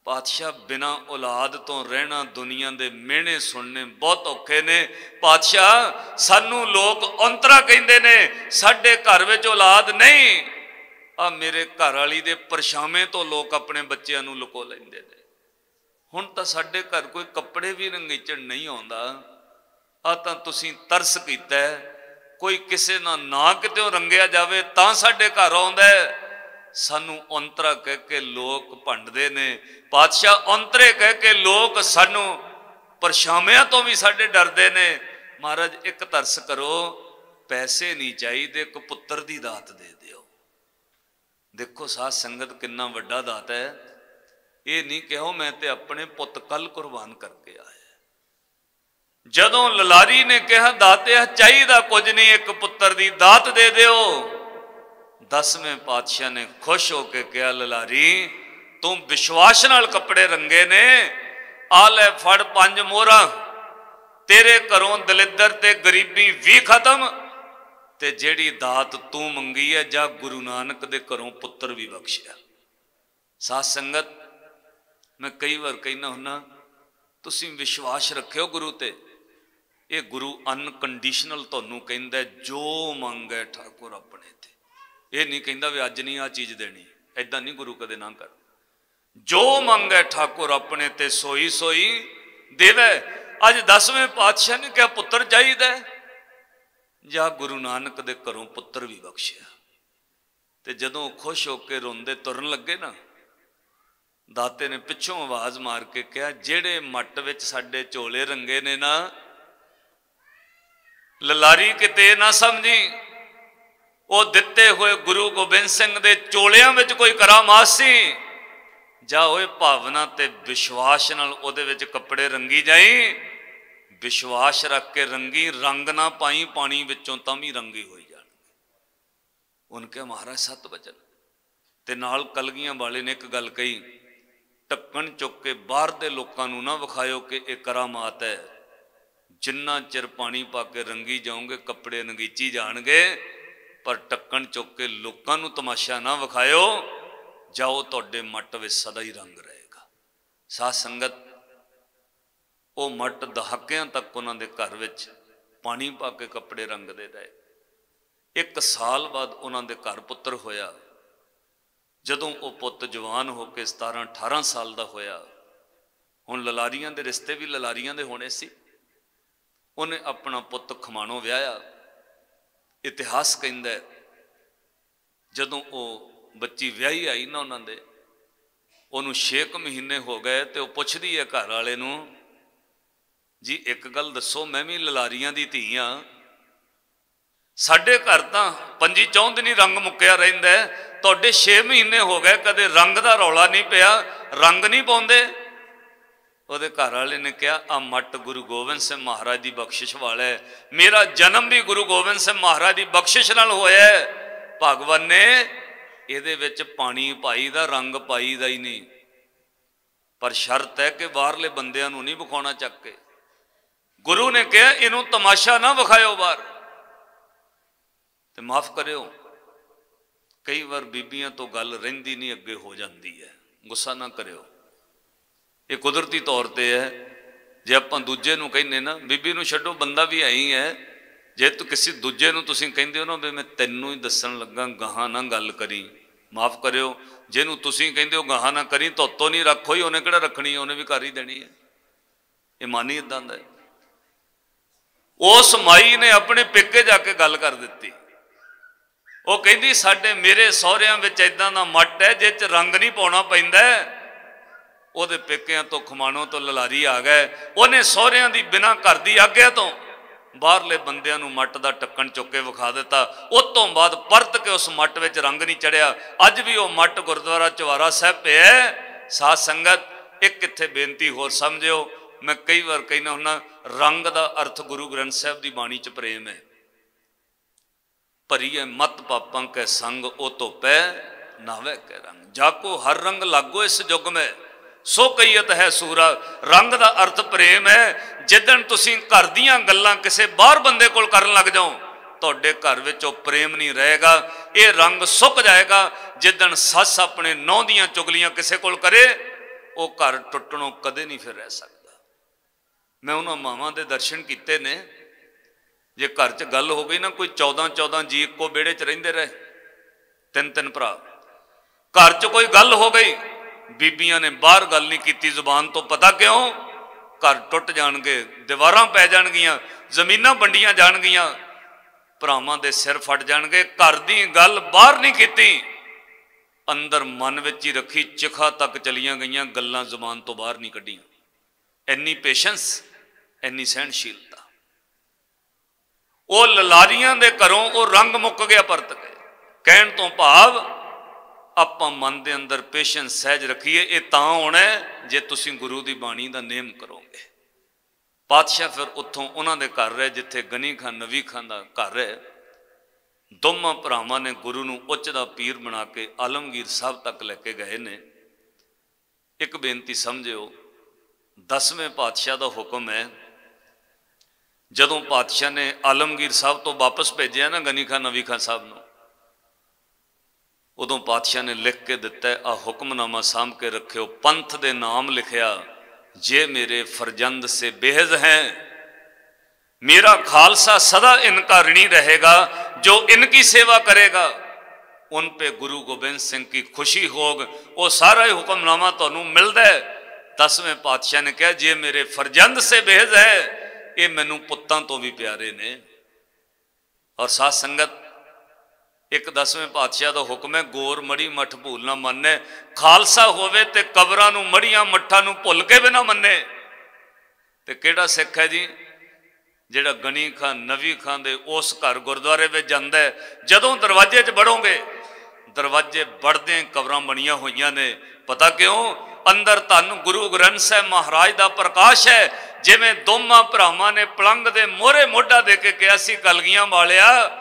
ਪਾਤਸ਼ਾਹ ਬਿਨਾ ਔਲਾਦ ਤੋਂ ਰਹਿਣਾ ਦੁਨੀਆ ਦੇ ਮਿਹਣੇ ਸੁਣਨੇ ਬਹੁਤ ਔਖੇ ਨੇ। ਪਾਤਸ਼ਾਹ, ਸਾਨੂੰ ਲੋਕ ਅੰਤਰਾ ਕਹਿੰਦੇ ਨੇ, ਸਾਡੇ ਘਰ ਵਿੱਚ ਔਲਾਦ ਨਹੀਂ। ਆ ਮੇਰੇ ਘਰ ਵਾਲੀ ਦੇ ਪਰਛਾਵੇਂ ਤੋਂ ਲੋਕ ਆਪਣੇ ਬੱਚਿਆਂ ਨੂੰ ਲੁਕੋ ਲੈਂਦੇ ਨੇ। ਹੁਣ ਤਾਂ ਸਾਡੇ ਘਰ ਕੋਈ ਕੱਪੜੇ ਵੀ ਰੰਗੀਚਣ ਨਹੀਂ ਆਉਂਦਾ। ਆ ਤਾਂ ਤੁਸੀਂ ਤਰਸ ਕੀਤਾ ਕੋਈ ਕਿਸੇ ਨਾਲ ਨਾ ਕਿਤੇ ਰੰਗਿਆ ਜਾਵੇ, ਤਾਂ ਸਾਡੇ ਘਰ ਆਉਂਦਾ ਸਾਨੂੰ ਅੰਤਰਾ ਕਹਿ ਕੇ ਲੋਕ ਭੰਡਦੇ ਨੇ, ਪਾਤਸ਼ਾਹ ਅੰਤਰੇ ਕਹਿ ਕੇ ਲੋਕ ਸਾਨੂੰ ਪਰਛਾਵਿਆਂ ਤੋਂ ਵੀ ਸਾਡੇ ਡਰਦੇ ਨੇ। ਮਹਾਰਾਜ, ਇੱਕ ਤਰਸ ਕਰੋ, ਪੈਸੇ ਨਹੀਂ ਚਾਹੀਦੇ, ਇੱਕ ਪੁੱਤਰ ਦੀ ਦਾਤ ਦੇ ਦਿਓ। ਦੇਖੋ ਸਾਧ ਸੰਗਤ ਕਿੰਨਾ ਵੱਡਾ ਦਾਤ ਹੈ। ਇਹ ਨਹੀਂ ਕਹੋ ਮੈਂ ਤੇ ਆਪਣੇ ਪੁੱਤ ਕੱਲ ਕੁਰਬਾਨ ਕਰਕੇ ਆਇਆ। ਜਦੋਂ ਲਲਾਰੀ ਨੇ ਕਿਹਾ ਦਾਤਿਆ ਚਾਹੀਦਾ ਕੁਝ ਨਹੀਂ, ਇੱਕ ਪੁੱਤਰ ਦੀ ਦਾਤ ਦੇ ਦਿਓ। ਦਸਵੇਂ ਪਾਤਸ਼ਾਹ ਨੇ ਖੁਸ਼ ਹੋ ਕੇ ਕਿਹਾ, ਲਲਾਰੀ, ਤੂੰ ਵਿਸ਼ਵਾਸ ਨਾਲ ਕੱਪੜੇ ਰੰਗੇ ਨੇ? ਆ ਲੈ ਫੜ ਪੰਜ ਮੋਹਰਾਂ। ਤੇਰੇ ਘਰੋਂ ਦਲਿੱਦਰ ਤੇ ਗਰੀਬੀ ਵੀ ਖਤਮ। ਤੇ ਜਿਹੜੀ ਦਾਤ ਤੂੰ ਮੰਗੀ ਹੈ ਜਾਂ ਗੁਰੂ ਨਾਨਕ ਦੇ ਘਰੋਂ ਪੁੱਤਰ ਵੀ ਬਖਸ਼ਿਆ। ਸਾਧ ਸੰਗਤ, ਮੈਂ ਕਈ ਵਾਰ ਕਹਿਣਾ ਹੁੰਨਾ, ਤੁਸੀਂ ਵਿਸ਼ਵਾਸ ਰੱਖਿਓ ਗੁਰੂ ਤੇ। ਇਹ ਗੁਰੂ ਅਨਕੰਡੀਸ਼ਨਲ ਤੁਹਾਨੂੰ ਕਹਿੰਦਾ, ਜੋ ਮੰਗੇ ਠਾਕੁਰ ਆਪਣੇ ਤੇ। ਇਹ ਨਹੀਂ ਕਹਿੰਦਾ ਵੀ ਅੱਜ ਨਹੀਂ ਆ ਚੀਜ਼ ਦੇਣੀ ਐਦਾਂ ਨਹੀਂ ਗੁਰੂ ਕਦੇ ਨਾ ਕਰ। ਜੋ ਮੰਗੇ ਠਾਕੁਰ ਆਪਣੇ ਤੇ ਸੋਈ ਸੋਈ ਦੇਵੇ, ਅੱਜ 10ਵੇਂ ਪਾਤਸ਼ਾਹ ਨੇ ਕਿਹਾ, ਪੁੱਤਰ ਚਾਹੀਦਾ ਜਾਂ ਗੁਰੂ ਨਾਨਕ ਦੇ ਘਰੋਂ ਪੁੱਤਰ ਵੀ ਬਖਸ਼ਿਆ। ਤੇ ਜਦੋਂ ਖੁਸ਼ ਹੋ ਕੇ ਰੋਂਦੇ ਤੁਰਨ ਲੱਗੇ ਨਾ, ਦਾਤੇ ਨੇ ਪਿੱਛੋਂ ਆਵਾਜ਼ ਮਾਰ ਕੇ ਕਿਹਾ, ਜਿਹੜੇ ਮੱਟ ਵਿੱਚ ਸਾਡੇ ਝੋਲੇ ਰੰਗੇ ਨੇ ਨਾ, ਲਲਾਰੀ ਕਿਤੇ ਨਾ ਸਮਝੀ। ਉਹ ਦਿੱਤੇ ਹੋਏ ਗੁਰੂ ਗੋਬਿੰਦ ਸਿੰਘ ਦੇ ਚੋਲਿਆਂ ਵਿੱਚ ਕੋਈ ਕਰਾਮਾਤ ਸੀ? ਜਾਂ ਓਏ ਭਾਵਨਾ ਤੇ ਵਿਸ਼ਵਾਸ ਨਾਲ ਉਹਦੇ ਵਿੱਚ ਕੱਪੜੇ ਰੰਗੀ ਜਾਈ। ਵਿਸ਼ਵਾਸ ਰੱਖ ਕੇ ਰੰਗੀ, ਰੰਗ ਨਾ ਪਾਈ, ਪਾਣੀ ਵਿੱਚੋਂ ਤਾਂ ਵੀ ਰੰਗੀ ਹੋਈ ਜਾਣਗੇ। ਉਹਨਾਂ ਮਹਾਰਾਜ, ਸਤ ਬਚਨ ਤੇ ਨਾਲ ਕਲਗੀਆਂ ਵਾਲੇ ਨੇ ਇੱਕ ਗੱਲ ਕਹੀ, ਟੱਕਣ ਚੁੱਕ ਕੇ ਬਾਹਰ ਦੇ ਲੋਕਾਂ ਨੂੰ ਨਾ ਵਿਖਾਇਓ ਕਿ ਇਹ ਕਰਾਮਾਤ ਹੈ। ਜਿੰਨਾ ਚਿਰ ਪਾਣੀ ਪਾ ਕੇ ਰੰਗੀ ਜਾਓਗੇ, ਕੱਪੜੇ ਨਗੀਚੀ ਜਾਣਗੇ ਪਰ ਟੱਕਣ ਚੁੱਕ ਕੇ ਲੋਕਾਂ ਨੂੰ ਤਮਾਸ਼ਾ ਨਾ ਵਿਖਾਇਓ, ਜਾਓ ਤੁਹਾਡੇ ਮੱਟ ਵਿੱਚ ਸਦਾ ਹੀ ਰੰਗ ਰਹੇਗਾ। ਸਾਧ ਸੰਗਤ, ਉਹ ਮੱਟ ਦਹਾਕਿਆਂ ਤੱਕ ਉਹਨਾਂ ਦੇ ਘਰ ਵਿੱਚ ਪਾਣੀ ਪਾ ਕੇ ਕੱਪੜੇ ਰੰਗਦੇ ਰਹੇ। ਇੱਕ ਸਾਲ ਬਾਅਦ ਉਹਨਾਂ ਦੇ ਘਰ ਪੁੱਤਰ ਹੋਇਆ। ਜਦੋਂ ਉਹ ਪੁੱਤ ਜਵਾਨ ਹੋ ਕੇ 17 18 ਸਾਲ ਦਾ ਹੋਇਆ, ਹੁਣ ਲਲਾਰੀਆਂ ਦੇ, ਰਿਸ਼ਤੇ ਵੀ ਲਲਾਰੀਆਂ ਦੇ ਹੋਣੇ ਸੀ। ਉਹਨੇ ਆਪਣਾ ਪੁੱਤ ਖਮਾਣੋ ਵਿਆਹਿਆ। ਇਤਿਹਾਸ ਕਹਿੰਦਾ ਜਦੋਂ ਉਹ ਬੱਚੀ ਵਿਆਹੀ ਆਈ ਨਾ ਉਹਨਾਂ ਦੇ, ਉਹਨੂੰ 6 ਮਹੀਨੇ ਹੋ ਗਏ ਤੇ ਉਹ ਪੁੱਛਦੀ ਹੈ ਘਰ ਵਾਲੇ ਨੂੰ, ਜੀ, ਇੱਕ ਗੱਲ ਦੱਸੋ, ਮੈਂ ਵੀ ਲਲਾਰੀਆਂ ਦੀ ਧੀ ਆ। ਸਾਡੇ ਘਰ ਤਾਂ ਪੰਜੀ ਚੌਂਦ ਨਹੀਂ ਰੰਗ ਮੁੱਕਿਆ ਰਹਿੰਦਾ ਤੁਹਾਡੇ 6 ਮਹੀਨੇ ਹੋ ਗਏ, ਕਦੇ ਰੰਗ ਦਾ ਰੌਲਾ ਨਹੀਂ ਪਿਆ, ਰੰਗ ਨਹੀਂ ਪਾਉਂਦੇ। ਉਹਦੇ ਘਰ ਵਾਲੇ ਨੇ ਕਿਹਾ, ਆ ਮੱਟ ਗੁਰੂ ਗੋਬਿੰਦ ਸਿੰਘ ਮਹਾਰਾਜ ਦੀ ਬਖਸ਼ਿਸ਼ ਵਾਲਾ ਹੈ। ਮੇਰਾ ਜਨਮ ਵੀ ਗੁਰੂ ਗੋਬਿੰਦ ਸਿੰਘ ਮਹਾਰਾਜ ਦੀ ਬਖਸ਼ਿਸ਼ ਨਾਲ ਹੋਇਆ ਹੈ। ਭਗਵਾਨ ਨੇ ਇਹਦੇ ਵਿੱਚ ਪਾਣੀ ਪਾਈ ਦਾ, ਰੰਗ ਪਾਈ ਦਾ ਹੀ ਨਹੀਂ। ਪਰ ਸ਼ਰਤ ਹੈ ਕਿ ਬਾਹਰਲੇ ਬੰਦਿਆਂ ਨੂੰ ਨਹੀਂ ਵਿਖਾਉਣਾ ਚੱਕ ਕੇ। ਗੁਰੂ ਨੇ ਕਿਹਾ, ਇਹਨੂੰ ਤਮਾਸ਼ਾ ਨਾ ਵਿਖਾਇਓ ਬਾਹਰ। ਤੇ ਮਾਫ ਕਰਿਓ। ਕਈ ਵਾਰ ਬੀਬੀਆਂ ਤੋਂ ਗੱਲ ਰਹਿੰਦੀ ਨਹੀਂ, ਅੱਗੇ ਹੋ ਜਾਂਦੀ ਹੈ। ਗੁੱਸਾ ਨਾ ਕਰਿਓ। ਇਹ ਕੁਦਰਤੀ ਤੌਰ ਤੇ ਹੈ। ਜੇ ਆਪਾਂ ਦੂਜੇ ਨੂੰ ਕਹਿੰਨੇ ਨਾ, ਬੀਬੀ ਨੂੰ ਛੱਡੋ, ਬੰਦਾ ਵੀ ਐਂ ਹੈ ਜੇ ਤੂੰ ਕਿਸੇ ਦੂਜੇ ਨੂੰ ਤੁਸੀਂ ਕਹਿੰਦੇ ਹੋ ਨਾ ਵੀ ਮੈਂ ਤੈਨੂੰ ਹੀ ਦੱਸਣ ਲੱਗਾ, ਗਾਹਾਂ ਨਾ ਗੱਲ ਕਰੀ, ਮਾਫ ਕਰਿਓ। ਜਿਹਨੂੰ ਤੁਸੀਂ ਕਹਿੰਦੇ ਹੋ ਗਾਹਾਂ ਨਾ ਕਰੀ ਤੋਤੋ ਨਹੀਂ ਰੱਖੋ ਹੀ ਉਹਨੇ ਕਿਹੜਾ ਰੱਖਣੀ ਉਹਨੇ ਵੀ ਕਰ ਹੀ ਦੇਣੀ ਹੈ। ਇਹ ਮਾਨੀ ਇਦਾਂ ਦਾ ਹੈ। ਉਸ ਮਾਈ ਨੇ ਆਪਣੇ ਪੇਕੇ ਜਾ ਕੇ ਗੱਲ ਕਰ ਦਿੱਤੀ। ਉਹ ਕਹਿੰਦੀ, ਸਾਡੇ ਮੇਰੇ ਸਹੁਰਿਆਂ ਵਿੱਚ ਇਦਾਂ ਦਾ ਮੱਟ ਹੈ, ਜਿਹ ਚ ਰੰਗ ਨਹੀਂ ਪਾਉਣਾ ਪੈਂਦਾ। ਉਹਦੇ ਪੇਕਿਆਂ ਤੋਂ ਖਮਾਣੋਂ ਤੋਂ ਲਲਾਰੀ ਆ ਗਏ। ਉਹਨੇ ਸਹੁਰਿਆਂ ਦੀ ਬਿਨਾ ਘਰ ਦੀ ਆਗਿਆ ਤੋਂ ਬਾਹਰਲੇ ਬੰਦਿਆਂ ਨੂੰ ਮੱਟ ਦਾ ਟੱਕਣ ਚੁੱਕ ਕੇ ਵਿਖਾ ਦਿੱਤਾ। ਉਸ ਤੋਂ ਬਾਅਦ ਪਰਤ ਕੇ ਉਸ ਮੱਟ ਵਿੱਚ ਰੰਗ ਨਹੀਂ ਚੜਿਆ। ਅੱਜ ਵੀ ਉਹ ਮੱਟ ਗੁਰਦੁਆਰਾ ਚਵਾਰਾ ਸਾਹਿਬ ਪਿਆ ਸਾਧ ਸੰਗਤ, ਇੱਕ ਕਿੱਥੇ ਬੇਨਤੀ ਹੋਰ ਸਮਝਿਓ। ਮੈਂ ਕਈ ਵਾਰ ਕਹਿੰਦਾ ਹੁੰਨਾ ਰੰਗ ਦਾ ਅਰਥ ਗੁਰੂ ਗ੍ਰੰਥ ਸਾਹਿਬ ਦੀ ਬਾਣੀ ਚ ਪ੍ਰੇਮ ਹੈ। ਭਰੀਏ ਮਤ ਪਾਪਾਂ ਕੇ ਸੰਗ, ਉਹ ਤੋਂ ਪੈ ਨਾਵੇ ਕੇ ਰੰਗ। ਜਾਕੋ ਹਰ ਰੰਗ ਲਾਗੋ ਇਸ ਜੁਗ ਮੈਂ ਸੋ ਕਈਤ ਹੈ ਸੂਰਾ ਰੰਗ ਦਾ ਅਰਥ ਪ੍ਰੇਮ ਹੈ। ਜਿੱਦਣ ਤੁਸੀਂ ਘਰ ਦੀਆਂ ਗੱਲਾਂ ਕਿਸੇ ਬਾਹਰ ਬੰਦੇ ਕੋਲ ਕਰਨ ਲੱਗ ਜਾਓ, ਤੁਹਾਡੇ ਘਰ ਵਿੱਚ ਉਹ ਪ੍ਰੇਮ ਨਹੀਂ ਰਹੇਗਾ। ਇਹ ਰੰਗ ਸੁੱਕ ਜਾਏਗਾ। ਜਿੱਦਣ ਸੱਸ ਆਪਣੇ ਨੌਂ ਦੀਆਂ ਚੁਗਲੀਆਂ ਕਿਸੇ ਕੋਲ ਕਰੇ, ਉਹ ਘਰ ਟੁੱਟਣੋਂ ਕਦੇ ਨਹੀਂ ਫਿਰ ਰਹਿ ਸਕਦਾ। ਮੈਂ ਉਹਨਾਂ ਮਾਵਾਂ ਦੇ ਦਰਸ਼ਨ ਕੀਤੇ ਨੇ। ਜੇ ਘਰ 'ਚ ਗੱਲ ਹੋ ਗਈ ਨਾ, ਕੋਈ 14 14 ਜੀ ਇੱਕੋ ਵਿਹੜੇ 'ਚ ਰਹਿੰਦੇ ਰਹੇ। ਤਿੰਨ ਤਿੰਨ ਭਰਾ। ਘਰ 'ਚ ਕੋਈ ਗੱਲ ਹੋ ਗਈ ਬੀਬੀਆਂ ਨੇ ਬਾਹਰ ਗੱਲ ਨਹੀਂ ਕੀਤੀ, ਜ਼ੁਬਾਨ ਤੋਂ ਪਤਾ ਕਿਉਂ? ਘਰ ਟੁੱਟ ਜਾਣਗੇ, ਦੀਵਾਰਾਂ ਪੈ ਜਾਣਗੀਆਂ, ਜ਼ਮੀਨਾਂ ਵੰਡੀਆਂ ਜਾਣਗੀਆਂ, ਭਰਾਵਾਂ ਦੇ ਸਿਰ ਫਟ ਜਾਣਗੇ, ਘਰ ਦੀ ਗੱਲ ਬਾਹਰ ਨਹੀਂ ਕੀਤੀ। ਅੰਦਰ ਮਨ ਵਿੱਚ ਹੀ ਰੱਖੀ, ਚਿਖਾ ਤੱਕ ਚਲੀਆਂ ਗਈਆਂ, ਗੱਲਾਂ ਜ਼ੁਬਾਨ ਤੋਂ ਬਾਹਰ ਨਹੀਂ ਕੱਢੀਆਂ। ਇੰਨੀ ਪੇਸ਼ੈਂਸ ਇੰਨੀ ਸਹਿਣਸ਼ੀਲਤਾ। ਉਹ ਲਲਾਰੀਆਂ ਦੇ ਘਰੋਂ ਉਹ ਰੰਗ ਮੁੱਕ ਗਿਆ, ਪਰਤ ਗਏ। ਕਹਿਣ ਤੋਂ ਭਾਵ ਆਪਾਂ ਮਨ ਦੇ ਅੰਦਰ ਪੇਸ਼ੈਂਸ ਸਹਿਜ ਰੱਖੀਏ, ਇਹ ਤਾਂ ਹੋਣਾ ਜੇ ਤੁਸੀਂ ਗੁਰੂ ਦੀ ਬਾਣੀ ਦਾ ਨੇਮ ਕਰੋਗੇ। ਪਾਤਸ਼ਾਹ ਫਿਰ ਉੱਥੋਂ ਉਹਨਾਂ ਦੇ ਘਰ ਰਹੇ, ਜਿੱਥੇ ਗਨੀ ਖਾਨ ਨਵੀ ਖਾਨ ਦਾ ਘਰ ਹੈ। ਦੋਵਾਂ ਭਰਾਵਾਂ ਨੇ ਗੁਰੂ ਨੂੰ ਉੱਚ ਦਾ ਪੀਰ ਬਣਾ ਕੇ ਆਲਮਗੀਰ ਸਾਹਿਬ ਤੱਕ ਲੈ ਕੇ ਗਏ ਨੇ। ਇੱਕ ਬੇਨਤੀ ਸਮਝਿਓ, ਦਸਵੇਂ ਪਾਤਸ਼ਾਹ ਦਾ ਹੁਕਮ ਹੈ, ਜਦੋਂ ਪਾਤਸ਼ਾਹ ਨੇ ਆਲਮਗੀਰ ਸਾਹਿਬ ਤੋਂ ਵਾਪਸ ਭੇਜਿਆ ਨਾ ਗਨੀ ਖਾਨ ਨਵੀ ਖਾਨ ਸਾਹਿਬ ਨੂੰ ਉਦੋਂ ਪਾਤਸ਼ਾਹ ਨੇ ਲਿਖ ਕੇ ਦਿੱਤਾ ਆ ਹੁਕਮਨਾਮਾ ਸਾਂਭ ਕੇ ਰੱਖਿਓ, ਪੰਥ ਦੇ ਨਾਮ ਲਿਖਿਆ, ਜੇ ਮੇਰੇ ਫਰਜ਼ੰਦ ਸੇ ਬੇਹਜ਼ ਹੈ, ਮੇਰਾ ਖਾਲਸਾ ਸਦਾ ਇਨਕਾ ਰਣੀ ਰਹੇਗਾ, ਜੋ ਇਨਕੀ ਸੇਵਾ ਕਰੇਗਾ। ਉਨ ਪੇ ਗੁਰੂ ਗੋਬਿੰਦ ਸਿੰਘ ਕੀ ਖੁਸ਼ੀ ਹੋਗ, ਉਹ ਸਾਰਾ ਹੀ ਹੁਕਮਨਾਮਾ ਤੁਹਾਨੂੰ ਮਿਲਦਾ ਹੈ। ਦਸਵੇਂ ਪਾਤਸ਼ਾਹ ਨੇ ਕਿਹਾ, ਜੇ ਮੇਰੇ ਫਰਜ਼ੰਦ ਸੇ ਬੇਹਜ਼ ਹੈ, ਇਹ ਮੈਨੂੰ ਪੁੱਤਾਂ ਤੋਂ ਵੀ ਪਿਆਰੇ ਨੇ। ਔਰ ਸਾਧ ਸੰਗਤ ਇੱਕ ਦਸਵੇਂ ਪਾਤਸ਼ਾਹ ਦਾ ਹੁਕਮ ਹੈ, ਗੋਰ ਮੜੀ ਮਠ ਭੂਲ ਨਾ ਮੰਨੇ। ਖਾਲਸਾ ਹੋਵੇ ਤੇ ਕਬਰਾਂ ਨੂੰ ਮੜੀਆਂ ਮੱਠਾਂ ਨੂੰ ਭੁੱਲ ਕੇ ਵੀ ਨਾ ਮੰਨੇ। ਤੇ ਕਿਹੜਾ ਸਿੱਖ ਹੈ ਜੀ? ਜਿਹੜਾ ਗਣੀ ਖਾਨ ਨਵੀ ਖਾਨ ਦੇ ਉਸ ਘਰ ਗੁਰਦੁਆਰੇ ਵਿੱਚ ਜਾਂਦਾ ਜਦੋਂ ਦਰਵਾਜ਼ੇ 'ਚ ਵੜੋਗੇ, ਦਰਵਾਜ਼ੇ ਵੜਦੇ ਕਬਰਾਂ ਬਣੀਆਂ ਹੋਈਆਂ ਨੇ। ਪਤਾ ਕਿਉਂ? ਅੰਦਰ ਧੰਨ ਗੁਰੂ ਗ੍ਰੰਥ ਸਾਹਿਬ ਮਹਾਰਾਜ ਦਾ ਪ੍ਰਕਾਸ਼ ਹੈ। ਜਿਵੇਂ ਦੋਵਾਂ ਭਰਾਵਾਂ ਨੇ ਪਲੰਗ ਦੇ ਮੋਹਰੇ ਮੋਢਾ ਦੇ ਕੇ ਕਿਹਾ ਸੀ ਕਲਗੀਆਂ ਵਾਲਿਆ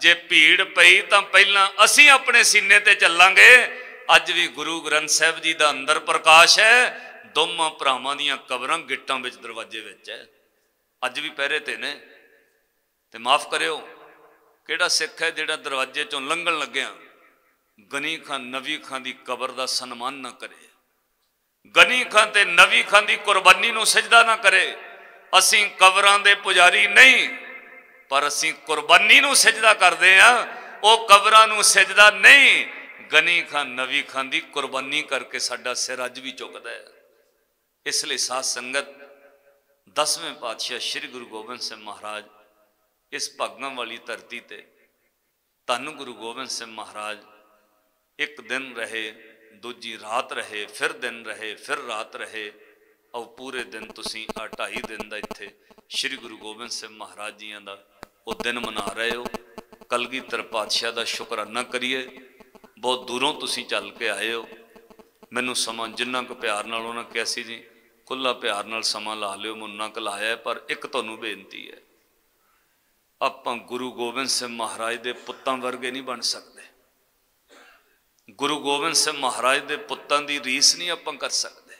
ਜੇ ਭੀੜ ਪਈ ਤਾਂ ਪਹਿਲਾਂ ਅਸੀਂ ਆਪਣੇ ਸੀਨੇ ਤੇ ਚੱਲਾਂਗੇ। ਅੱਜ ਵੀ ਗੁਰੂ ਗ੍ਰੰਥ ਸਾਹਿਬ ਜੀ ਦਾ ਅੰਦਰ ਪ੍ਰਕਾਸ਼ ਹੈ। ਦੋਵਾਂ ਭਰਾਵਾਂ ਦੀਆਂ ਕਬਰਾਂ ਗਿੱਟਾਂ ਵਿੱਚ ਦਰਵਾਜ਼ੇ ਵਿੱਚ ਹੈ। ਅੱਜ ਵੀ ਪਹਿਰੇ ਤੇ ਨੇ। ਤੇ ਮਾਫ ਕਰਿਓ, ਕਿਹੜਾ ਸਿੱਖ ਹੈ ਜਿਹੜਾ ਦਰਵਾਜ਼ੇ ਚੋਂ ਲੰਘਣ ਲੱਗਿਆ? ਗਨੀ ਖਾਨ ਨਵੀ ਖਾਨ ਦੀ ਕਬਰ ਦਾ ਸਨਮਾਨ ਨਾ ਕਰੇ। ਗਨੀ ਖਾਨ ਤੇ ਨਵੀ ਖਾਨ ਦੀ ਕੁਰਬਾਨੀ ਨੂੰ ਸਜਦਾ ਨਾ ਕਰੇ। ਅਸੀਂ ਕਬਰਾਂ ਦੇ ਪੁਜਾਰੀ ਨਹੀਂ। ਪਰ ਅਸੀਂ ਕੁਰਬਾਨੀ ਨੂੰ ਸਜਦਾ ਕਰਦੇ ਆ ਉਹ ਕਬਰਾਂ ਨੂੰ ਸਜਦਾ ਨਹੀਂ। ਗਨੀ ਖਾਨ ਨਵੀ ਖਾਨ ਦੀ ਕੁਰਬਾਨੀ ਕਰਕੇ ਸਾਡਾ ਸਿਰ ਅੱਜ ਵੀ ਝੁਕਦਾ ਹੈ। ਇਸ ਲਈ ਸਾਧ ਸੰਗਤ, ਦਸਵੇਂ ਪਾਤਸ਼ਾਹ ਸ੍ਰੀ ਗੁਰੂ ਗੋਬਿੰਦ ਸਿੰਘ ਮਹਾਰਾਜ, ਇਸ ਭਾਗਾਂ ਵਾਲੀ ਧਰਤੀ ਤੇ ਧੰਨ ਗੁਰੂ ਗੋਬਿੰਦ ਸਿੰਘ ਮਹਾਰਾਜ, ਇੱਕ ਦਿਨ ਰਹੇ, ਦੂਜੀ ਰਾਤ ਰਹੇ, ਫਿਰ ਦਿਨ ਰਹੇ, ਫਿਰ ਰਾਤ ਰਹੇ। ਔਰ ਪੂਰੇ ਦਿਨ ਤੁਸੀਂ ਆ ਢਾਈ ਦਿਨ ਦਾ ਇੱਥੇ ਸ੍ਰੀ ਗੁਰੂ ਗੋਬਿੰਦ ਸਿੰਘ ਮਹਾਰਾਜ ਜੀਆਂ ਦਾ ਉਹ ਦਿਨ ਮਨਾ ਰਹੇ ਹੋ। ਕਲਗੀਧਰ ਪਾਤਸ਼ਾਹ ਦਾ ਸ਼ੁਕਰਾਨਾ ਕਰੀਏ। ਬਹੁਤ ਦੂਰੋਂ ਤੁਸੀਂ ਚੱਲ ਕੇ ਆਏ ਹੋ। ਮੈਨੂੰ ਸਮਾਂ ਜਿੰਨਾ ਕੁ ਪਿਆਰ ਨਾਲ ਉਹਨਾਂ ਕਿਹਾ ਸੀ ਜੀ ਖੁੱਲਾ ਪਿਆਰ ਨਾਲ ਸਮਾਂ ਲਾ ਲਿਓ, ਮੁੰਨਾ ਲਾਇਆ ਪਰ ਇੱਕ ਤੁਹਾਨੂੰ ਬੇਨਤੀ ਹੈ। ਆਪਾਂ ਗੁਰੂ ਗੋਬਿੰਦ ਸਿੰਘ ਮਹਾਰਾਜ ਦੇ ਪੁੱਤਾਂ ਵਰਗੇ ਨਹੀਂ ਬਣ ਸਕਦੇ। ਗੁਰੂ ਗੋਬਿੰਦ ਸਿੰਘ ਮਹਾਰਾਜ ਦੇ ਪੁੱਤਾਂ ਦੀ ਰੀਸ ਨਹੀਂ ਆਪਾਂ ਕਰ ਸਕਦੇ।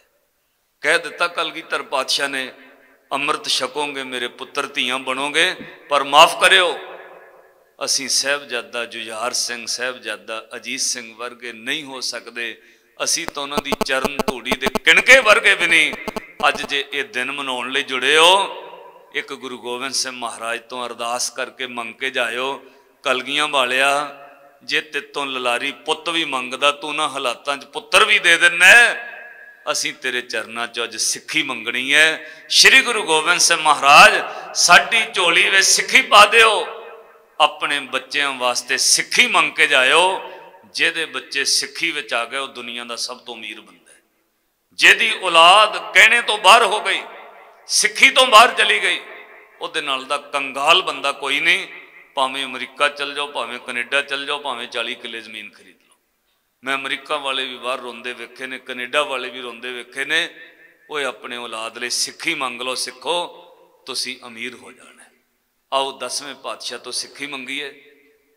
ਕਹਿ ਦਿੱਤਾ ਕਲਗੀਧਰ ਪਾਤਸ਼ਾਹ ਨੇ ਅੰਮ੍ਰਿਤ ਛਕੋਗੇ, ਮੇਰੇ ਪੁੱਤਰ ਧੀਆਂ ਬਣੋਗੇ, ਪਰ ਮਾਫ ਕਰਿਓ। ਅਸੀਂ ਸਹਿਬਜ਼ਾਦਾ ਜੁਝਾਰ ਸਿੰਘ, ਸਹਿਬਜ਼ਾਦਾ ਅਜੀਤ ਸਿੰਘ ਵਰਗੇ ਨਹੀਂ ਹੋ ਸਕਦੇ। ਅਸੀਂ ਤਾਂ ਉਹਨਾਂ ਦੀ ਚਰਨ ਧੂੜੀ ਦੇ ਕਿਣਕੇ ਵਰਗੇ ਵੀ ਨਹੀਂ। ਅੱਜ ਜੇ ਇਹ ਦਿਨ ਮਨਾਉਣ ਲਈ ਜੁੜੇ ਹੋ, ਇੱਕ ਗੁਰੂ ਗੋਬਿੰਦ ਸਿੰਘ ਮਹਾਰਾਜ ਤੋਂ ਅਰਦਾਸ ਕਰਕੇ ਮੰਗ ਕੇ ਜਾਇਓ, ਕਲਗੀਆਂ ਵਾਲਿਆ, ਜੇ ਤਿੱਤੋਂ ਲਲਾਰੀ ਪੁੱਤ ਵੀ ਮੰਗਦਾ, ਤੂੰ ਨਾ ਹਾਲਾਤਾਂ 'ਚ ਪੁੱਤਰ ਵੀ ਦੇ ਦਿੰਨਾ। ਅਸੀਂ ਤੇਰੇ ਚਰਨਾਂ 'ਚ ਅੱਜ ਸਿੱਖੀ ਮੰਗਣੀ ਹੈ। ਸ੍ਰੀ ਗੁਰੂ ਗੋਬਿੰਦ ਸਿੰਘ ਮਹਾਰਾਜ, ਸਾਡੀ ਝੋਲੀ ਵਿੱਚ ਸਿੱਖੀ ਪਾ ਦਿਓ। ਆਪਣੇ ਬੱਚਿਆਂ ਵਾਸਤੇ ਸਿੱਖੀ ਮੰਗ ਕੇ ਜਾਇਓ। ਜਿਹਦੇ ਬੱਚੇ ਸਿੱਖੀ ਵਿੱਚ ਆ ਗਏ, ਉਹ ਦੁਨੀਆ ਦਾ ਸਭ ਤੋਂ ਅਮੀਰ ਬੰਦਾ ਹੈ। ਜਿਹਦੀ ਔਲਾਦ ਕਹਿਣੇ ਤੋਂ ਬਾਹਰ ਹੋ ਗਈ, ਸਿੱਖੀ ਤੋਂ ਬਾਹਰ ਚਲੀ ਗਈ, ਉਹਦੇ ਨਾਲ ਦਾ ਕੰਗਾਲ ਬੰਦਾ ਕੋਈ ਨਹੀਂ। ਭਾਵੇਂ ਅਮਰੀਕਾ ਚੱਲ ਜਾਓ, ਭਾਵੇਂ ਕੈਨੇਡਾ ਚੱਲ ਜਾਓ, ਭਾਵੇਂ 40 ਕਿੱਲੇ ਜ਼ਮੀਨ ਖਰੀਦ ਮੈਂ ਅਮਰੀਕਾ ਵਾਲੇ ਵੀ ਬਾਹਰ ਰੋਂਦੇ ਵੇਖੇ ਨੇ, ਕੈਨੇਡਾ ਵਾਲੇ ਵੀ ਰੋਂਦੇ ਵੇਖੇ ਨੇ, ਓਏ ਆਪਣੇ ਔਲਾਦ ਲਈ ਸਿੱਖੀ ਮੰਗ ਲਓ, ਸਿੱਖੋ, ਤੁਸੀਂ ਅਮੀਰ ਹੋ ਜਾਣਾ। ਆਓ ਦਸਵੇਂ ਪਾਤਸ਼ਾਹ ਤੋਂ ਸਿੱਖੀ ਮੰਗੀਏ।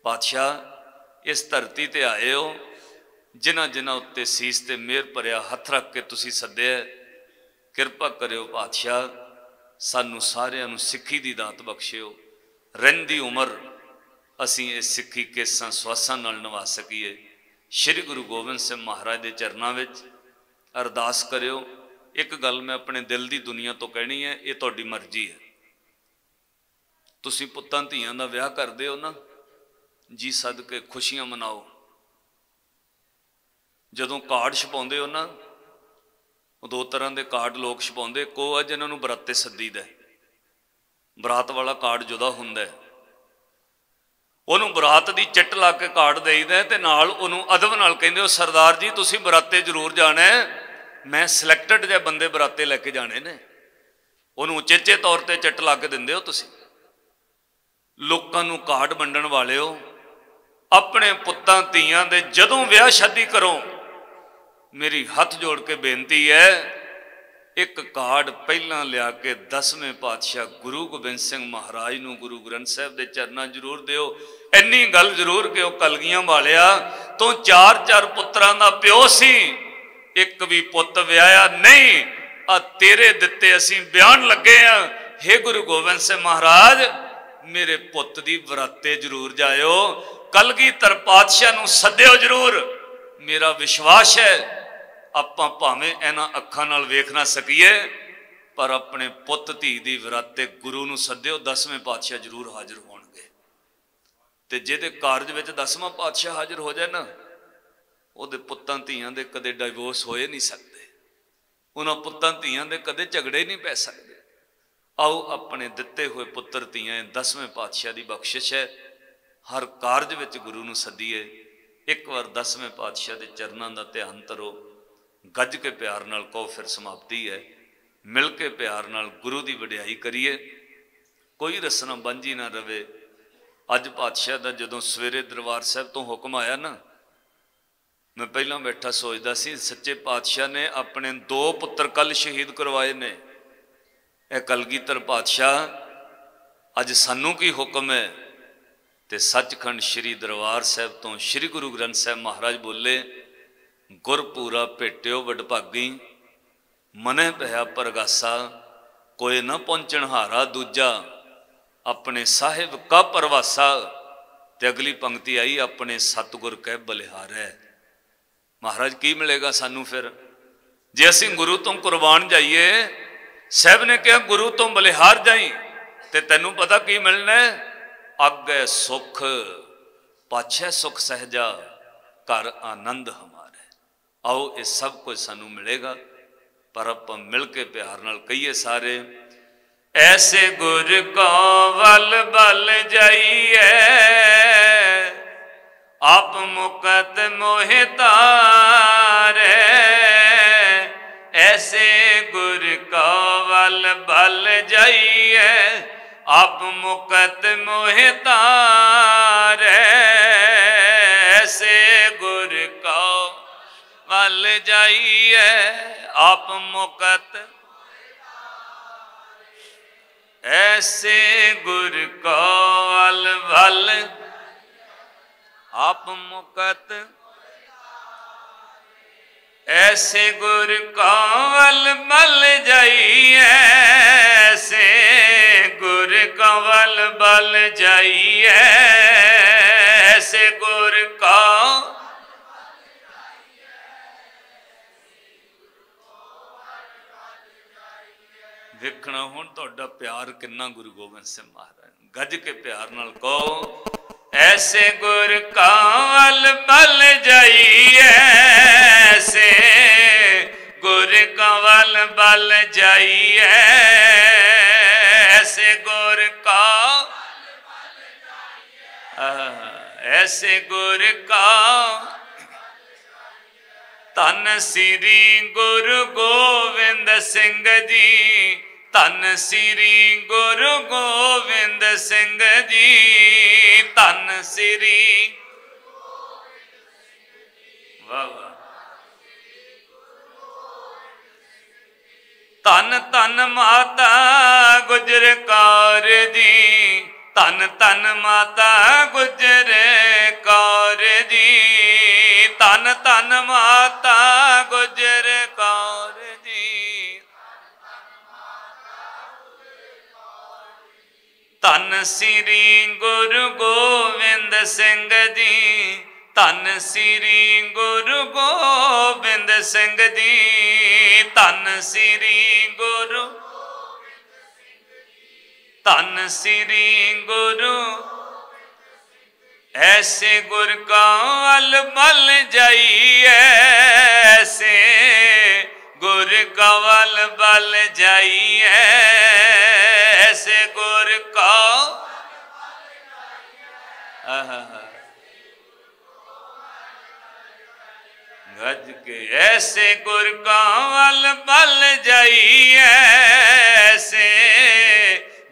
ਪਾਤਸ਼ਾਹ, ਇਸ ਧਰਤੀ ਤੇ ਆਏ ਹੋ, ਜਿਨ੍ਹਾਂ ਜਿਨ੍ਹਾਂ ਉੱਤੇ ਸੀਸ ਤੇ ਮਿਹਰ ਭਰਿਆ ਹੱਥ ਰੱਖ ਕੇ ਤੁਸੀਂ ਸੱਦਿਆ ਕਿਰਪਾ ਕਰਿਓ ਪਾਤਸ਼ਾਹ, ਸਾਨੂੰ ਸਾਰਿਆਂ ਨੂੰ ਸਿੱਖੀ ਦੀ ਦਾਤ ਬਖਸ਼ਿਓ। ਰਹਿੰਦੀ ਉਮਰ, ਅਸੀਂ ਇਹ ਸਿੱਖੀ ਕੇਸਾਂ ਸਵਾਸਾਂ ਨਾਲ ਨਿਭਾ ਸਕੀਏ। ਸ੍ਰੀ ਗੁਰੂ ਗੋਬਿੰਦ ਸਿੰਘ ਮਹਾਰਾਜ ਦੇ ਚਰਨਾਂ ਵਿੱਚ ਅਰਦਾਸ ਕਰਿਓ, ਇੱਕ ਗੱਲ ਮੈਂ ਆਪਣੇ ਦਿਲ ਦੀ ਦੁਨੀਆ ਤੋਂ ਕਹਿਣੀ ਹੈ, ਇਹ ਤੁਹਾਡੀ ਮਰਜ਼ੀ ਹੈ। ਤੁਸੀਂ ਪੁੱਤਾਂ ਧੀਆਂ ਦਾ ਵਿਆਹ ਕਰਦੇ ਹੋ ਨਾ, ਜੀ ਸਦਕੇ ਖੁਸ਼ੀਆਂ ਮਨਾਓ। ਜਦੋਂ ਕਾਰਡ ਛਪਾਉਂਦੇ ਹੋ ਨਾ ਦੋ ਤਰ੍ਹਾਂ ਦੇ ਕਾਰਡ ਲੋਕ ਛਪਾਉਂਦੇ, ਕੋ ਆ ਜਿਨ੍ਹਾਂ ਨੂੰ ਬਰਾਤੇ ਸੱਦੀਦਾ ਬਰਾਤ ਵਾਲਾ ਕਾਰਡ ਜੁਦਾ ਹੁੰਦਾ ਹੈ। ਉਹਨੂੰ ਬਰਾਤ ਦੀ ਚਿੱਟ ਲਾ ਕੇ ਕਾਰਡ ਦੇਈਦਾ ਹੈ ਤੇ ਨਾਲ ਉਹਨੂੰ ਅਦਬ ਨਾਲ ਕਹਿੰਦੇ ਹੋ, ਸਰਦਾਰ ਜੀ, ਤੁਸੀਂ ਬਰਾਤੇ ਜ਼ਰੂਰ ਜਾਣਾ ਮੈਂ ਸਿਲੈਕਟਡ ਜੇ ਬੰਦੇ ਬਰਾਤੇ ਲੈ ਕੇ ਜਾਣੇ ਨੇ। ਉਹਨੂੰ ਉਚੇਚੇ ਤੌਰ ਤੇ ਚਿੱਟ ਲਾ ਕੇ ਦਿੰਦੇ ਹੋ ਤੁਸੀਂ। ਲੋਕਾਂ ਨੂੰ ਕਾਰਡ ਵੰਡਣ ਵਾਲਿਓ, ਆਪਣੇ ਪੁੱਤਾਂ, ਧੀਆਂ ਦੇ ਜਦੋਂ ਵਿਆਹ ਸ਼ਾਦੀ ਕਰੋ, ਮੇਰੀ ਹੱਥ ਜੋੜ ਕੇ ਬੇਨਤੀ ਹੈ ਇੱਕ ਕਾਰਡ ਪਹਿਲਾਂ ਲਿਆ ਕੇ 10ਵੇਂ ਪਾਤਸ਼ਾਹ ਗੁਰੂ ਗੋਬਿੰਦ ਸਿੰਘ ਮਹਾਰਾਜ ਨੂੰ ਗੁਰੂ ਗ੍ਰੰਥ ਸਾਹਿਬ ਦੇ ਚਰਨਾਂ ਜ਼ਰੂਰ ਦਿਓ। ਇੰਨੀ ਗੱਲ ਜ਼ਰੂਰ ਕਿ ਉਹ ਕਲਗੀਆਂ ਵਾਲਿਆ? ਤੋਂ ਚਾਰ ਚਾਰ ਪੁੱਤਰਾਂ ਦਾ ਪਿਓ ਸੀ, ਇੱਕ ਵੀ ਪੁੱਤ ਵਿਆਹਿਆ ਨਹੀਂ। ਆ ਤੇਰੇ ਦਿੱਤੇ ਅਸੀਂ ਬਿਆਨ ਲੱਗੇ ਆ। हे ਗੁਰੂ ਗੋਬਿੰਦ ਸਿੰਘ ਮਹਾਰਾਜ, ਮੇਰੇ ਪੁੱਤ ਦੀ ਵਰਾਤੇ ਜ਼ਰੂਰ ਜਾਇਓ। ਕਲਗੀਧਰ ਪਾਤਸ਼ਾਹ ਨੂੰ ਸੱਦਿਓ ਜ਼ਰੂਰ। ਮੇਰਾ ਵਿਸ਼ਵਾਸ ਹੈ ਆਪਾਂ ਭਾਵੇਂ ਇਹਨਾਂ ਅੱਖਾਂ ਨਾਲ ਵੇਖ ਨਾ ਸਕੀਏ, ਪਰ ਆਪਣੇ ਪੁੱਤ ਧੀ ਦੀ ਵਿਰਾਤੇ ਗੁਰੂ ਨੂੰ ਸੱਦਿਓ, ਦਸਵੇਂ ਪਾਤਸ਼ਾਹ ਜ਼ਰੂਰ ਹਾਜ਼ਰ ਹੋਣਗੇ। ਤੇ ਜਿਹਦੇ ਕਾਰਜ ਵਿੱਚ ਦਸਵਾਂ ਪਾਤਸ਼ਾਹ ਹਾਜ਼ਰ ਹੋ ਜਾਏ ਨਾ, ਉਹਦੇ ਪੁੱਤਾਂ ਧੀਆਂ ਦੇ ਕਦੇ ਡਿਵੋਰਸ ਹੋਏ ਨਹੀਂ ਸਕਦੇ। ਉਹਨਾਂ ਪੁੱਤਾਂ ਧੀਆਂ ਦੇ ਕਦੇ ਝਗੜੇ ਨਹੀਂ ਪੈ ਸਕਦੇ। ਆਓ ਆਪਣੇ ਦਿੱਤੇ ਹੋਏ ਪੁੱਤਰ ਧੀਆਂ ਦਸਵੇਂ ਪਾਤਸ਼ਾਹ ਦੀ ਬਖਸ਼ਿਸ਼ ਹੈ। ਹਰ ਕਾਰਜ ਵਿੱਚ ਗੁਰੂ ਨੂੰ ਸੱਦੀਏ। ਇੱਕ ਵਾਰ ਦਸਵੇਂ ਪਾਤਸ਼ਾਹ ਦੇ ਚਰਨਾਂ ਦਾ ਧਿਆਨ ਧਰੋ। ਗੱਜ ਕੇ ਪਿਆਰ ਨਾਲ ਕਹੋ, ਫਿਰ ਸਮਾਪਤੀ ਹੈ। ਮਿਲ ਕੇ ਪਿਆਰ ਨਾਲ ਗੁਰੂ ਦੀ ਵਡਿਆਈ ਕਰੀਏ। ਕੋਈ ਰਸਨਾ ਬੰਜੀ ਨਾ ਰਵੇ। ਅੱਜ ਪਾਤਸ਼ਾਹ ਦਾ ਜਦੋਂ ਸਵੇਰੇ ਦਰਬਾਰ ਸਾਹਿਬ ਤੋਂ ਹੁਕਮ ਆਇਆ ਨਾ, ਮੈਂ ਪਹਿਲਾਂ ਬੈਠਾ ਸੋਚਦਾ ਸੀ, ਸੱਚੇ ਪਾਤਸ਼ਾਹ ਨੇ ਆਪਣੇ ਦੋ ਪੁੱਤਰ ਕੱਲ ਸ਼ਹੀਦ ਕਰਵਾਏ ਨੇ। ਇਹ ਕਲਗੀਧਰ ਪਾਤਸ਼ਾਹ, ਅੱਜ ਸਾਨੂੰ ਕੀ ਹੁਕਮ ਹੈ? ਤੇ ਸੱਚਖੰਡ ਸ੍ਰੀ ਦਰਬਾਰ ਸਾਹਿਬ ਤੋਂ ਸ੍ਰੀ ਗੁਰੂ ਗ੍ਰੰਥ ਸਾਹਿਬ ਮਹਾਰਾਜ ਬੋਲੇ ਗੁਰਪੂਰਾ ਭੇਟਿਓ ਵਡਭਾਗੀ ਮਨੇ ਭਇਆ ਪਰਗਾਸਾ, ਕੋਈ ਨਾ ਪਹੁੰਚਣ ਹਾਰਾ ਦੂਜਾ। ਆਪਣੇ ਸਾਹਿਬ ਕਾ ਪਰਵਾਸਾ, ਤੇ ਅਗਲੀ ਪੰਕਤੀ ਆਈ, ਆਪਣੇ ਸਤਿਗੁਰ ਕਹਿ ਬਲਿਹਾਰੈ। ਮਹਾਰਾਜ, ਕੀ ਮਿਲੇਗਾ ਸਾਨੂੰ ਫਿਰ? ਜੇ ਅਸੀਂ ਗੁਰੂ ਤੋਂ ਕੁਰਬਾਨ ਜਾਈਏ, ਸਾਹਿਬ ਨੇ ਕਿਹਾ, ਗੁਰੂ ਤੋਂ ਬਲਿਹਾਰ ਜਾਈ, ਤੇ ਤੈਨੂੰ ਪਤਾ ਕੀ ਮਿਲਣਾ? ਹੈ ਅੱਗੇ ਸੁਖ, ਪਾਛੇ ਸੁਖ ਸਹਜਾ, ਘਰ ਆਨੰਦ ਹਮ। ਆਓ, ਇਹ ਸਭ ਕੁਝ ਸਾਨੂੰ ਮਿਲੇਗਾ। ਪਰ ਆਪਾਂ ਮਿਲ ਕੇ ਪਿਆਰ ਨਾਲ ਕਹੀਏ ਸਾਰੇ, ਐਸੇ ਗੁਰ ਕੋ ਵਲ ਬਲ ਜਾਈਏ ਆਪ ਮੁਕਤ ਮੋਹਿ ਐਸੇ ਗੁਰ ਕੋ ਵਲ ਬਲ ਜਾਈਏ ਆਪ ਮੁਕਤ ਮੋਹਿ ਵਲ ਜਾਈਏ ਆਪ ਮੁਕਤ। ਐਸੇ ਗੁਰ ਕੋ ਵਲ ਵਲ ਆਪ ਮੁਕਤ। ਐਸੇ ਗੁਰ ਕੋ ਵਲ ਮਲ ਜਾਈਏ ਐਸੇ ਗੁਰ ਕਵਲ ਬਲ ਜਾਈਏ ਐਸੇ ਗੁਰ ਕਾ ਵੇਖਣਾ ਹੁਣ ਤੁਹਾਡਾ ਪਿਆਰ ਕਿੰਨਾ ਗੁਰੂ ਗੋਬਿੰਦ ਸਿੰਘ ਮਹਾਰਾਜ ਗੱਜ ਕੇ ਪਿਆਰ ਨਾਲ ਕਹੋ, ਐਸੇ ਗੁਰ ਕਾਲ ਬਲ ਜਾਈਏ ਐਸੇ ਗੁਰ ਕਵਲ ਬਲ ਜਾਈਏ ਐਸੇ ਗੁਰ ਕਾ ਐਸੇ ਗੁਰ ਕਾ ਧੰਨ ਸ੍ਰੀ ਗੁਰੂ ਗੋਬਿੰਦ ਸਿੰਘ ਜੀ ਧੰਨ ਸ੍ਰੀ ਗੁਰੂ ਗੋਬਿੰਦ ਸਿੰਘ ਜੀ, ਧੰਨ ਸ੍ਰੀ ਵਾਹ ਵਾਹ। ਧੰਨ ਧੰਨ ਮਾਤਾ ਗੁਜਰ ਕੌਰ ਜੀ, ਧੰਨ ਧੰਨ ਮਾਤਾ ਗੁਜਰ ਕੌਰ ਜੀ, ਧੰਨ ਧੰਨ ਮਾਤਾ ਗੁਜਰ ਕੌਰ ਧੰਨ ਸ੍ਰੀ ਗੁਰੂ ਗੋਬਿੰਦ ਸਿੰਘ ਜੀ, ਧੰਨ ਸ੍ਰੀ ਗੁਰੂ ਗੋਬਿੰਦ ਸਿੰਘ ਜੀ, ਧੰਨ ਸ੍ਰੀ ਗੁਰੂ ਧੰਨ ਸ੍ਰੀ ਗੁਰੂ ਐਸੇ ਗੁਰ ਕਾ ਅਲ ਬਲ ਜਾਈਏ ਐਸੇ ਗੁਰ ਕਾ ਅਲ ਬਲ ਜਾਈਏ ਐਸੇ ਗੁਰ ਕਾ ਆਹਾ ਕੇ ਐਸੇ ਗੁਰ ਕਾ ਅਲ ਬਲ ਜਾਈਏ ਐਸੇ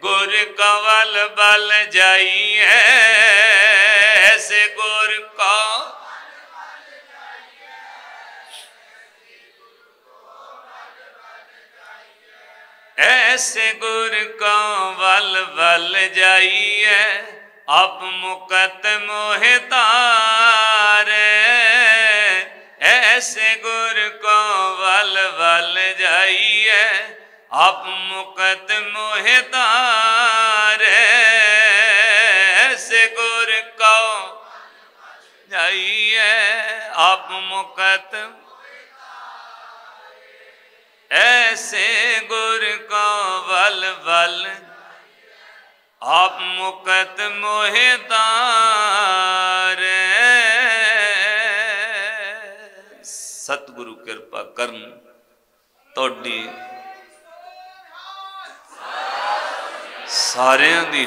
ਗੁਰ ਕਵਲ ਬਲ ਜਾਈਏ ਐਸੇ ਗੁਰ ਕਾ ਐਸੇ ਗੁਰ ਕਾ ਵਲ ਵਲ ਜਾਈਏ ਆਪ ਮੁਕਤ ਮੋਹਿ ਤਾਰੇ ਐਸੇ ਗੁਰ ਕੋ ਵਲ ਵਲ ਜਾਈਏ ਆਪ ਮੁਕਤ ਮੋਹਿ ਤਾਰੇ ਐਸੇ ਗੁਰ ਕੋ ਜਾਈਏ ਆਪ ਮੁਕਤ ਐਸੇ ਗੁਰ ਕੋ ਵਲ ਵਲ ਆਪ ਮੁਕਤ ਮੋਹਿ ਤਾਰੇ। ਸਤਿਗੁਰੂ ਕਿਰਪਾ ਕਰਨ ਤੁਹਾਡੀ ਸਾਰਿਆਂ ਦੀ